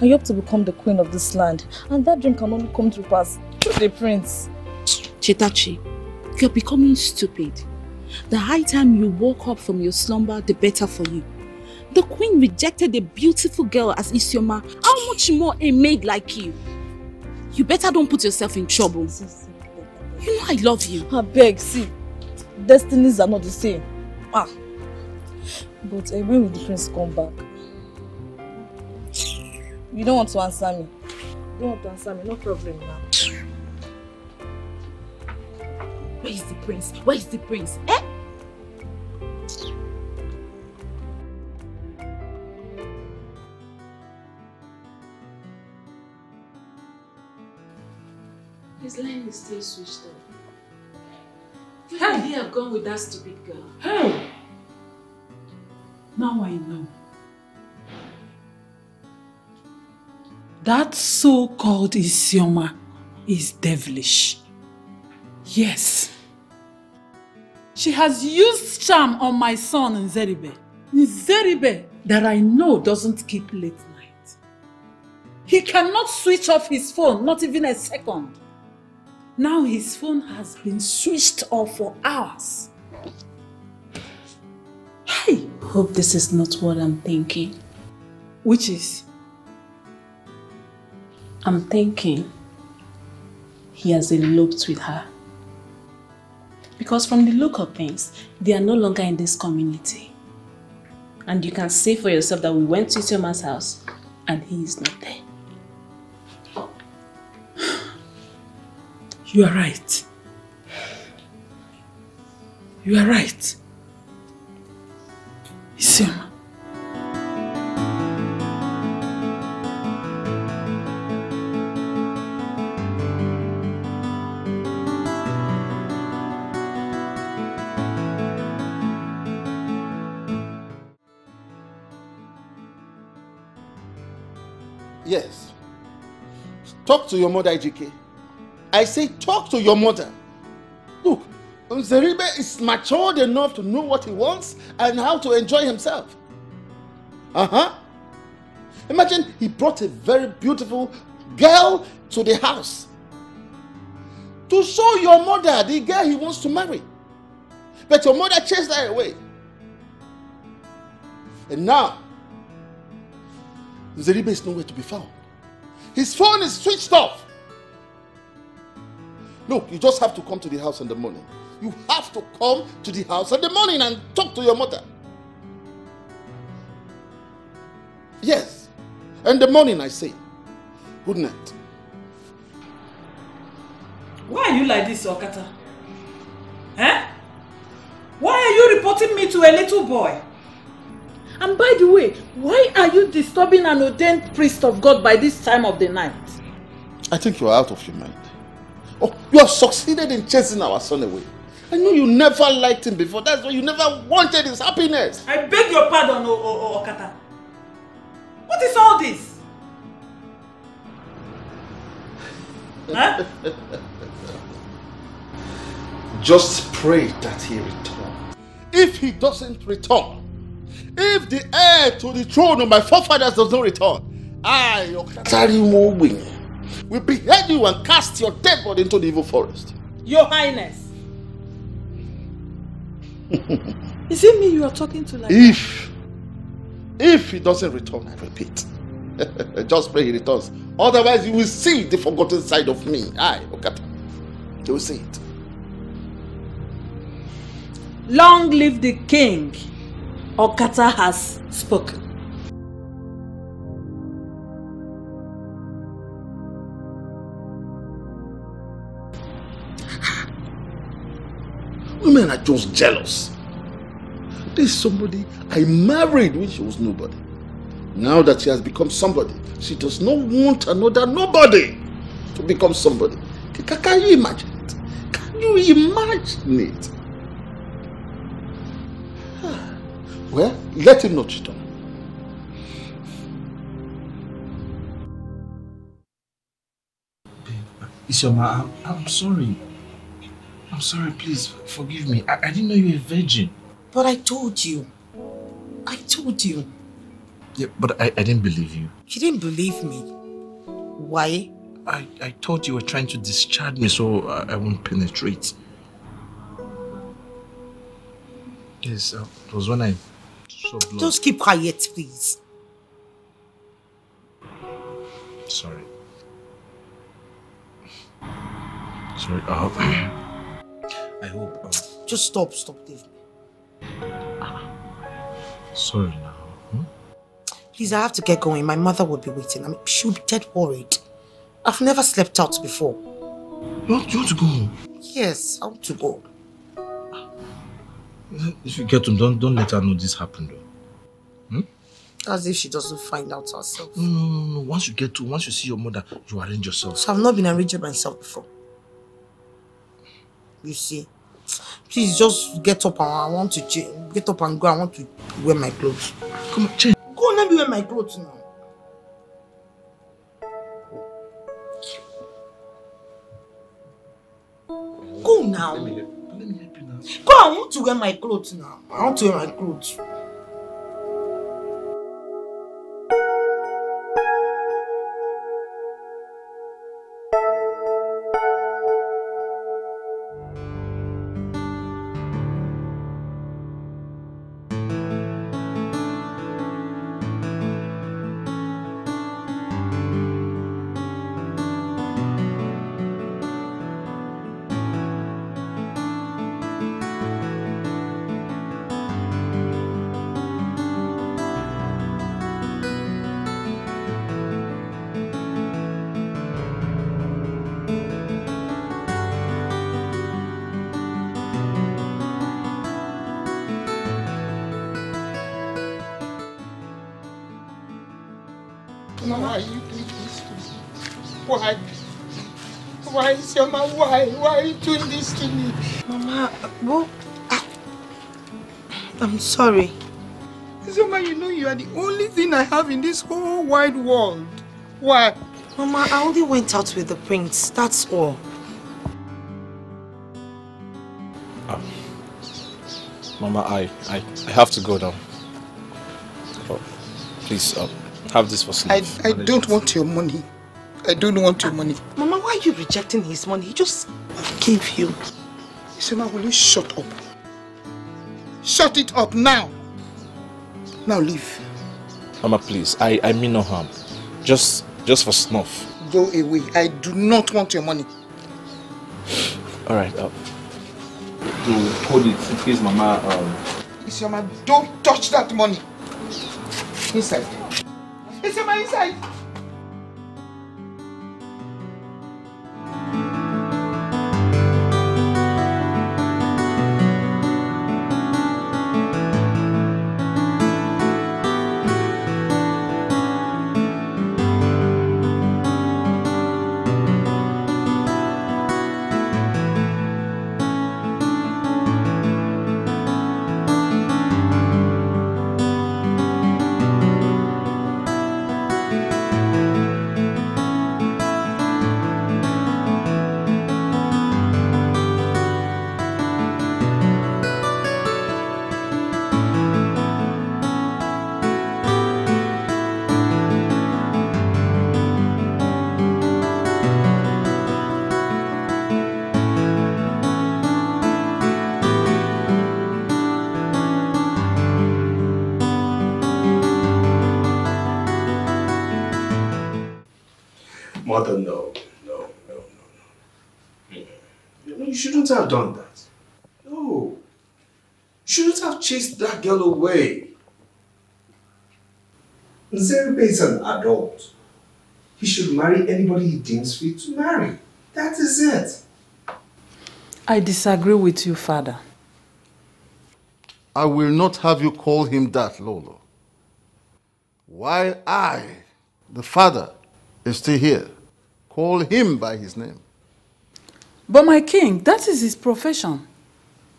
S30: I hope to become the queen of this land, and that dream can only come to pass through the prince.
S33: Chetachi, you're becoming stupid. The high time you woke up from your slumber, the better for you. The queen rejected a beautiful girl as Isioma. How much more a maid like you? You better don't put yourself in trouble. You know I love you.
S30: I beg, see, destinies are not the same. Ah. But uh, when will the prince come back? You don't want to answer me. You don't want to answer me, no problem now.
S33: Where is the prince? Where is the prince? Eh?
S10: His line is still switched off. Where could he have gone with that stupid girl?
S16: Hey! Now I know. That so-called Isioma is devilish. Yes. She has used charm on my son Nzeribe. Nzeribe that I know doesn't keep late night. He cannot switch off his phone, not even a second. Now his phone has been switched off for hours. Hey!
S10: Hope this is not what I'm thinking.
S16: Which is?
S10: I'm thinking he has eloped with her. Because from the look of things, they are no longer in this community. And you can see for yourself that we went to Isioma's house and he is not there.
S16: You are right. You are right. Isioma.
S3: Talk to your mother, Ejike. I say talk to your mother. Look, Zeribe is matured enough to know what he wants and how to enjoy himself. Uh-huh. Imagine he brought a very beautiful girl to the house to show your mother the girl he wants to marry. But your mother chased her away. And now, Zeribe is nowhere to be found. His phone is switched off. Look, you just have to come to the house in the morning. You have to come to the house in the morning and talk to your mother. Yes. In the morning, I say. Good night.
S16: Why are you like this, Okata? Eh? Why are you reporting me to a little boy? And by the way, why are you disturbing an ordained priest of God by this time of the night?
S3: I think you are out of your mind. Oh, you have succeeded in chasing our son away. I know you never liked him before. That's why you never wanted his happiness.
S16: I beg your pardon, o o o Okata. What is all this? huh?
S3: Just pray that he returns. If he doesn't return, if the heir to the throne of my forefathers does not return, I, Okatari wing, will behead you and cast your dead body into the evil forest.
S16: Your Highness. Is it me you are talking to like
S3: If, if he doesn't return, I repeat, just pray he returns. Otherwise, you will see the forgotten side of me. I, Okata. You will see it.
S16: Long live the king. Okata has spoken.
S3: Women are just jealous. This somebody I married when she was nobody. Now that she has become somebody, she does not want another nobody to become somebody. Can you imagine it? Can you imagine it? Well, let him not return.
S4: Isioma, I'm, I'm sorry. I'm sorry, please forgive me. I, I didn't know you were a virgin.
S8: But I told you. I told you.
S4: Yeah, but I, I didn't believe you.
S8: You didn't believe me. Why?
S4: I, I thought you were trying to discharge me so I, I won't penetrate. Yes, uh, it was when I saw blood.
S8: Just keep quiet, please.
S4: Sorry. Sorry. Uh, I hope. Um,
S8: Just stop, stop, Dave.
S4: sorry now.
S8: Please, I have to get going. My mother will be waiting. I mean, she'll be dead worried. I've never slept out before.
S4: You want, you want to go home?
S8: Yes, I want to go.
S4: If you get home, don't don't let her know this happened. Though.
S8: As if she doesn't find out herself.
S4: No, no, no, no. Once you get to, once you see your mother, you arrange yourself.
S8: So I've not been arranging myself before. You see. Please just get up and I want to change. Get up and go. I want to wear my clothes.
S4: Come on, change.
S8: Go on, let me wear my clothes now. Go now. Let me, let me help you now. Go, I want to wear my clothes now. I want to wear my clothes.
S7: Why? Why are you doing this to me?
S8: Mama, well, I, I'm sorry.
S7: Sioma, you know you are the only thing I have in this whole wide world. Why?
S34: Mama, I only went out with the prince. That's all.
S4: Mama, I, I, I have to go now. Oh, please, uh, have this for
S15: I, I don't want your money. I don't want your money.
S34: Mama, why are you rejecting his money? He just gave you.
S15: Isema, will you shut up? Shut it up now. Now leave.
S4: Mama, please, I, I mean no harm. Just, just for Snuff.
S15: Go away. I do not want your money.
S4: All right, uh, to hold it in case Mama, um,
S15: Isioma, don't touch that money. Inside. Isioma, inside.
S13: Nzeribe is an adult. He should marry anybody he deems fit to marry. That is it.
S16: I disagree with you, Father.
S3: I will not have you call him that, Lolo. While I, the father, is still here, call him by his name.
S16: But my king, that is his profession.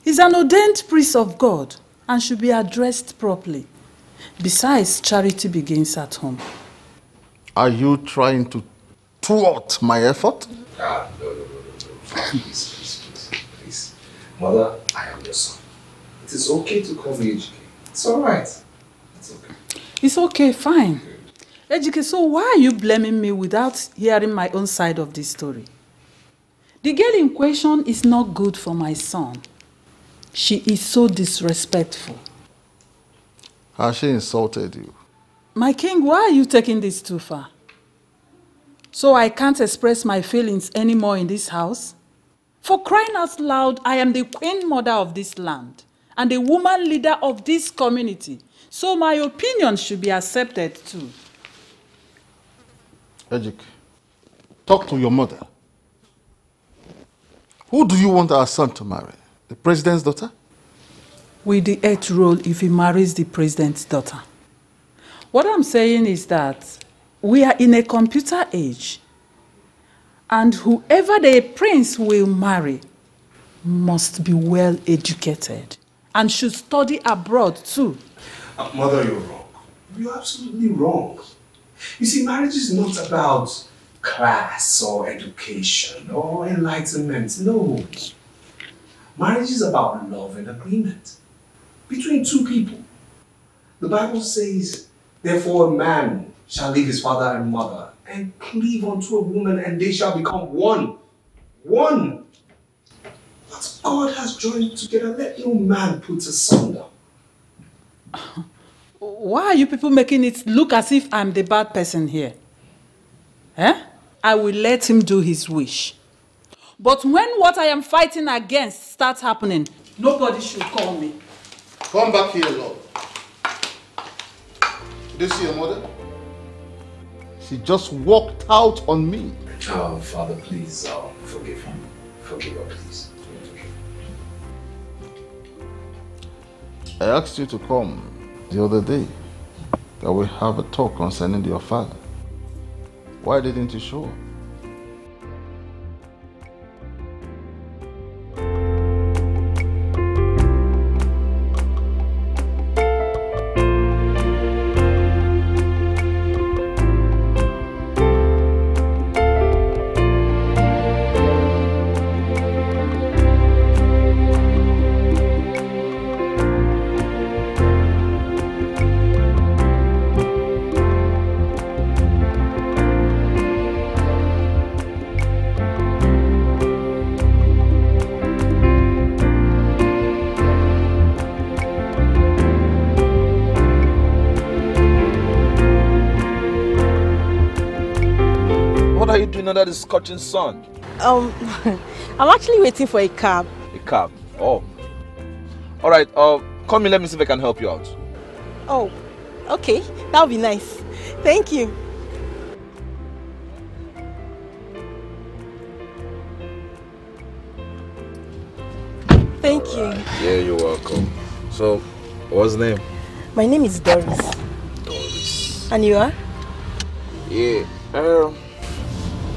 S16: He's an ordained priest of God and should be addressed properly. Besides, charity begins at home.
S3: Are you trying to thwart my effort?
S13: Ah, no, no, no, no, no. Please, please, please, please. Mother, I am your son. It is okay to call me Ejike. It's alright. It's okay.
S16: It's okay, fine. Ejike, so why are you blaming me without hearing my own side of this story? The girl in question is not good for my son. She is so disrespectful.
S3: Has she insulted you?
S16: My king, why are you taking this too far? So I can't express my feelings anymore in this house? For crying out loud, I am the queen mother of this land and the woman leader of this community. So my opinion should be accepted too.
S3: Ejik, talk to your mother. Who do you want our son to marry? The president's daughter?
S16: With the eighth role if he marries the president's daughter. What I'm saying is that we are in a computer age and whoever the prince will marry must be well educated and should study abroad too.
S13: Uh, Mother, you're wrong. You're absolutely wrong. You see, marriage is not about class or education or enlightenment. No. Marriage is about love and agreement between two people. The Bible says, Therefore, a man shall leave his father and mother and cleave unto a woman, and they shall become one. One. What God has joined together, let no man put asunder.
S16: Why are you people making it look as if I'm the bad person here? Eh? I will let him do his wish. But when what I am fighting against starts happening, nobody should call me.
S3: Come back here, Lord. Did you see your mother? She just walked out on me.
S13: Oh, Father, please, oh, forgive him. Forgive her, please.
S3: I asked you to come the other day that we have a talk concerning your father. Why didn't you show up?
S4: Under the scorching sun?
S19: Um, I'm actually waiting for a cab.
S4: A cab. Oh. All right. Uh, call me. Let me see if I can help you out.
S19: Oh, okay. That would be nice. Thank you. Thank you.
S4: Yeah, you're welcome. So, what's the name?
S19: My name is Doris.
S4: Doris.
S19: And you are?
S4: Yeah. Um,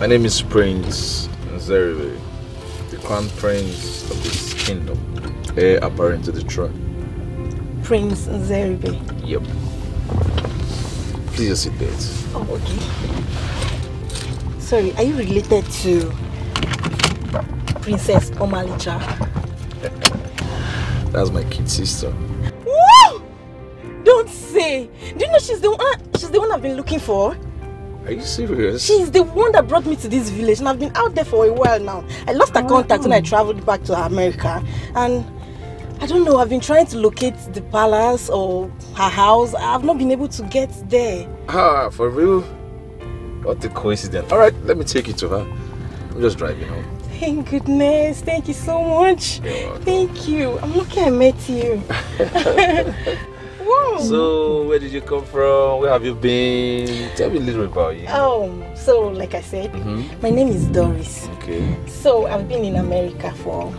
S4: my name is Prince Zeribe, the crown prince of this kingdom, heir apparent to the throne.
S19: Prince Zeribe.
S4: Yep. Please just sit there.
S19: Oh, okay. Sorry, are you related to Princess Omalicha?
S4: That's my kid sister.
S19: Woo! Don't say. Do you know she's the one? She's the one I've been looking for.
S4: Are you serious?
S19: She's the one that brought me to this village, and I've been out there for a while now. I lost her contact when I traveled back to America, and I don't know. I've been trying to locate the palace or her house. I've not been able to get there.
S4: Ah, for real? What a coincidence. All right, let me take you to her. I'm just driving home.
S19: Thank goodness. Thank you so much. Thank you. I'm lucky I met you. wow.
S4: So, where did you come from? Where have you been? Tell me a little about you.
S19: Um, so like I said,
S4: Mhm.
S19: my name is Doris.
S4: Okay.
S19: So I've been in America for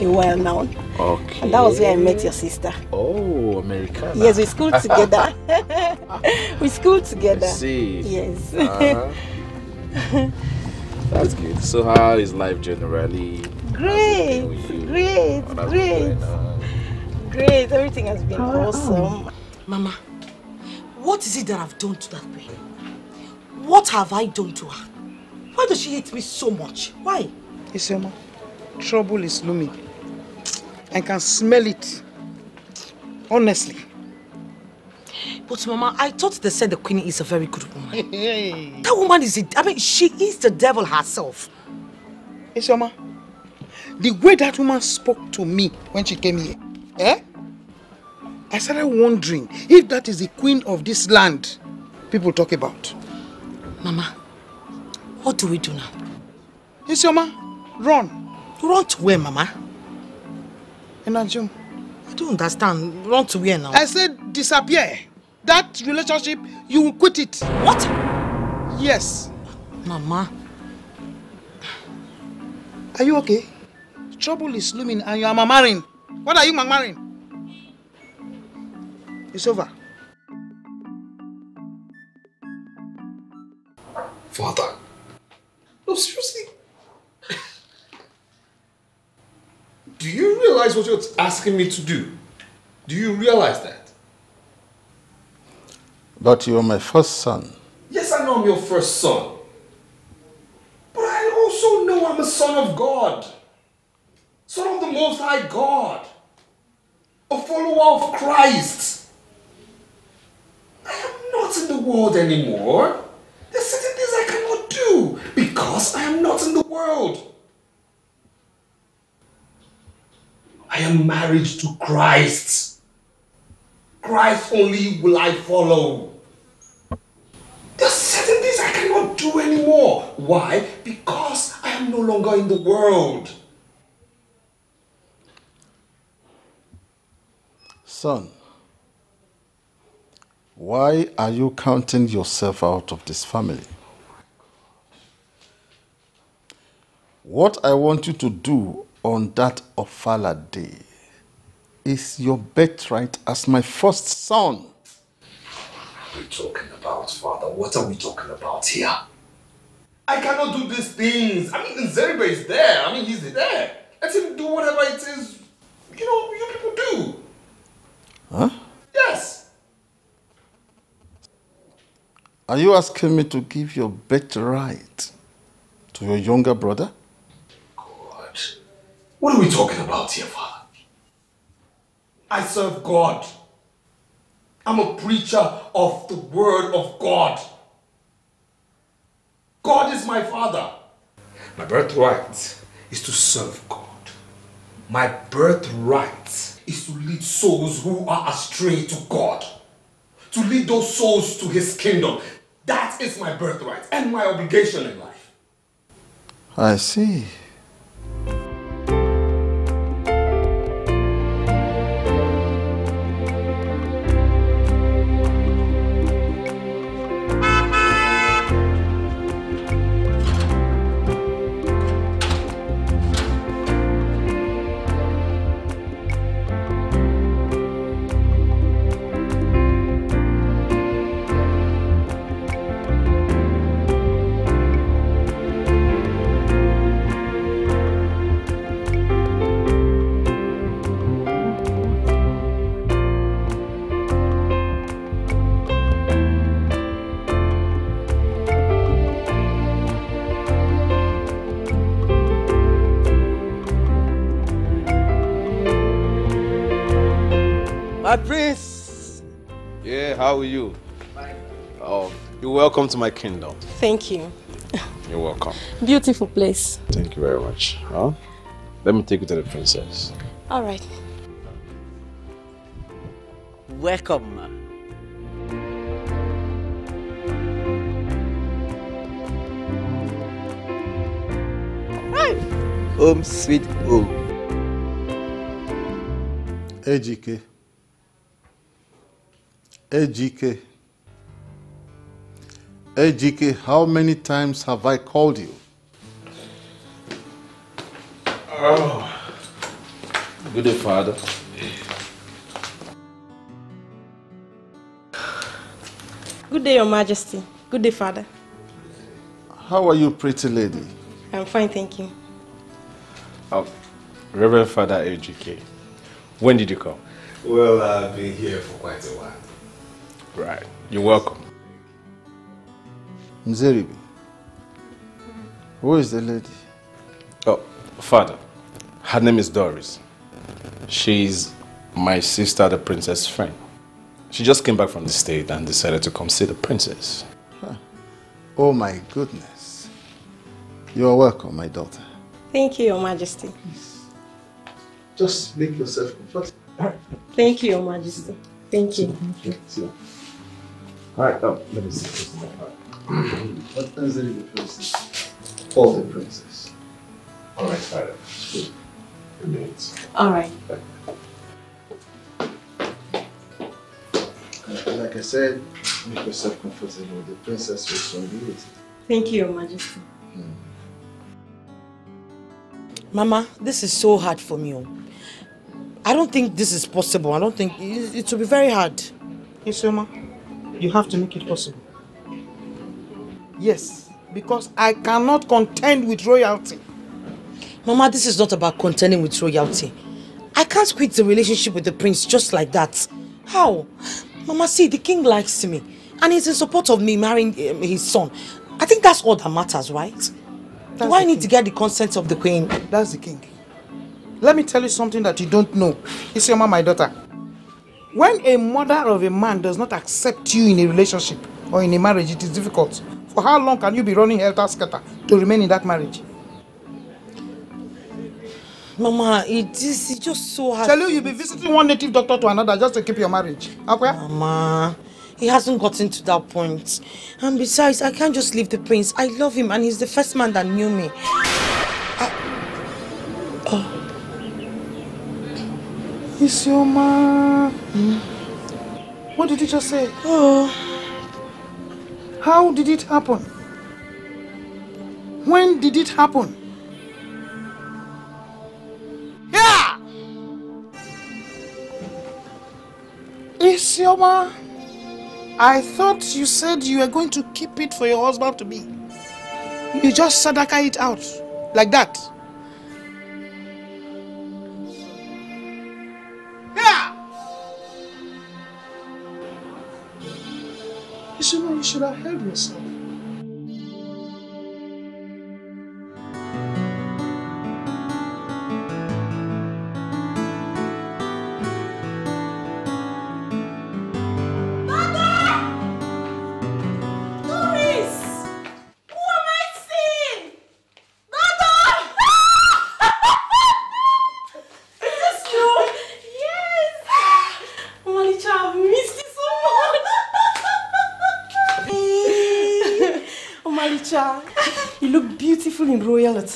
S19: a while now.
S4: Okay.
S19: And that was where I met your sister.
S4: Oh, Americana.
S19: Yes, we schooled together. we schooled together.
S4: I see.
S19: Yes.
S4: Uh-huh. That's good. So, how is life generally?
S19: great, great, great,
S4: on?
S19: Great. Everything has been
S5: Oh,
S19: awesome.
S5: Mama, what is it that I've done to that girl? What have I done to her? Why does she hate me so much? Why?
S7: Isioma, trouble is looming. I can smell it. Honestly.
S5: But Mama, I thought they said the queen is a very good woman. That woman is, a, I mean, she is the devil herself.
S7: Isioma, the way that woman spoke to me when she came here, eh? I started wondering if that is the queen of this land people talk about.
S5: Mama, what do we do now?
S7: Isioma, run.
S5: Run to where, Mama?
S7: Enajum.
S5: I don't understand. Run to where now?
S7: I said disappear. That relationship, you will quit it.
S5: What?
S7: Yes.
S5: Mama.
S7: Are you okay? Trouble is looming and you are mamaring. What are you mamaring? It's over.
S13: Father. No, seriously. Do you realize what you're asking me to do? Do you realize that?
S3: But you're my first son.
S13: Yes, I know I'm your first son. But I also know I'm a son of God. Son of the Most High God. A follower of Christ. I am not in the world anymore. There's certain things I cannot do because I am not in the world. I am married to Christ. Christ only will I follow. There's certain things I cannot do anymore. Why? Because I am no longer in the world.
S3: Son, why are you counting yourself out of this family? What I want you to do on that Ofala day is your birthright as my first son.
S13: What are we talking about, Father? What are we talking about here? I cannot do these things. I mean, Nzeribe is there. I mean, he's there. Let him do whatever it is, you know, you people do.
S3: Huh?
S13: Yes.
S3: Are you asking me to give your birthright to your younger brother? God.
S13: What are we talking about here, Father? I serve God. I'm a preacher of the Word of God. God is my Father. My birthright is to serve God. My birthright is to lead souls who are astray to God. To lead those souls to His kingdom. That is my birthright and my obligation in life.
S3: I see.
S4: Welcome to my kingdom.
S19: Thank you.
S4: You're welcome.
S19: Beautiful place.
S4: Thank you very much. Huh? Let me take you to the princess.
S19: All right.
S32: Welcome, ma. Home sweet home.
S3: Ejike. Ejike. Ejike, how many times have I called you?
S4: Oh. Good day, father.
S19: Good day, Your Majesty. Good day, Father.
S3: How are you, pretty lady?
S19: I'm fine, thank you.
S4: Oh, Reverend Father Ejike. When did you come?
S13: Well, I've been here for quite a while.
S4: Right. You're welcome.
S3: Nzeribe. Who is the lady?
S4: Oh, father. Her name is Doris. She's my sister, the princess friend. She just came back from the state and decided to come see the princess.
S3: Oh my goodness. You are welcome, my daughter.
S19: Thank you, Your Majesty. Please.
S3: Just make yourself comfortable.
S19: Thank you, Your Majesty. Thank you.
S4: All right, oh, let me see.
S3: What is the princess? Call the princess.
S4: All right, father. Good minutes.
S19: All right.
S3: Like I said, make yourself comfortable. The princess will soon be with you.
S19: Thank you, Your Majesty.
S8: Mama, this is so hard for me. oh. I don't think this is possible. I don't think it, it will be very hard.
S7: Yes, Isioma, you have to make it possible. Yes, because I cannot contend with royalty.
S8: Mama, this is not about contending with royalty. I can't quit the relationship with the prince just like that. How? Mama, see, the king likes me. And he's in support of me marrying um, his son. I think that's all that matters, right? Do I need to get the consent of the queen?
S7: That's the king. Let me tell you something that you don't know. Isioma, my daughter. When a mother of a man does not accept you in a relationship or in a marriage, it is difficult. For how long can you be running helter-skelter to remain in that marriage?
S8: Mama, it is just so hard.
S7: Tell you, you'll be visiting one native doctor to another just to keep your marriage. Okay?
S8: Mama, he hasn't gotten to that point. And besides, I can't just leave the prince. I love him and he's the first man that knew me.
S7: Isioma. What did you just say?
S8: Oh.
S7: How did it happen? When did it happen? Yeah! Isioma, I thought you said you were going to keep it for your husband to be. You just sadaka it out like that. Isioma, you should have held yourself.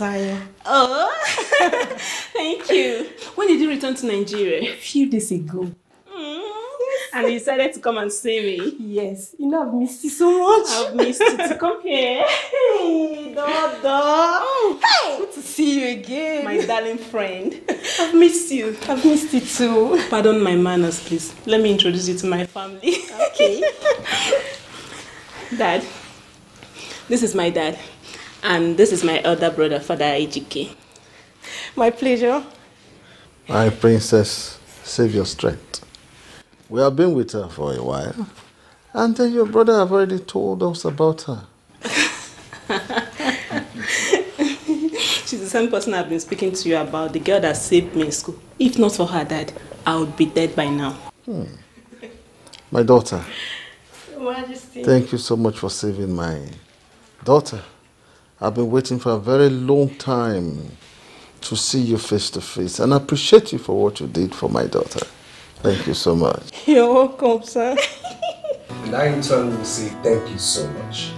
S19: In.
S10: Oh, thank you. When did you return to Nigeria?
S19: A few days ago. Mm.
S10: And you decided to come and see me?
S19: Yes. You know I've missed you so much.
S10: I've missed you to come here.
S19: Hey, Dodo. Oh, hey. Good to see you again.
S10: My darling friend.
S19: I've missed you. I've missed you too.
S10: Pardon my manners, please. Let me introduce you to my family.
S19: Okay.
S10: Dad, this is my dad. And this is my elder brother, Father Ejike.
S19: My pleasure.
S3: My princess, save your strength. We have been with her for a while. And then your brother have already told us about her.
S10: She's the same person I've been speaking to you about, the girl that saved me in school. If not for her dad, I would be dead by now.
S3: Hmm. My daughter,
S19: Majesty.
S3: thank you so much for saving my daughter. I've been waiting for a very long time to see you face to face and I appreciate you for what you did for my daughter. Thank you so much.
S19: You're welcome, sir.
S13: And I in turn will say thank you so much.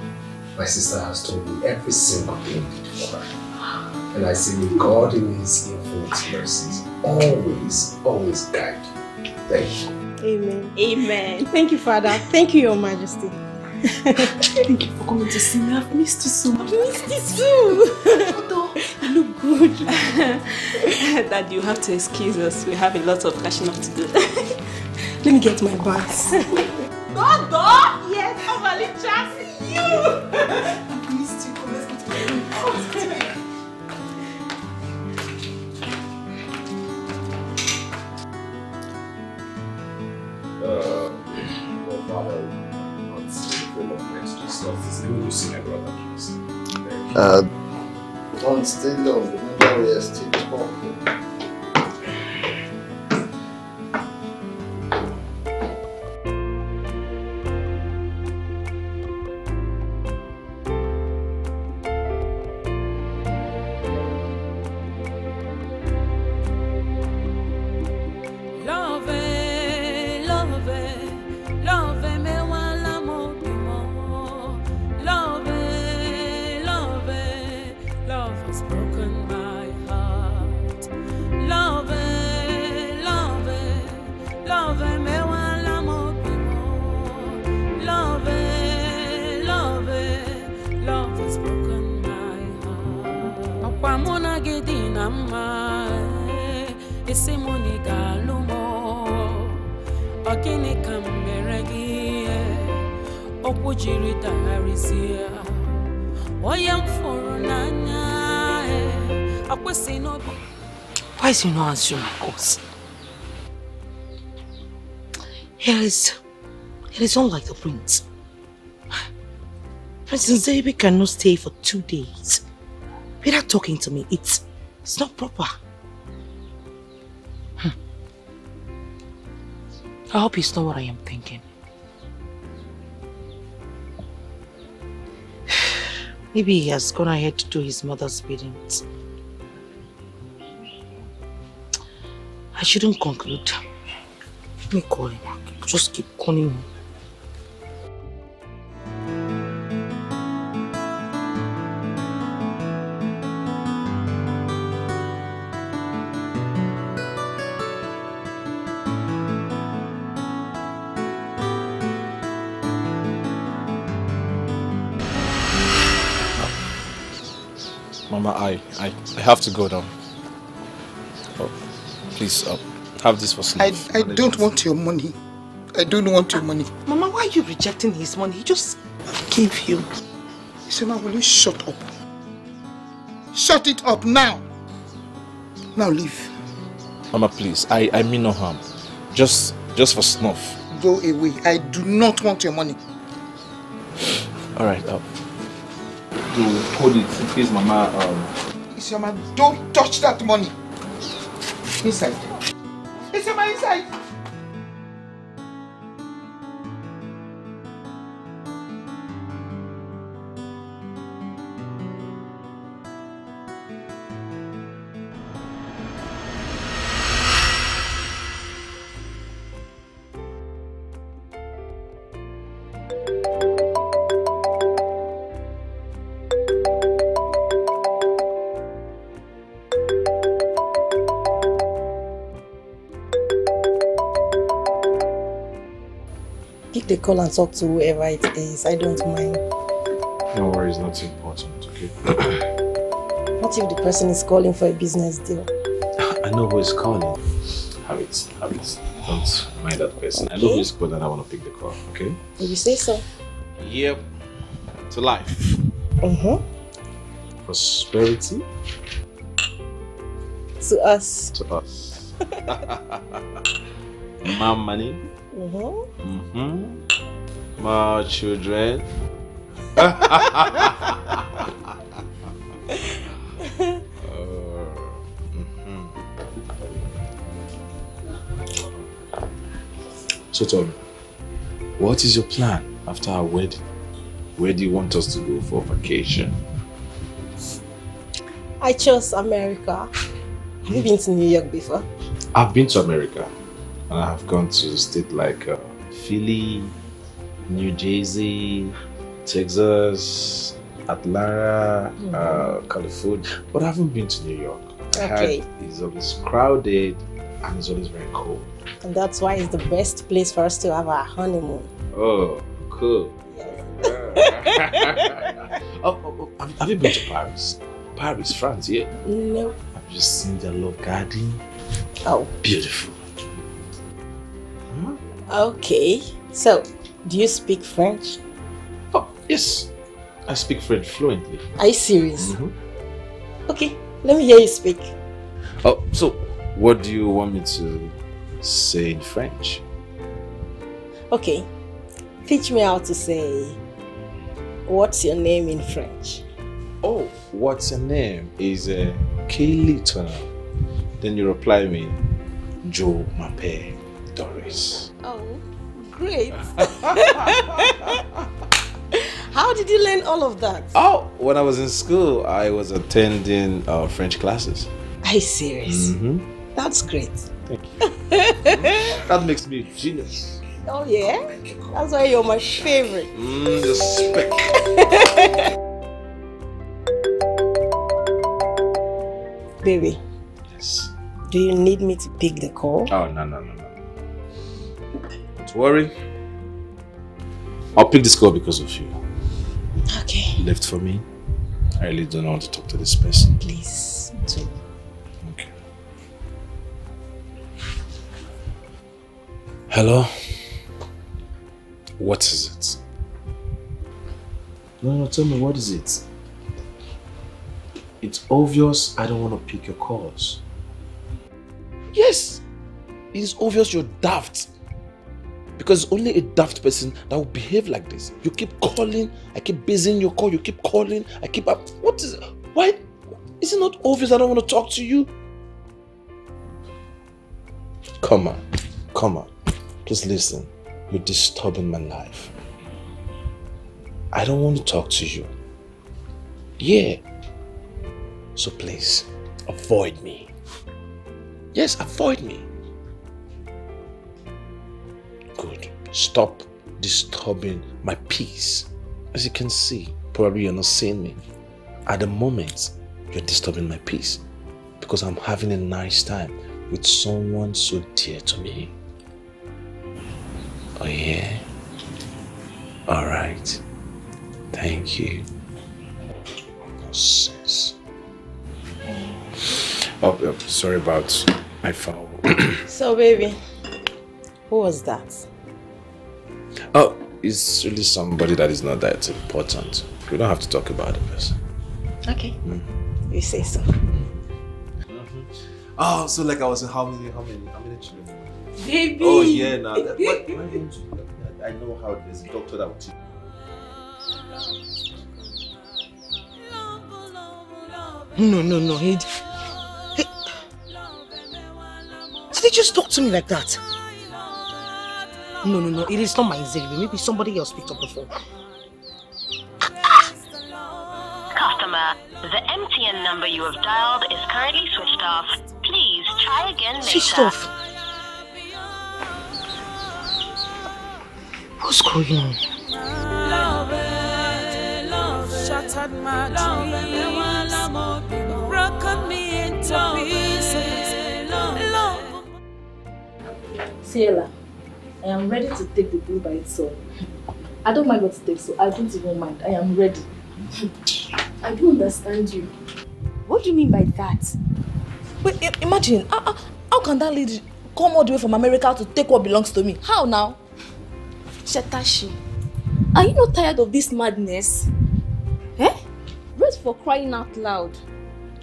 S13: My sister has told me every single thing you did for her. And I say may God in his infinite mercies always, always guide you. Thank you.
S19: Amen.
S10: Amen.
S19: Thank you, Father. Thank you, Your Majesty.
S10: Thank you for coming to see me. I've missed you so much.
S19: I've missed you too.
S10: Although you look good. Dad, you have to excuse us. We have a lot of catching up to do.
S19: Let me get my bags.
S10: Dodo! Yes, Omalicha, see you!
S19: I've missed you. Come, let's go to my room. Let's go to my room.
S13: Uh, well, Father, not full of extra stuff. Let me go see my brother, please.
S3: Uh, don't stay long. Remember we are still talking.
S8: He not answering my calls? It is, it is not like the prince. Princess Zabi cannot stay for two days without talking to me. It's, it's not proper. Hmm. I hope it's not what I am thinking. Maybe he has gone ahead to do his mother's biddings. Shouldn't conclude. Let me call him. Just keep calling him.
S4: Mama, I, I, I have to go now. Please, uh, have this for
S7: I,
S4: snuff.
S7: I don't want your money. I don't want your money.
S8: Mama, why are you rejecting his money? He just gave you.
S7: Isioma, will you shut up? Shut it up now. Now leave.
S4: Mama, please, I, I mean no harm. Just, just for snuff.
S7: Go away. I do not want your money.
S4: All right, uh, do hold it in case Mama, um,
S7: Isioma, don't touch that money. Inside. Isioma, inside.
S19: Pick the call and talk to whoever it is. I don't mind.
S4: No worries, not important, okay?
S19: What if the person is calling for a business deal?
S4: I know who is calling. Have it, have it. Don't mind that person. I know who is calling and I want to pick the call, okay?
S19: If you say so.
S4: Yep. To life.
S19: Mm-hmm.
S4: Prosperity
S19: To us.
S4: to us. More money.
S19: Mm-hmm.
S4: Mm-hmm. More children. Oh, mhm. So tell me, what is your plan after our wedding? Where do you want us to go for vacation?
S19: I chose America. Have you been to New York before?
S4: I've been to America and I have gone to state like uh, Philly, New Jersey, Texas, Atlanta, uh, California, but I haven't been to New York.
S19: Okay.
S4: it's always crowded and it's always very cold.
S19: And that's why it's the best place for us to have our honeymoon.
S4: Oh, cool. oh, oh, oh, have, have you been to Paris? Paris, France, yeah.
S19: No.
S4: Have you seen the Love Garden?
S19: Oh.
S4: Beautiful.
S19: Okay. So, do you speak French?
S4: Oh, yes. I speak French fluently.
S19: Are you serious?
S4: Mhm.
S19: Okay, let me hear you speak.
S4: Oh, so what do you want me to say in French?
S19: Okay. Teach me how to say, what's your name in French?
S4: Oh, what's your name? Is uh, Kaylee Turner. Then you reply me, Joe Mape Doris.
S19: Oh, great. How did you learn all of that?
S4: Oh, when I was in school, I was attending uh, French classes.
S19: Are you serious?
S4: Mhm.
S19: That's great.
S4: Thank you. That makes me a genius.
S19: Oh, yeah? That's why you're my favorite.
S4: Mm, respect.
S19: Baby,
S4: Yes.
S19: do you need me to pick the call?
S4: Oh, no, no, no, no. Don't worry. I'll pick this call because of you.
S19: Okay.
S4: Left for me. I really don't want to talk to this person.
S19: Please, do.
S4: Okay. Hello? What is it? No, no, tell me, what is it? It's obvious I don't want to pick your calls. Yes! It is obvious you're daft. Because only a daft person that will behave like this. You keep calling, I keep busying your call, you keep calling, I keep up. What is Why? Is it not obvious I don't want to talk to you? Come on, come on. Just listen. You're disturbing my life. I don't want to talk to you. Yeah. So please, avoid me. Yes, avoid me. Good. Stop disturbing my peace. As you can see, probably you're not seeing me. At the moment, you're disturbing my peace because I'm having a nice time with someone so dear to me. Oh, yeah? Alright. Thank you. Nonsense. Oh, oh, sorry about my foul.
S19: So, baby, who was that?
S4: oh, it's really somebody that is not that important. We don't have to talk about the person.
S19: Okay. Mm. You say so.
S4: Oh, so like I was in how many, how many, how many children?
S19: Baby.
S4: Oh yeah, now that, what, why don't you, I know how there's a doctor that will teach.
S34: No, no, no. He, he, did he just talk to me like that? No, no, no. It is not my Zeri. Maybe somebody else picked up the phone.
S35: Customer, the MTN number you have dialed is currently switched off. Please try again later.
S34: Switched off. What's going on?
S24: Shattered my dreams, broken me into pieces. Love.
S19: Ciela,
S30: I am ready to take the bull by its horn. I don't mind what it takes, so I don't even mind. I am ready. I don't understand you.
S19: What do you mean by that?
S30: Wait, imagine, how, how- how can that lady come all the way from America to take what belongs to me? How now?
S19: Shatashi, are you not tired of this madness? Eh? Rest for crying out loud.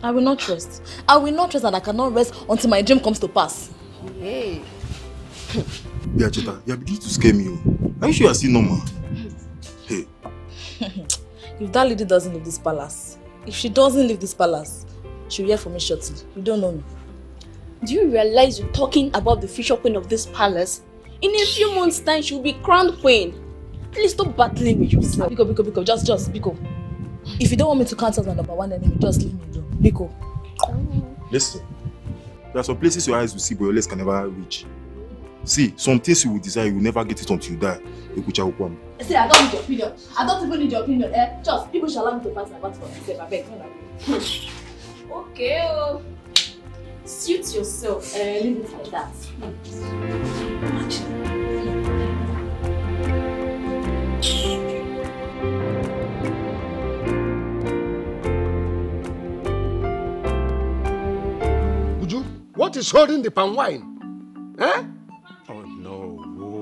S30: I will not rest. I will not rest and I cannot rest until my dream comes to pass.
S19: Hey.
S36: Yeah, Cheta, you're beginning to scare me. oh. Are you sure you're still normal? Hey,
S30: if that lady doesn't leave this palace, if she doesn't leave this palace, she'll hear from me shortly. You don't know me.
S19: Do you realize you're talking about the future queen of this palace? In a few months' time, she'll be crowned queen. Please stop battling with yourself.
S30: Biko, Biko, Biko, just, just, Biko. If you don't want me to count as my number one enemy, just leave me alone. Biko.
S36: listen. There are some places your eyes will see, but your legs can never reach. See, some things you will desire, you will never get it until you die. Ekucha Ukwam.
S30: See, I don't need your opinion. I don't even need your opinion. Eh? Just, people should allow me to fight my battle for myself. I beg. no, no.
S19: Okay, oh. Suit yourself.
S30: Eh, leave it like that.
S37: Uju, what is holding the palm wine? Eh?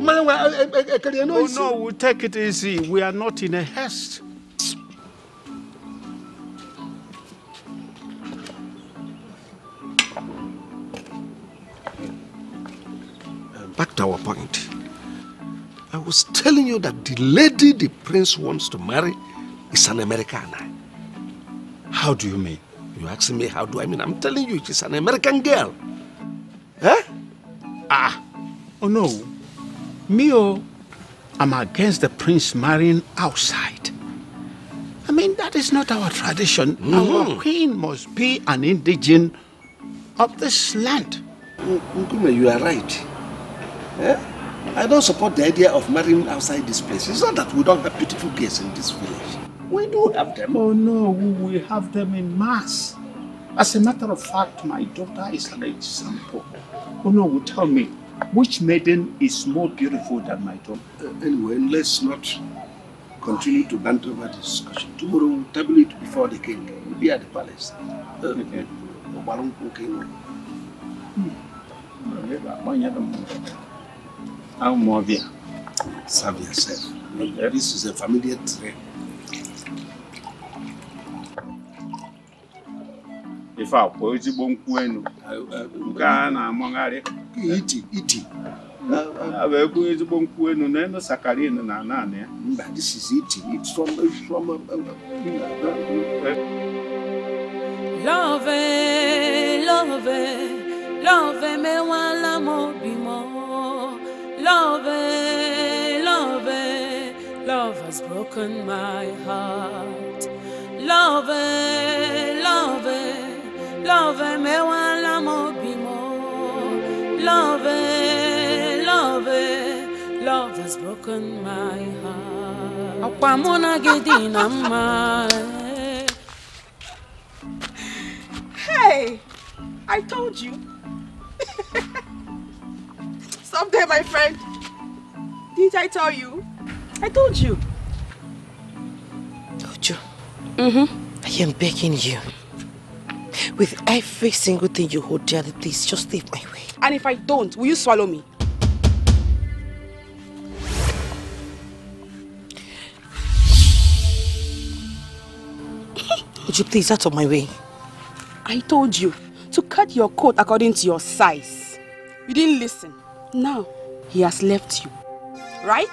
S37: Eh, eh, eh,
S1: oh no, we'll take it easy. We are not in a haste.
S14: Back to our point. I was telling you that the lady the prince wants to marry is an Americana.
S1: How do you mean?
S14: You asking me how do I mean? I'm telling you, she's an American girl. Eh?
S1: Ah. Oh no. Me, oh, I'm against the prince marrying outside. I mean, that is not our tradition. Our
S14: Mhm.
S1: queen must be an indigene of this land.
S14: Nkume, you are right. Eh? I don't support the idea of marrying outside this place. It's not that we don't have beautiful girls in this village. We do have them.
S1: Oh no, we have them in mass. As a matter of fact, my daughter is an example. Oh no, tell me, which maiden is more beautiful than my daughter?
S14: Uh, anyway, let's not continue to banter over this discussion. Tomorrow we'll table it before the king. We'll be at the palace. Uh, Obalonko King.
S1: How more beer?
S14: Serve yourself. This is a familiar trait.
S1: Ife akwa ezigbo nkwụ enu. Nke a na-amagharị
S14: iti iti.
S1: A bụ ekwu ezigbo nkwụ enu na enu sakarin na naanị ya.
S14: Mba this is iti. It's from, it's from uh, uh,
S24: Love, love, love me wala mo bimo. Love, love, love has broken my heart. Love, love, love me wala mo bimo. Love, love, love has broken my heart. Ọkwa mụ na gị na mma.
S15: Hey, I told you. Stop there, my friend. Didn't I tell you? I told you.
S8: Ojo. Mm-hmm. I am begging you. With every single thing you hold dearly, please just leave my way.
S15: And if I don't, will you swallow me?
S8: Would you please out of my way?
S15: I told you to cut your coat according to your size. You didn't listen. Now, he has left you. Right?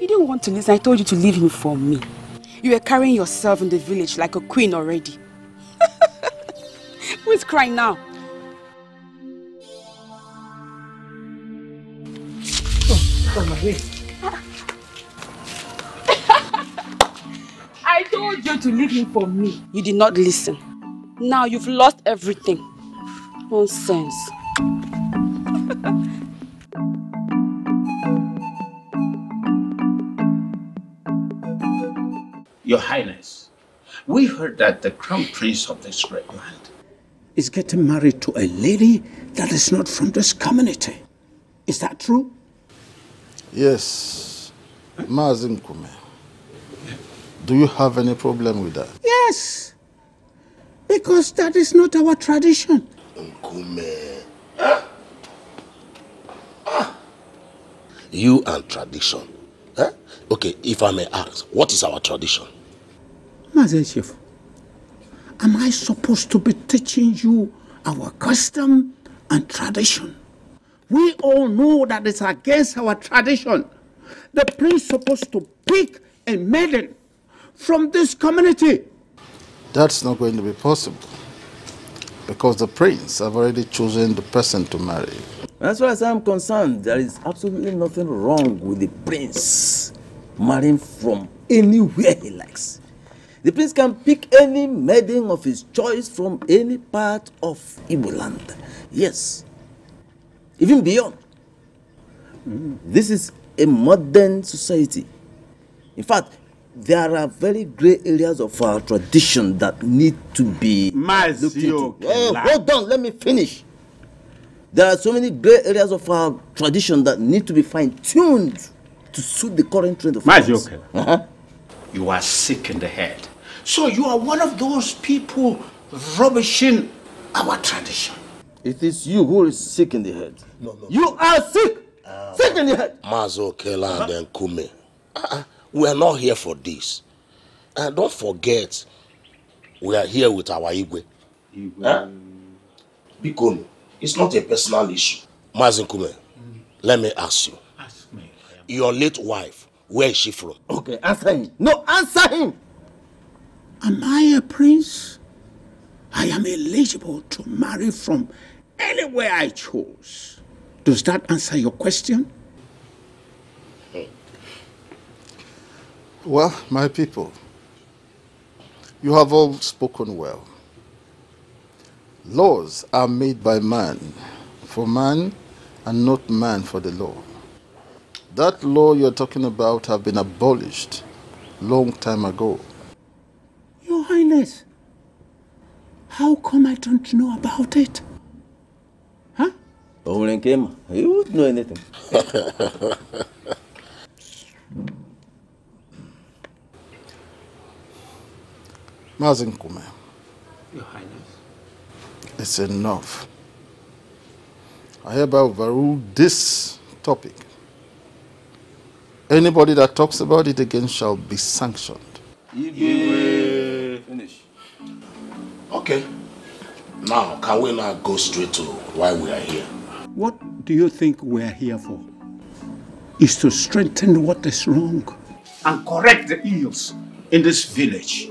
S15: You didn't want to listen. I told you to leave him for me. You were carrying yourself in the village like a queen already. Who is crying now?
S8: On my way.
S15: I told you to leave him for me. You did not listen. Now you've lost everything. Nonsense.
S1: Your Highness, we heard that the crown prince of this great land is getting married to a lady that is not from this community. Is that true?
S3: Yes, Mazi Nkume. Do you have any problem with that?
S1: Yes. Because that is not our tradition.
S6: Nkume. Ah. You and tradition. Eh? Okay, if I may ask, what is our tradition?
S1: Mazen Chief, am I supposed to be teaching you our custom and tradition? We all know that it's against our tradition. The prince supposed to pick a maiden from this community.
S3: That's not going to be possible. Because the prince have already chosen the person to marry.
S9: As far as I'm concerned, there is absolutely nothing wrong with the prince marrying from anywhere he likes. The prince can pick any maiden of his choice from any part of Igbo land. Yes, even beyond. This is a modern society. In fact, there are very grey areas of our tradition that need to be looked into. Oh, hold on, let me finish. There are so many grey areas of our tradition that need to be fine-tuned to suit the current trend of
S1: Mazi
S9: things.
S1: Okela, uh-huh. you are sick in the head. So you are one of those people rubbishing our tradition.
S9: It is you who is sick in the head. No, no. You are sick! sick in the head!
S6: Mazo Kela and then Kume. Uh-uh. We are not here for this. And don't forget, we are here with our Igwe. Huh? Bikonu, it's not a personal issue. Mazin Kume, let me ask you. Your late wife, where is she from?
S9: Okay, answer him. No, answer him!
S1: Am I a prince? I am eligible to marry from anywhere I choose. Does that answer your question?
S3: Well, my people, you have all spoken well. Laws are made by man for man and not man for the law. That law you're talking about have been abolished long time ago.
S1: Your Highness, how come I don't know about it?
S9: Owen came. He wouldn't know anything.
S3: Mazi Nkume,
S1: Your Highness.
S3: it's enough. I hereby overrule this topic. Anybody that talks about it again shall be sanctioned.
S9: Finish.
S6: Okay. Now, can we now go straight to why we are here?
S1: What do you think we're here for? Is to strengthen what is wrong and correct the ills in this village.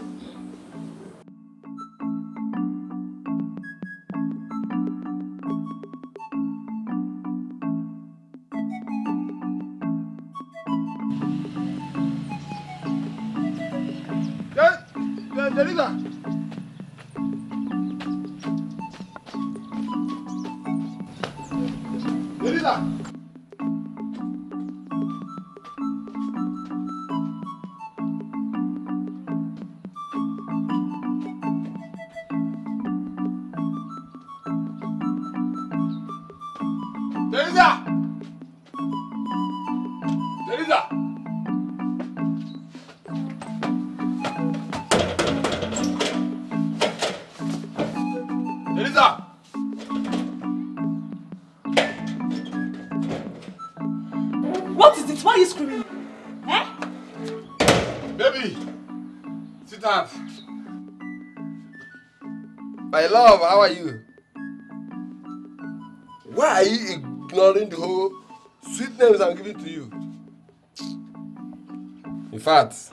S11: Fact,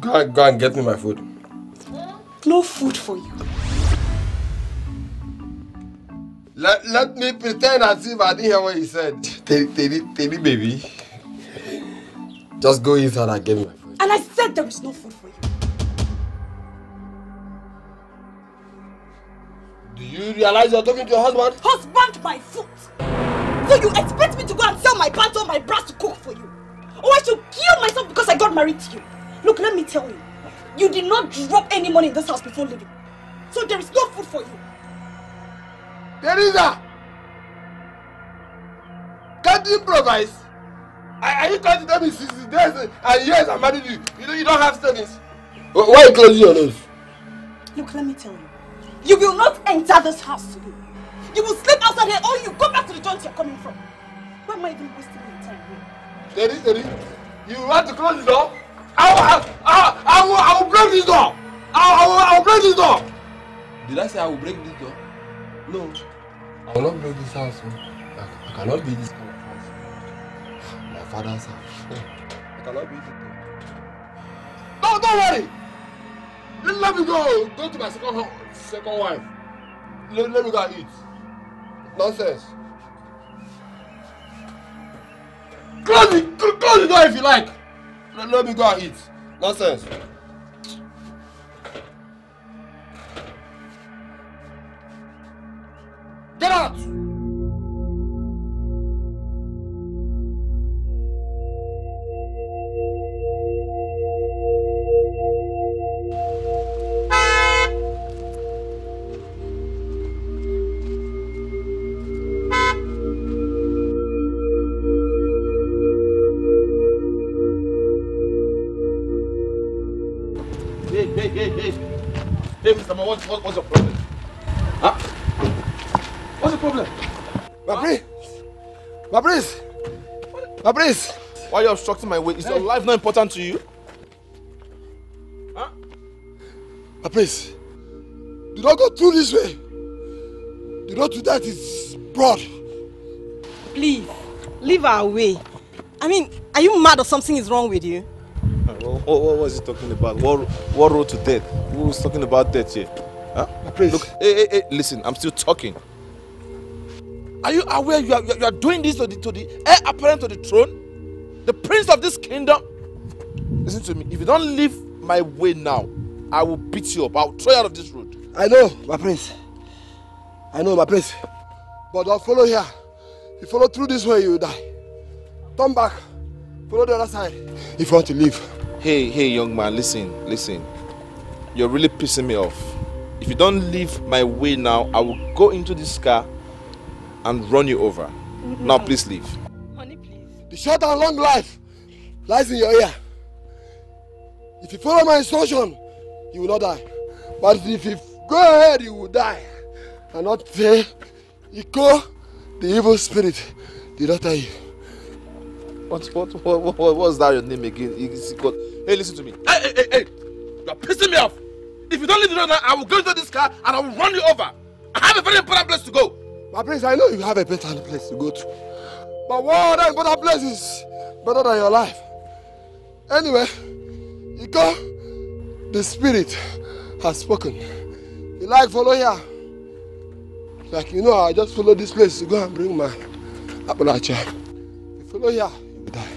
S11: go and, go and get me my food.
S15: No food for you.
S11: Let, let me pretend as if I didn't hear what you said. Teddy, Teddy, Teddy, baby. Just go inside and get me my food.
S15: And I said there is no food for you.
S11: Do you realize you're talking to your husband?
S15: Husband, my foot. So you expect me to go and sell my pants or my bras to cook for you? Or I should kill myself because I got married to you? Look, let me tell you. You did not drop any money in this house before leaving. So there is no food for you.
S11: Teresa! Can't you improvise? Are, are you going to tell me since the days and years I married you, you, don't- you don't have savings? Wh- Why you closing your nose?
S15: Look, let me tell you. You will not enter this house today. You will sleep outside here or you go back to the joint you're coming from. Why am I even wasting?
S11: Teddy, Teddy, you want to close the door? I will, I, I, I will, I will break this door. I, I, will, I will break this door.
S21: Did I say I will break this door?
S11: No. I will not break this house. oh. I, I cannot be this kind of house. My father's house. I cannot be this. No, don't worry. Let, let me go. Go to my second home, second wife. Let, let me go and eat. Nonsense. Close the, cl- close the door if you like. Let, let me go and eat. Nonsense. Get out!
S21: Why are obstructing my way? Is your life not important to you?
S11: Fabrice! Do not go through this way. Do not do that. It's broad.
S19: Please, leave her away. I mean, are you mad or something is wrong with you?
S4: What, what, what was he talking about? What, what road to death? Who was talking about death here? Huh? Look, hey, hey, hey, listen, I'm still talking. Are you aware you are, you are- you are doing this to the, to the heir apparent to the throne? The prince of this kingdom? Listen to me. If you don't leave my way now, I will beat you up. I'll throw you out of this road.
S11: I know, my prince. I know, my prince. But don't follow here. If you follow through this way, you will die. Turn back. Follow the other side. If you want to leave.
S4: Hey, hey, young man, listen, listen. You're really pissing me off. If you don't leave my way now, I will go into this car and run you over. Now, please leave.
S11: The short and long life lies in your ear. If you follow my instruction, you will not die. But if you go ahead, you will die. And not say, Iko, the evil spirit, did not tell you.
S4: What, what, what, what, what was that your name again? It's called- Hey, listen to me. Hey, hey, hey, hey! You're pissing me off. If you don't leave the road now, I will go into this car and I will run you over. I have a very important place to go.
S11: My prince, I know you have a better place to go to. But what other important place is better than your life? Anyway, Iko, the spirit has spoken. You like follow here? Like you know, I just follow this place to go and bring my apalacha. You follow here, you will die.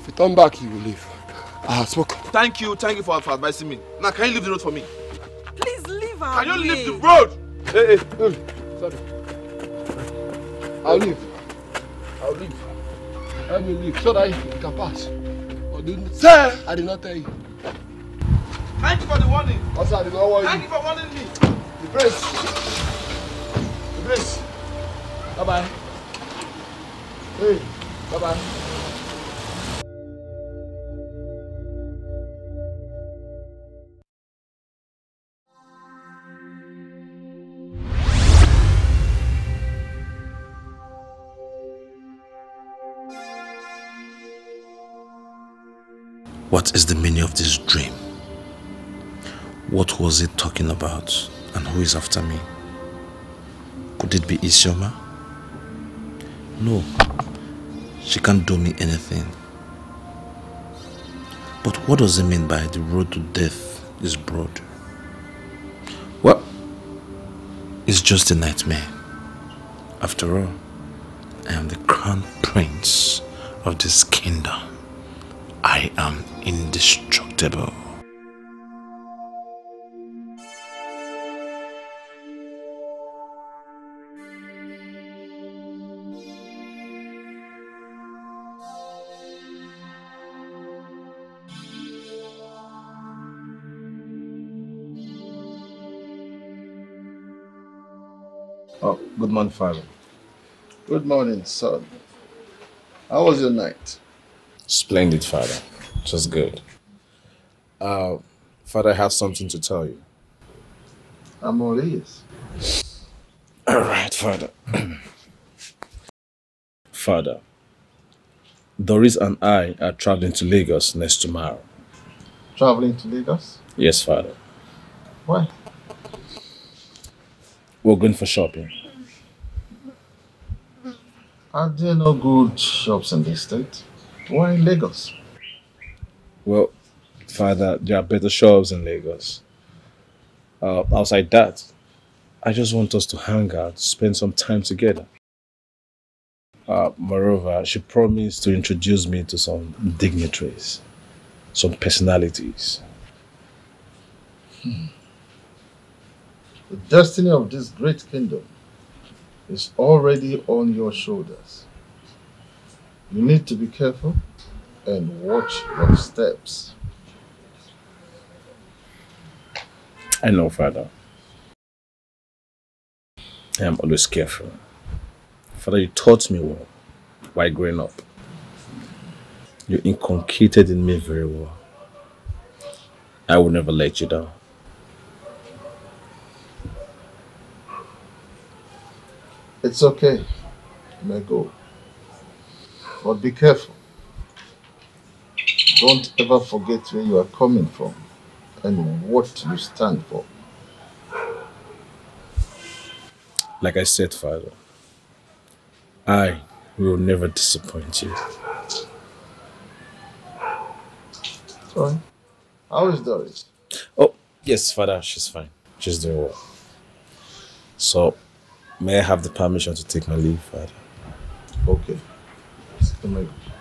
S11: If you turn back, you will leave. I have spoken.
S4: Thank you, thank you for, for advising me. Now, can you leave the road for me?
S19: Please leave her
S4: Can you leave the road?
S11: Hey, hey, hey. Sorry. I'll leave. I'll leave. Let me leave so that you can pass. Or didn't say I did not tell you.
S4: Thank you for the warning.
S11: Also, I did not warn
S4: Thank
S11: you.
S4: you for warning me.
S11: The prince. The prince. Bye bye. Hey, bye bye.
S25: What is the meaning of this dream? What was it talking about? And who is after me? Could it be Isioma? No. She can't do me anything. But what does it mean by the road to death is broad? Well, it's just a nightmare. After all, I am the crown prince of this kingdom. I am indestructible.
S3: Oh, good morning, Father. Good morning, son. How was your night?
S4: Splendid, Father. Just good. Uh, Father, I have something to tell you.
S3: I'm all ears.
S4: All right, Father. Father, Doris and I are traveling to Lagos next tomorrow.
S3: Traveling to Lagos?
S4: Yes, Father.
S3: Why?
S4: We're going for shopping.
S3: Are there no good shops in this state? Why in Lagos?
S4: Well, Father, there are better shops in Lagos. Uh, outside that, I just want us to hang out, spend some time together. Uh, moreover, she promised to introduce me to some dignitaries, some personalities.
S3: Hmm. The destiny of this great kingdom is already on your shoulders. You need to be careful and watch your steps.
S4: I know, Father. I am always careful. Father, you taught me well while growing up. You inculcated in me very well. I will never let you down.
S3: It's okay. You may go. But be careful. Don't ever forget where you are coming from and what you stand for.
S4: Like I said, Father, I will never disappoint you.
S3: Sorry. How is Doris?
S4: Oh, yes, Father, she's fine. She's doing well. So, may I have the permission to take my leave, Father?
S3: Okay. Go.